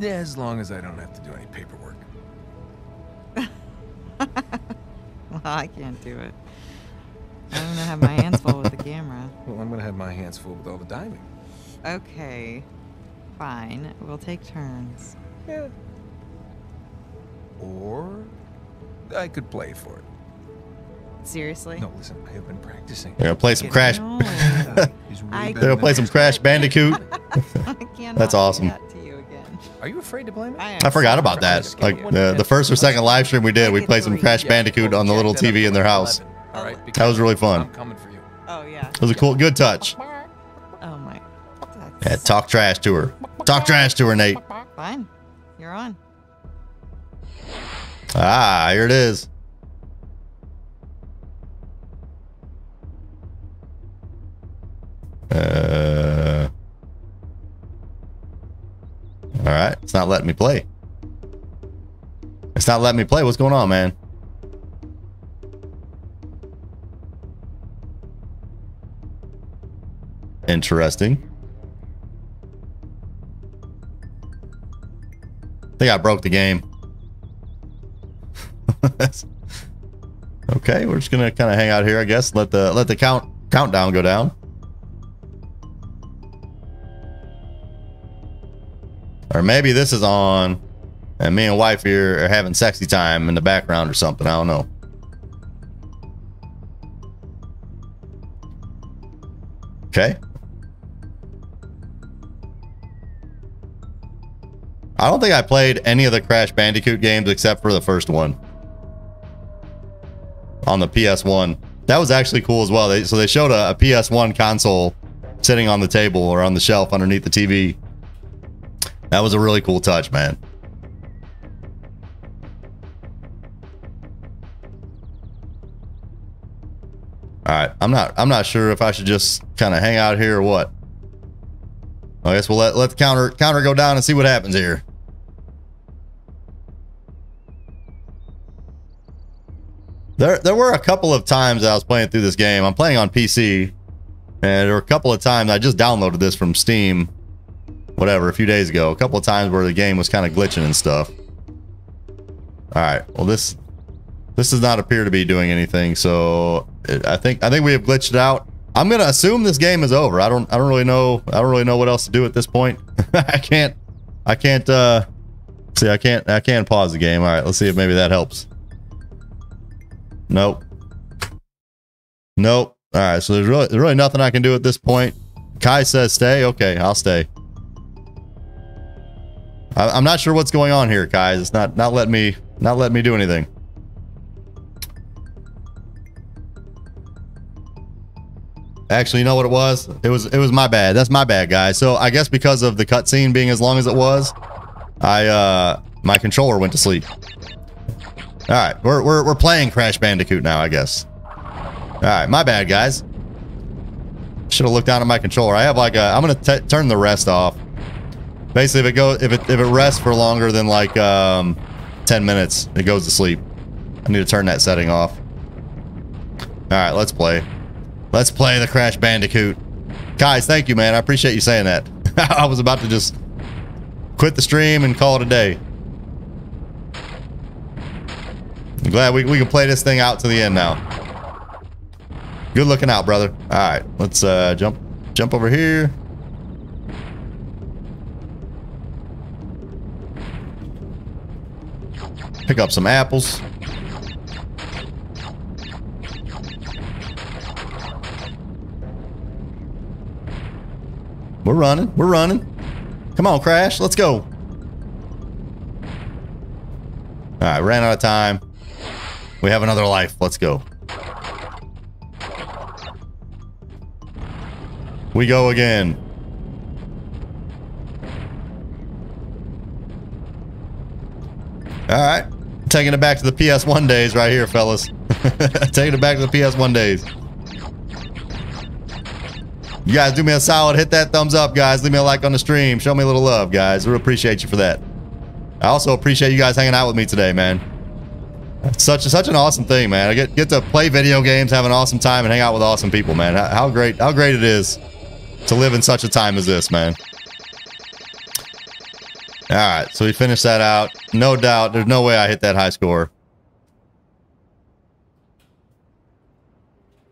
Yeah, as long as I don't have to do any paperwork. Well, I can't do it. I'm gonna have my hands full with the camera. Well, I'm gonna have my hands full with all the diving. Okay. Fine. We'll take turns. Yeah. Or I could play for it. Seriously? No, listen, I have been practicing. They're gonna play some Crash. No. I better They're gonna play some. Crash Bandicoot. I cannot That's awesome. that to you again. Are you afraid to play me? I, I forgot so about that. Like the, the first or second live stream we did, we played some Crash Bandicoot on the little TV in their house. All right. That was really fun. I'm coming for you. Oh yeah. It was a cool, good touch. Oh my. Yeah, talk trash to her. Talk trash to her, Nate. Fine. You're on. Ah, here it is. Uh. All right, it's not letting me play. It's not letting me play. What's going on, man? Interesting. I think I broke the game. okay, we're just gonna kind of hang out here, I guess. Let the let the count countdown go down. Or maybe this is on, and me and wife here are having sexy time in the background or something. I don't know. Okay. I don't think I played any of the Crash Bandicoot games except for the first one on the PS1. That was actually cool as well. They, so they showed a, a PS1 console sitting on the table or on the shelf underneath the TV. That was a really cool touch, man. All right, I'm not I'm not sure if I should just kind of hang out here or what. I guess we'll let let the counter counter go down and see what happens here. There there were a couple of times I was playing through this game. I'm playing on PC, and there were a couple of times I just downloaded this from Steam, whatever, a few days ago. A couple of times where the game was kind of glitching and stuff. All right, well this this does not appear to be doing anything, so it, I think I think we have glitched out. I'm gonna assume this game is over. I don't I don't really know I don't really know what else to do at this point. I can't I can't uh see I can't I can't pause the game. All right, let's see if maybe that helps. Nope. Nope. All right, so there's really there's really nothing I can do at this point. Kai says stay. Okay, I'll stay. I, I'm not sure what's going on here, guys. It's not not letting me not letting me do anything. Actually, you know what it was? It was it was my bad. That's my bad, guys. So I guess because of the cutscene being as long as it was, I uh my controller went to sleep. All right, we're we're we're playing Crash Bandicoot now, I guess. All right, my bad, guys. Should have looked down at my controller. I have like a. I'm gonna turn the rest off. Basically, if it goes if it if it rests for longer than like um 10 minutes, it goes to sleep. I need to turn that setting off. All right, let's play. Let's play the Crash Bandicoot. Guys, thank you, man. I appreciate you saying that. I was about to just quit the stream and call it a day. I'm glad we, we can play this thing out to the end now. Good looking out, brother. All right, let's uh, jump jump over here. Pick up some apples. We're running. We're running. Come on, Crash. Let's go. All right, ran out of time. We have another life. Let's go. We go again. All right. Taking it back to the PS1 days right here, fellas. Taking it back to the PS1 days. You guys do me a solid. Hit that thumbs up, guys. Leave me a like on the stream. Show me a little love, guys. We appreciate you for that. I also appreciate you guys hanging out with me today, man. Such such an awesome thing, man. I get get to play video games, have an awesome time, and hang out with awesome people, man. How great how great it is to live in such a time as this, man. All right, so we finished that out. No doubt, there's no way I hit that high score.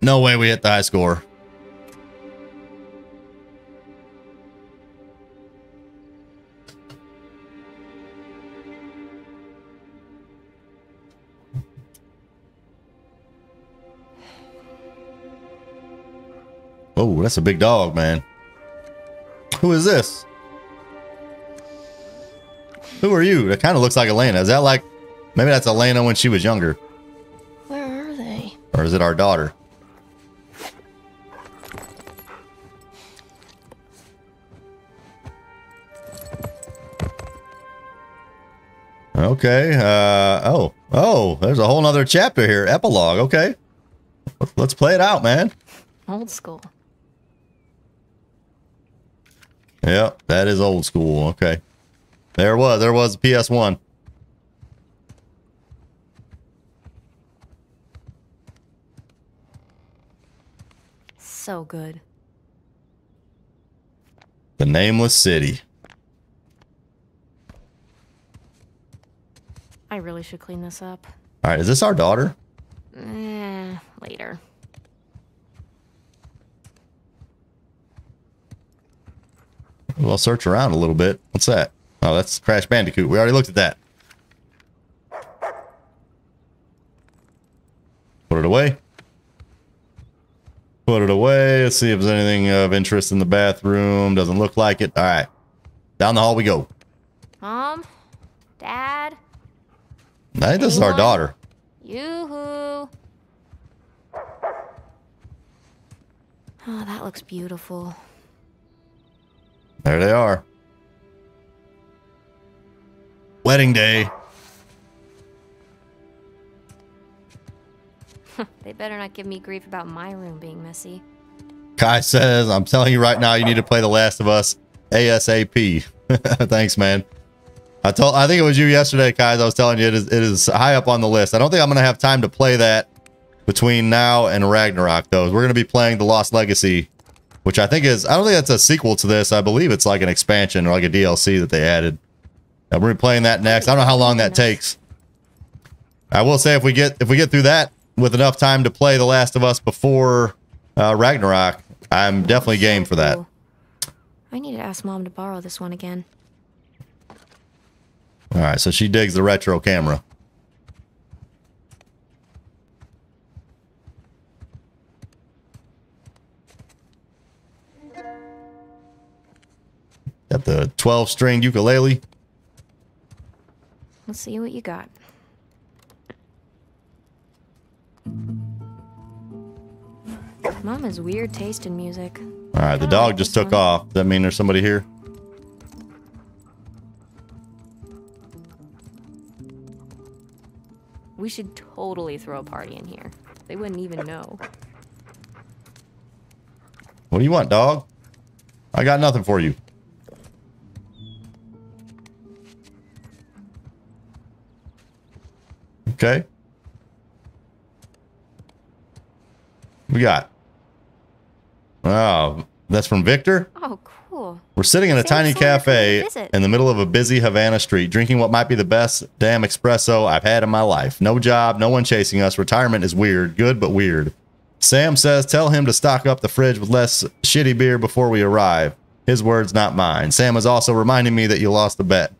No way we hit the high score. Oh, that's a big dog, man. Who is this? Who are you? That kind of looks like Elena. Is that like maybe that's Elena when she was younger? Where are they? Or is it our daughter? Okay. Uh oh. Oh, there's a whole nother chapter here. Epilogue. Okay. Let's play it out, man. Old school. Yep, that is old school. Okay. There was. There was PS1. So good. The Nameless City. I really should clean this up. All right, is this our daughter? Eh, later. We'll search around a little bit. What's that? Oh, that's Crash Bandicoot. We already looked at that. Put it away. Put it away. Let's see if there's anything of interest in the bathroom. Doesn't look like it. All right. Down the hall we go. Mom? Dad? I think this is our daughter. Yoo-hoo! Oh, that looks beautiful. There they are. Wedding day. they better not give me grief about my room being messy. Kai says, I'm telling you right now, you need to play The Last of Us ASAP. Thanks, man. I told I think it was you yesterday, Kai. I was telling you it is it is high up on the list. I don't think I'm gonna have time to play that between now and Ragnarok, though. We're gonna be playing The Lost Legacy, which I think is I don't think that's a sequel to this. I believe it's like an expansion or like a DLC that they added. We're playing that next. I don't know how long that takes. I will say if we get if we get through that with enough time to play The Last of Us before uh, Ragnarok, I'm definitely game for that. I need to ask Mom to borrow this one again. All right, so she digs the retro camera. Got the 12 string ukulele. Let's see what you got. Mom has weird taste in music. All right, the dog just took off. Does that mean there's somebody here? We should totally throw a party in here. They wouldn't even know. What do you want, dog? I got nothing for you. Okay. We got. Oh, that's from Victor? Oh, cool. We're sitting in a tiny cafe in the middle of a busy Havana street, drinking what might be the best damn espresso I've had in my life. No job, no one chasing us. Retirement is weird, good but weird. Sam says, tell him to stock up the fridge with less shitty beer before we arrive. His words, not mine. Sam is also reminding me that you lost the bet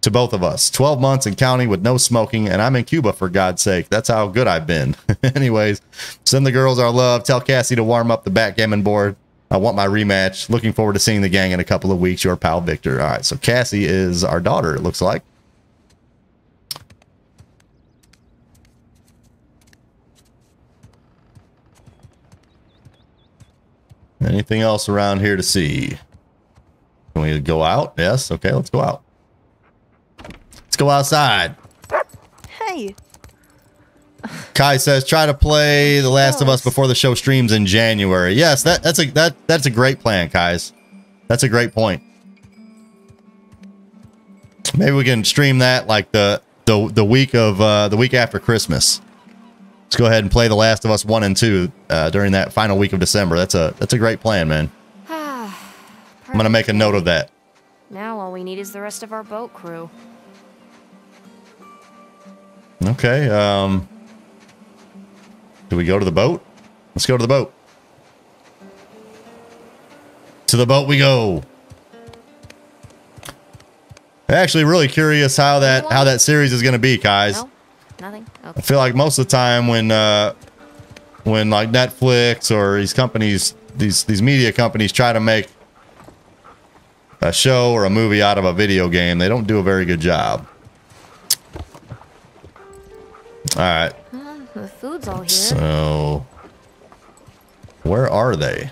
to both of us. 12 months in county with no smoking, and I'm in Cuba for God's sake. That's how good I've been. Anyways, send the girls our love. Tell Cassie to warm up the backgammon board. I want my rematch. Looking forward to seeing the gang in a couple of weeks. Your pal Victor. All right, so Cassie is our daughter, it looks like. Anything else around here to see? Can we go out? Yes. Okay, let's go out. Go outside. Hey, Kai says, "Try to play The Last of Us before the show streams in January." Yes, that that's a that that's a great plan, Kais. That's a great point. Maybe we can stream that like the the the week of uh, the week after Christmas. Let's go ahead and play The Last of Us one and two uh, during that final week of December. That's a that's a great plan, man. I'm gonna make a note of that. Now all we need is the rest of our boat crew. Okay. Um, do we go to the boat? Let's go to the boat. To the boat we go. Actually, really curious how that how that series is going to be, guys. No? Nothing? I feel like most of the time when uh, when like Netflix or these companies, these these media companies try to make a show or a movie out of a video game, they don't do a very good job. All right. Uh, the food's all here. So, where are they?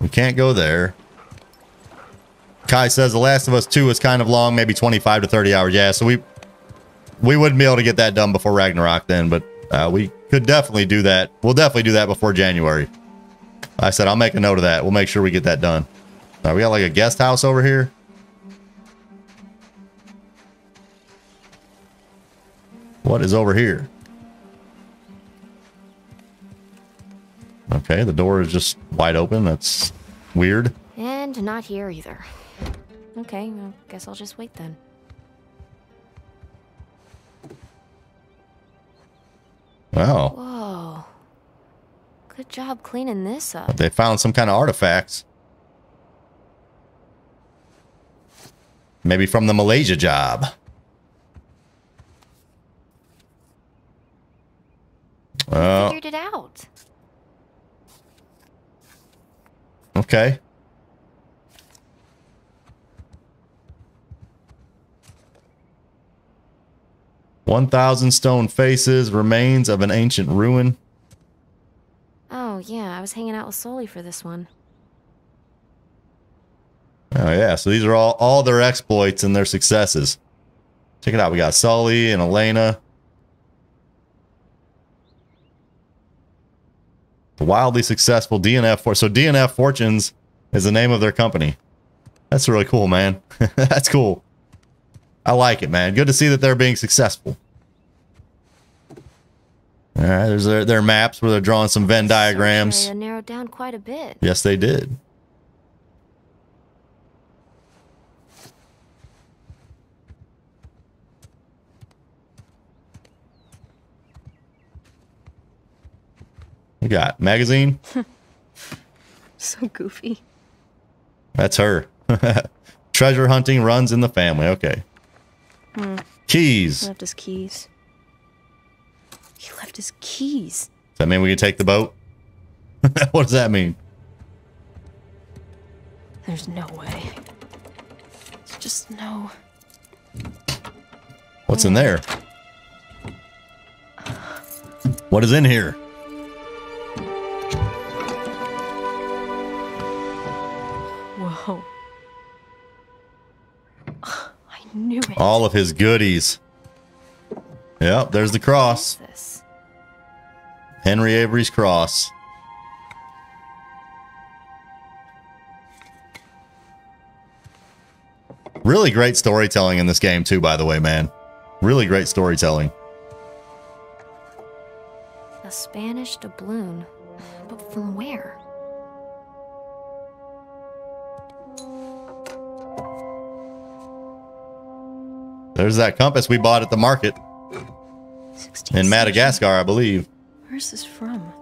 We can't go there. Kai says The Last of Us 2 is kind of long, maybe 25 to 30 hours. Yeah, so we we wouldn't be able to get that done before Ragnarok then, but uh, we could definitely do that. We'll definitely do that before January. I said I'll make a note of that. We'll make sure we get that done. Right, we got like a guest house over here. What is over here? Okay, the door is just wide open. That's weird. And not here either. Okay, well, guess I'll just wait then. Wow. Whoa. Good job cleaning this up. They found some kind of artifacts. Maybe from the Malaysia job. Oh, Figured it out. okay. One thousand stone faces, remains of an ancient ruin. Oh, yeah, I was hanging out with Sully for this one. Oh yeah, so these are all all their exploits and their successes. Check it out. We got Sully and Elena. Wildly successful DNF for so DNF Fortunes is the name of their company. That's really cool, man. That's cool. I like it, man. Good to see that they're being successful. All right, there's their, their maps where they're drawing some Venn diagrams. Narrowed down quite a bit. Yes, they did. We got magazine. So goofy. That's her. Treasure hunting runs in the family. Okay. Hmm. Keys. Left his keys. He left his keys. Does that mean we can take the boat? what does that mean? There's no way. There's just no. What's in there? What is in here? Knew it. All of his goodies. Yep, there's the cross. Henry Avery's cross. Really great storytelling in this game, too, by the way, man. Really great storytelling. A Spanish doubloon. But from where? There's that compass we bought at the market in Madagascar, I believe. Where's this from?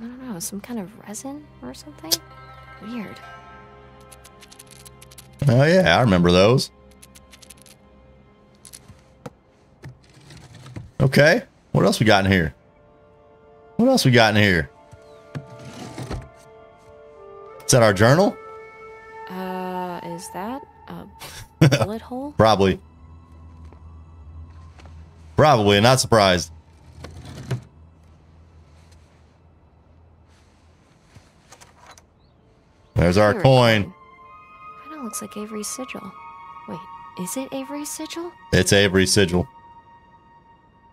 I don't know, some kind of resin or something? Weird. Oh, yeah, I remember those. Okay, what else we got in here? What else we got in here? Is that our journal? Uh, is that a bullet hole? Probably. Probably, not surprised. There's our Pirate coin. Kinda looks like Avery's sigil. Wait, is it Avery's sigil? It's Avery's sigil.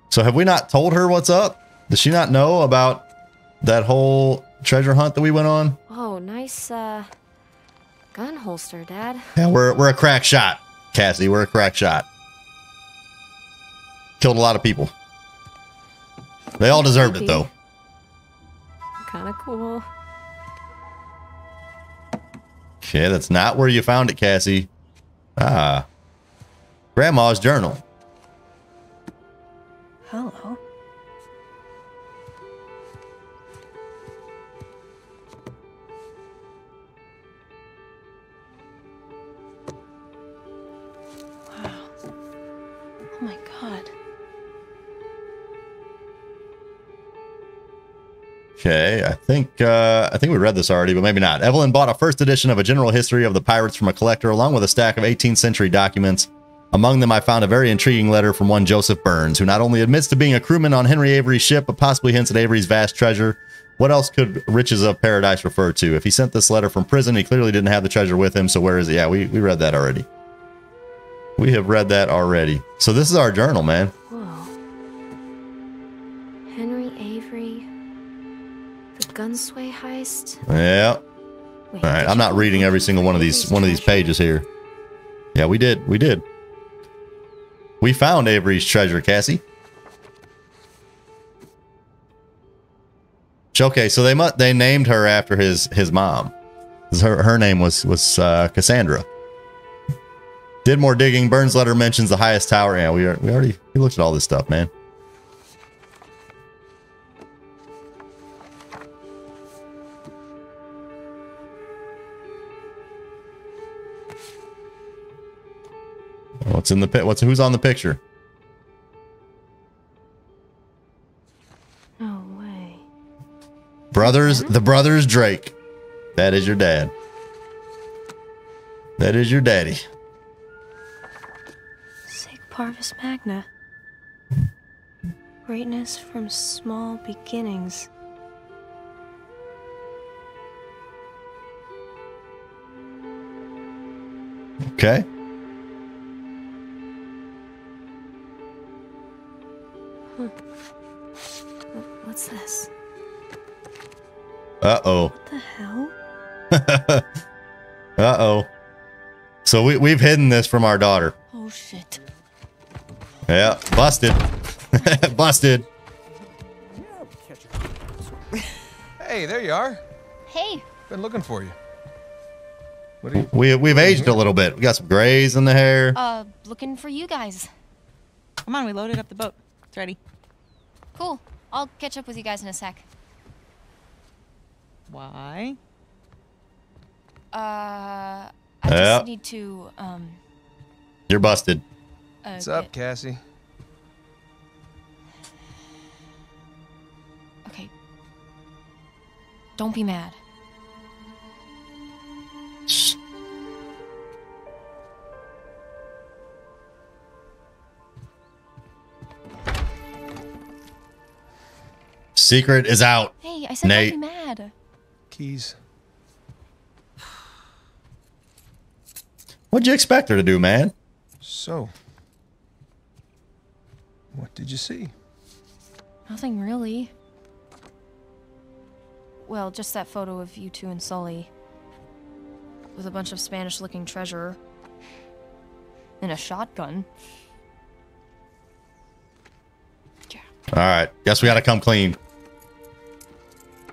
So have we not told her what's up? Does she not know about that whole treasure hunt that we went on? Oh, nice, uh, gun holster, Dad. Yeah, we're we're a crack shot, Cassie. We're a crack shot. Killed a lot of people. They all deserved it though. Kind of cool. Okay, that's not where you found it, Cassie. Ah. Grandma's journal. Hello. Wow. Oh my god. Okay, I think uh, I think we read this already, but maybe not. Evelyn bought a first edition of a general history of the pirates from a collector, along with a stack of 18th century documents. Among them, I found a very intriguing letter from one Joseph Burns, who not only admits to being a crewman on Henry Avery's ship, but possibly hints at Avery's vast treasure. What else could riches of paradise refer to? If he sent this letter from prison, he clearly didn't have the treasure with him. So where is it? Yeah, we, we read that already. We have read that already. So this is our journal, man. Whoa. Henry Avery. The Gunsway heist. Yeah. All right, I'm not reading every single one of these one of these pages here. Yeah, we did. We did. We found Avery's treasure, Cassie. Okay, so they they named her after his his mom. Her her name was was uh, Cassandra. Did more digging. Burns letter mentions the highest tower. Yeah, we are, we already we looked at all this stuff, man. What's in the pit? What's who's on the picture? No way. Brothers, the brothers Drake. That is your dad. That is your daddy. Sic Parvis Magna. Greatness from small beginnings. Okay. What's this? Uh oh. What the hell? uh oh. So we we've hidden this from our daughter. Oh shit. Yeah, busted. busted. Hey, there you are. Hey, Been looking for you. What are you? We we've aged a little bit. We got some grays in the hair. uh, looking for you guys. Come on, we loaded up the boat. It's ready. Cool. I'll catch up with you guys in a sec. Why? Uh, I Yeah. just need to, um, You're busted. uh, What's up, Cassie? Okay. Don't be mad. Secret is out. Hey, I said Nate. don't be mad. Keys. What'd you expect her to do, man? So, what did you see? Nothing really. Well, just that photo of you two and Sully. With a bunch of Spanish looking treasure. And a shotgun. Yeah. All right. Guess we got to come clean.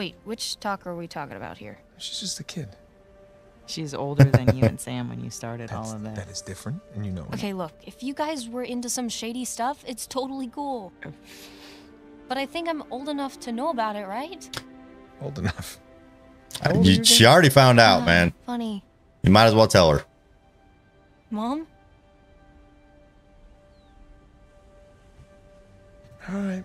Wait, which talk are we talking about here? She's just a kid. She's older than you and Sam when you started all of that. That is different, and you know it. Okay, look, if you guys were into some shady stuff, it's totally cool. But I think I'm old enough to know about it, right? Old enough. You- she already found out, Ah, man. Funny. You might as well tell her. Mom? All right.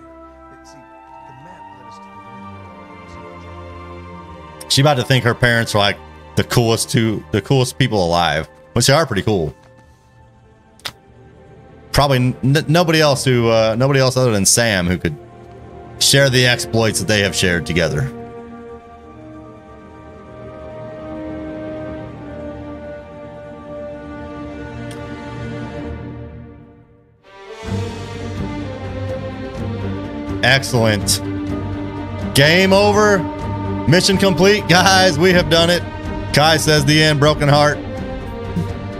She about to think her parents are like the coolest two, the coolest people alive, which they are pretty cool. Probably nobody else who, uh, nobody else other than Sam who could share the exploits that they have shared together. Excellent. Game over. Mission complete, guys. We have done it. Kai says the end. Broken heart.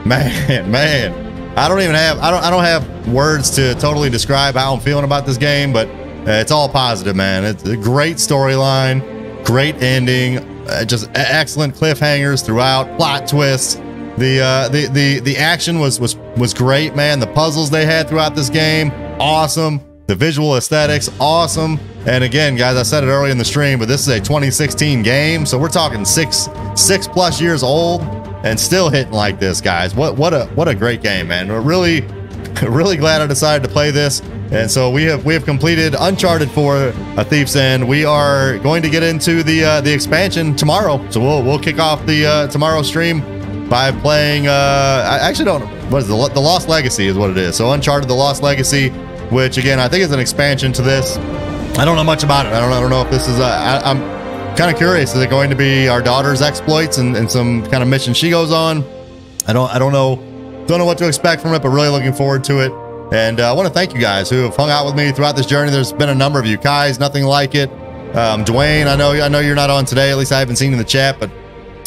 Man, man. I don't even have. I don't. I don't have words to totally describe how I'm feeling about this game, but uh, it's all positive, man. It's a great storyline, great ending, uh, just excellent cliffhangers throughout, plot twists. The uh, the the the action was was was great, man. The puzzles they had throughout this game, awesome. The visual aesthetics, awesome. And again, guys, I said it early in the stream, but this is a 2016 game, so we're talking six six plus years old and still hitting like this, guys. What what a what a great game, man. We're really really glad I decided to play this. And so we have we have completed Uncharted 4 A Thief's End. We are going to get into the uh, the expansion tomorrow. So we'll we'll kick off the uh, tomorrow stream by playing. Uh, I actually don't. Know. What is the the Lost Legacy is what it is. So Uncharted: The Lost Legacy, which again I think is an expansion to this. I don't know much about it. I don't I don't know if this is. Uh, I, I'm kind of curious. Is it going to be our daughter's exploits and, and some kind of mission she goes on? I don't I don't know don't know what to expect from it, but really looking forward to it. And uh, I want to thank you guys who have hung out with me throughout this journey. There's been a number of you. Kai's nothing like it. Um, Dwayne, I know I know you're not on today. At least I haven't seen you in the chat, but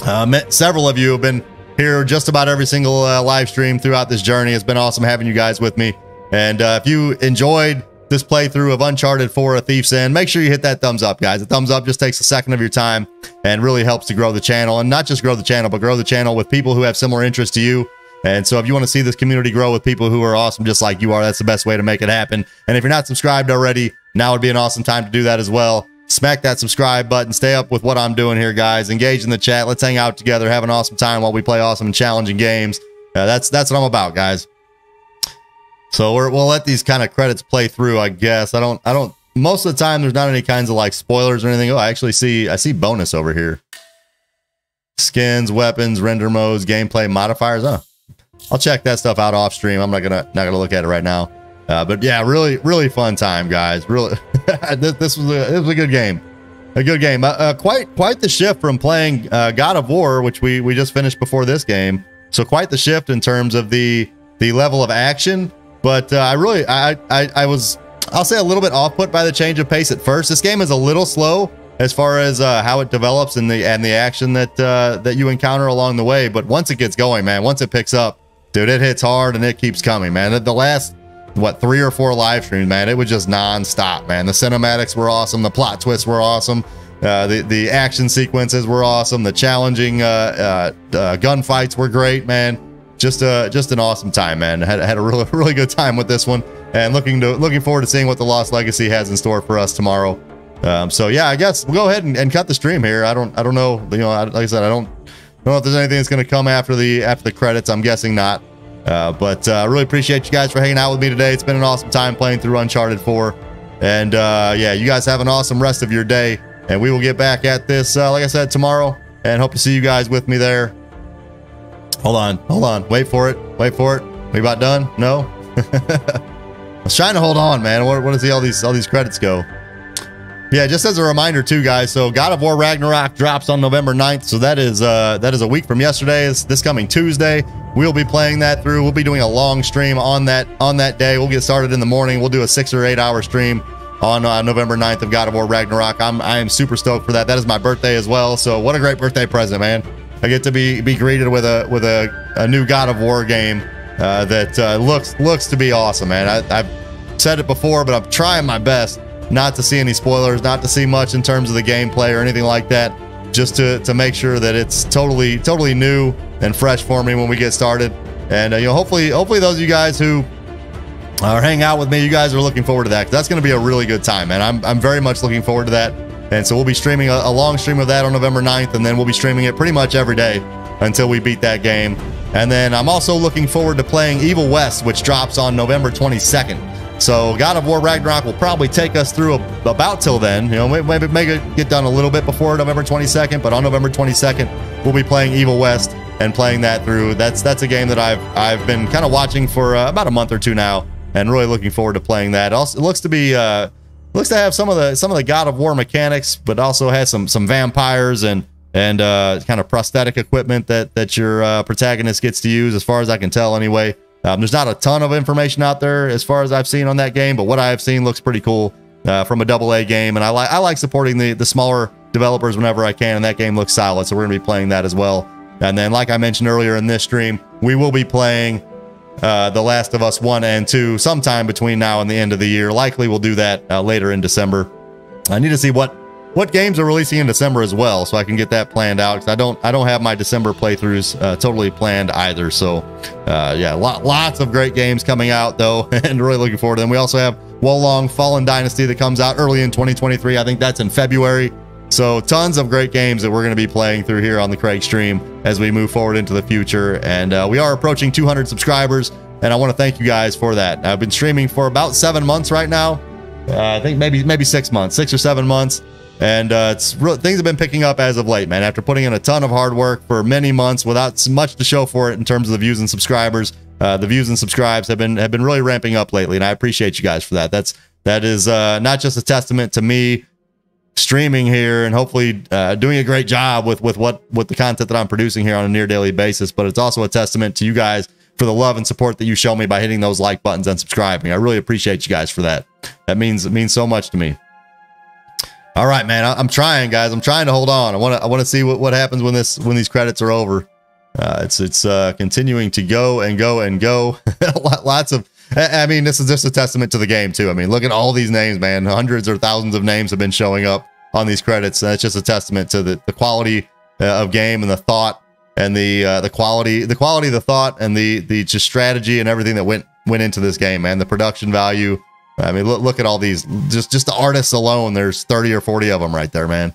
uh, met, several of you have been here just about every single uh, live stream throughout this journey. It's been awesome having you guys with me. And uh, if you enjoyed this playthrough of Uncharted 4 A Thief's End, make sure you hit that thumbs up, guys. A thumbs up just takes a second of your time and really helps to grow the channel. And not just grow the channel, but grow the channel with people who have similar interests to you. And so if you want to see this community grow with people who are awesome just like you are, that's the best way to make it happen. And if you're not subscribed already, now would be an awesome time to do that as well. Smack that subscribe button. Stay up with what I'm doing here, guys. Engage in the chat. Let's hang out together. Have an awesome time while we play awesome and challenging games. Uh, that's that's what I'm about, guys. So we're, we'll let these kind of credits play through, I guess. I don't I don't most of the time there's not any kinds of like spoilers or anything. Oh, I actually see I see bonus over here. Skins, weapons, render modes, gameplay modifiers. Huh. I'll check that stuff out off stream. I'm not gonna not gonna look at it right now. Uh, but yeah, really really fun time, guys. Really, this, this was a this was a good game, a good game. Uh, uh, quite quite the shift from playing uh, God of War, which we we just finished before this game. So quite the shift in terms of the the level of action. But uh, I really I, I I was I'll say a little bit off put by the change of pace at first. This game is a little slow as far as uh, how it develops and the and the action that uh, that you encounter along the way. But once it gets going, man, once it picks up, dude, it hits hard and it keeps coming, man. The last what three or four live streams, man, it was just nonstop, man. The cinematics were awesome, the plot twists were awesome, uh, the the action sequences were awesome, the challenging uh, uh, uh, gunfights were great, man. Just uh just an awesome time, man. Had had a really really good time with this one, and looking to looking forward to seeing what the Lost Legacy has in store for us tomorrow. Um, so yeah, I guess we'll go ahead and, and cut the stream here. I don't I don't know, you know, like I said, I don't don't know if there's anything that's going to come after the after the credits. I'm guessing not. Uh, but uh, I really appreciate you guys for hanging out with me today. It's been an awesome time playing through Uncharted 4. And uh, yeah, you guys have an awesome rest of your day. And we will get back at this, uh, like I said, tomorrow. And hope to see you guys with me there. Hold on, hold on. Wait for it. Wait for it. We about done? No? I was trying to hold on, man. What does the, all these all these credits go? Yeah, just as a reminder too, guys. So God of War Ragnarok drops on November 9th. So that is uh that is a week from yesterday. It's this coming Tuesday. We'll be playing that through. We'll be doing a long stream on that on that day. We'll get started in the morning. We'll do a six or eight hour stream on uh, November 9th of God of War Ragnarok. I'm I am super stoked for that. That is my birthday as well. So what a great birthday present, man. I get to be be greeted with a with a, a new God of War game uh, that uh, looks looks to be awesome, man. I, I've said it before, but I'm trying my best not to see any spoilers, not to see much in terms of the gameplay or anything like that, just to to make sure that it's totally totally new and fresh for me when we get started. And uh, you know, hopefully hopefully those of you guys who are hanging out with me, you guys are looking forward to that. that's going to be a really good time, man. I'm I'm very much looking forward to that. And so we'll be streaming a, a long stream of that on November 9th, and then we'll be streaming it pretty much every day until we beat that game. And then I'm also looking forward to playing Evil West, which drops on November 22nd. So God of War Ragnarok will probably take us through a, about till then. You know, maybe, make it get done a little bit before November 22nd, but on November 22nd, we'll be playing Evil West and playing that through. That's that's a game that I've I've been kind of watching for uh, about a month or two now, and really looking forward to playing that. Also, it looks to be uh, looks to have some of the some of the God of War mechanics, but also has some some vampires and and uh, kind of prosthetic equipment that that your uh, protagonist gets to use, as far as I can tell, anyway. Um, there's not a ton of information out there as far as I've seen on that game, but what I have seen looks pretty cool uh, from a double A game, and I like I like supporting the the smaller developers whenever I can, and that game looks solid, so we're gonna be playing that as well. And then, like I mentioned earlier in this stream, we will be playing uh, The Last of Us 1 and 2 sometime between now and the end of the year. Likely we'll do that uh, later in December. I need to see what what games are releasing in December as well, so I can get that planned out. Because I don't I don't have my December playthroughs uh, totally planned either. So uh, yeah, lot, lots of great games coming out though, and really looking forward to them. We also have Wo Long Fallen Dynasty that comes out early in 2023. I think that's in February. So tons of great games that we're going to be playing through here on the Craig stream as we move forward into the future. And uh, we are approaching 200 subscribers, and I want to thank you guys for that. I've been streaming for about seven months right now. Uh, I think maybe maybe six months, six or seven months, and uh, it's real, things have been picking up as of late, man. After putting in a ton of hard work for many months without much to show for it in terms of the views and subscribers, uh, the views and subscribes have been have been really ramping up lately, and I appreciate you guys for that. That's that is uh, not just a testament to me streaming here and hopefully uh, doing a great job with with what with the content that I'm producing here on a near daily basis. But it's also a testament to you guys for the love and support that you show me by hitting those like buttons and subscribing. I really appreciate you guys for that. That means it means so much to me. All right, man. I, am trying, guys. I'm trying to hold on. I want to I want to see what, what happens when this when these credits are over. Uh, it's it's uh, continuing to go and go and go. Lots of I mean, this is just a testament to the game too. I mean, look at all these names, man. Hundreds or thousands of names have been showing up on these credits. And it's just a testament to the, the quality uh, of game and the thought and the uh, the quality the quality of the thought and the the just strategy and everything that went went into this game, man. The production value. I mean, look look at all these. Just just the artists alone. There's 30 or 40 of them right there, man.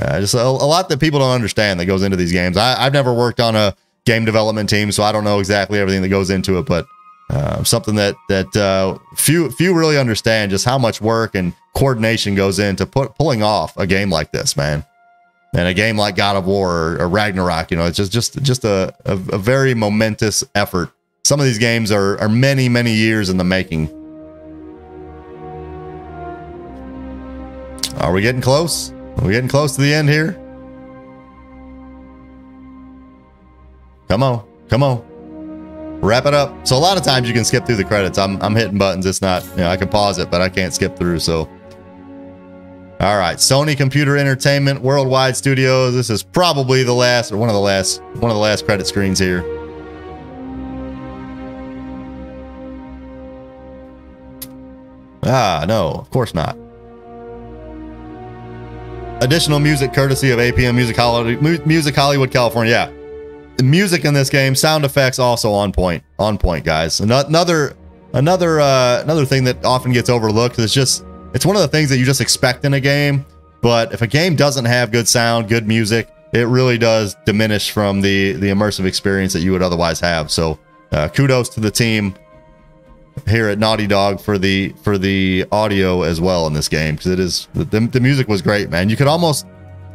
Uh, just a, a, lot that people don't understand that goes into these games. I, I've never worked on a game development team, so I don't know exactly everything that goes into it, but uh, something that that uh, few few really understand just how much work and coordination goes into put, pulling off a game like this, man. And a game like God of War or, or Ragnarok, you know, it's just just just a, a, a very momentous effort. Some of these games are are many many years in the making. Are we getting close? Are we getting close to the end here? Come on, come on wrap it up. So a lot of times you can skip through the credits. I'm, I'm hitting buttons. It's not, you know, I can pause it, but I can't skip through. So, all right. Sony Computer Entertainment Worldwide Studios. This is probably the last or one of the last, one of the last credit screens here. Ah, no, of course not. Additional music courtesy of APM Music Hollywood, Music Hollywood, California. Yeah the music in this game, sound effects also on point. On point, guys. Another another uh, another thing that often gets overlooked is just it's one of the things that you just expect in a game. But if a game doesn't have good sound, good music, it really does diminish from the the immersive experience that you would otherwise have. So uh, kudos to the team here at Naughty Dog for the for the audio as well in this game because it is the, the music was great, man. You could almost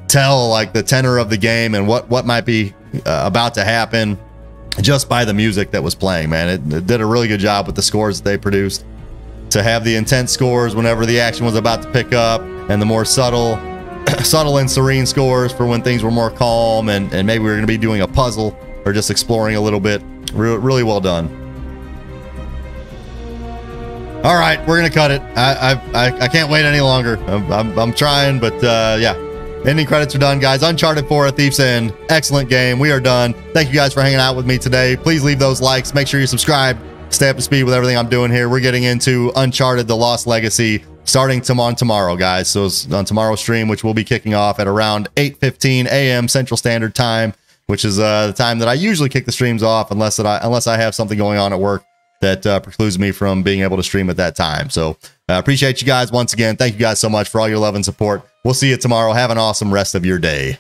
tell like the tenor of the game and what what might be uh, about to happen just by the music that was playing, man. It, it did a really good job with the scores that they produced. To have the intense scores whenever the action was about to pick up, and the more subtle, subtle and serene scores for when things were more calm, and, and maybe we are going to be doing a puzzle or just exploring a little bit. Re- really well done. All right, we're gonna cut it. I I, I, I can't wait any longer. I'm, I'm, I'm trying, but uh, yeah. Ending credits are done, guys. Uncharted 4 A Thief's End. Excellent game. We are done. Thank you guys for hanging out with me today. Please leave those likes. Make sure you subscribe. Stay up to speed with everything I'm doing here. We're getting into Uncharted The Lost Legacy starting tomorrow, tomorrow guys. So on tomorrow's stream, which will be kicking off at around 8.15 a.m. Central Standard Time, which is uh, the time that I usually kick the streams off unless that I unless I have something going on at work that uh, precludes me from being able to stream at that time. So I uh, appreciate you guys once again. Thank you guys so much for all your love and support. We'll see you tomorrow. Have an awesome rest of your day.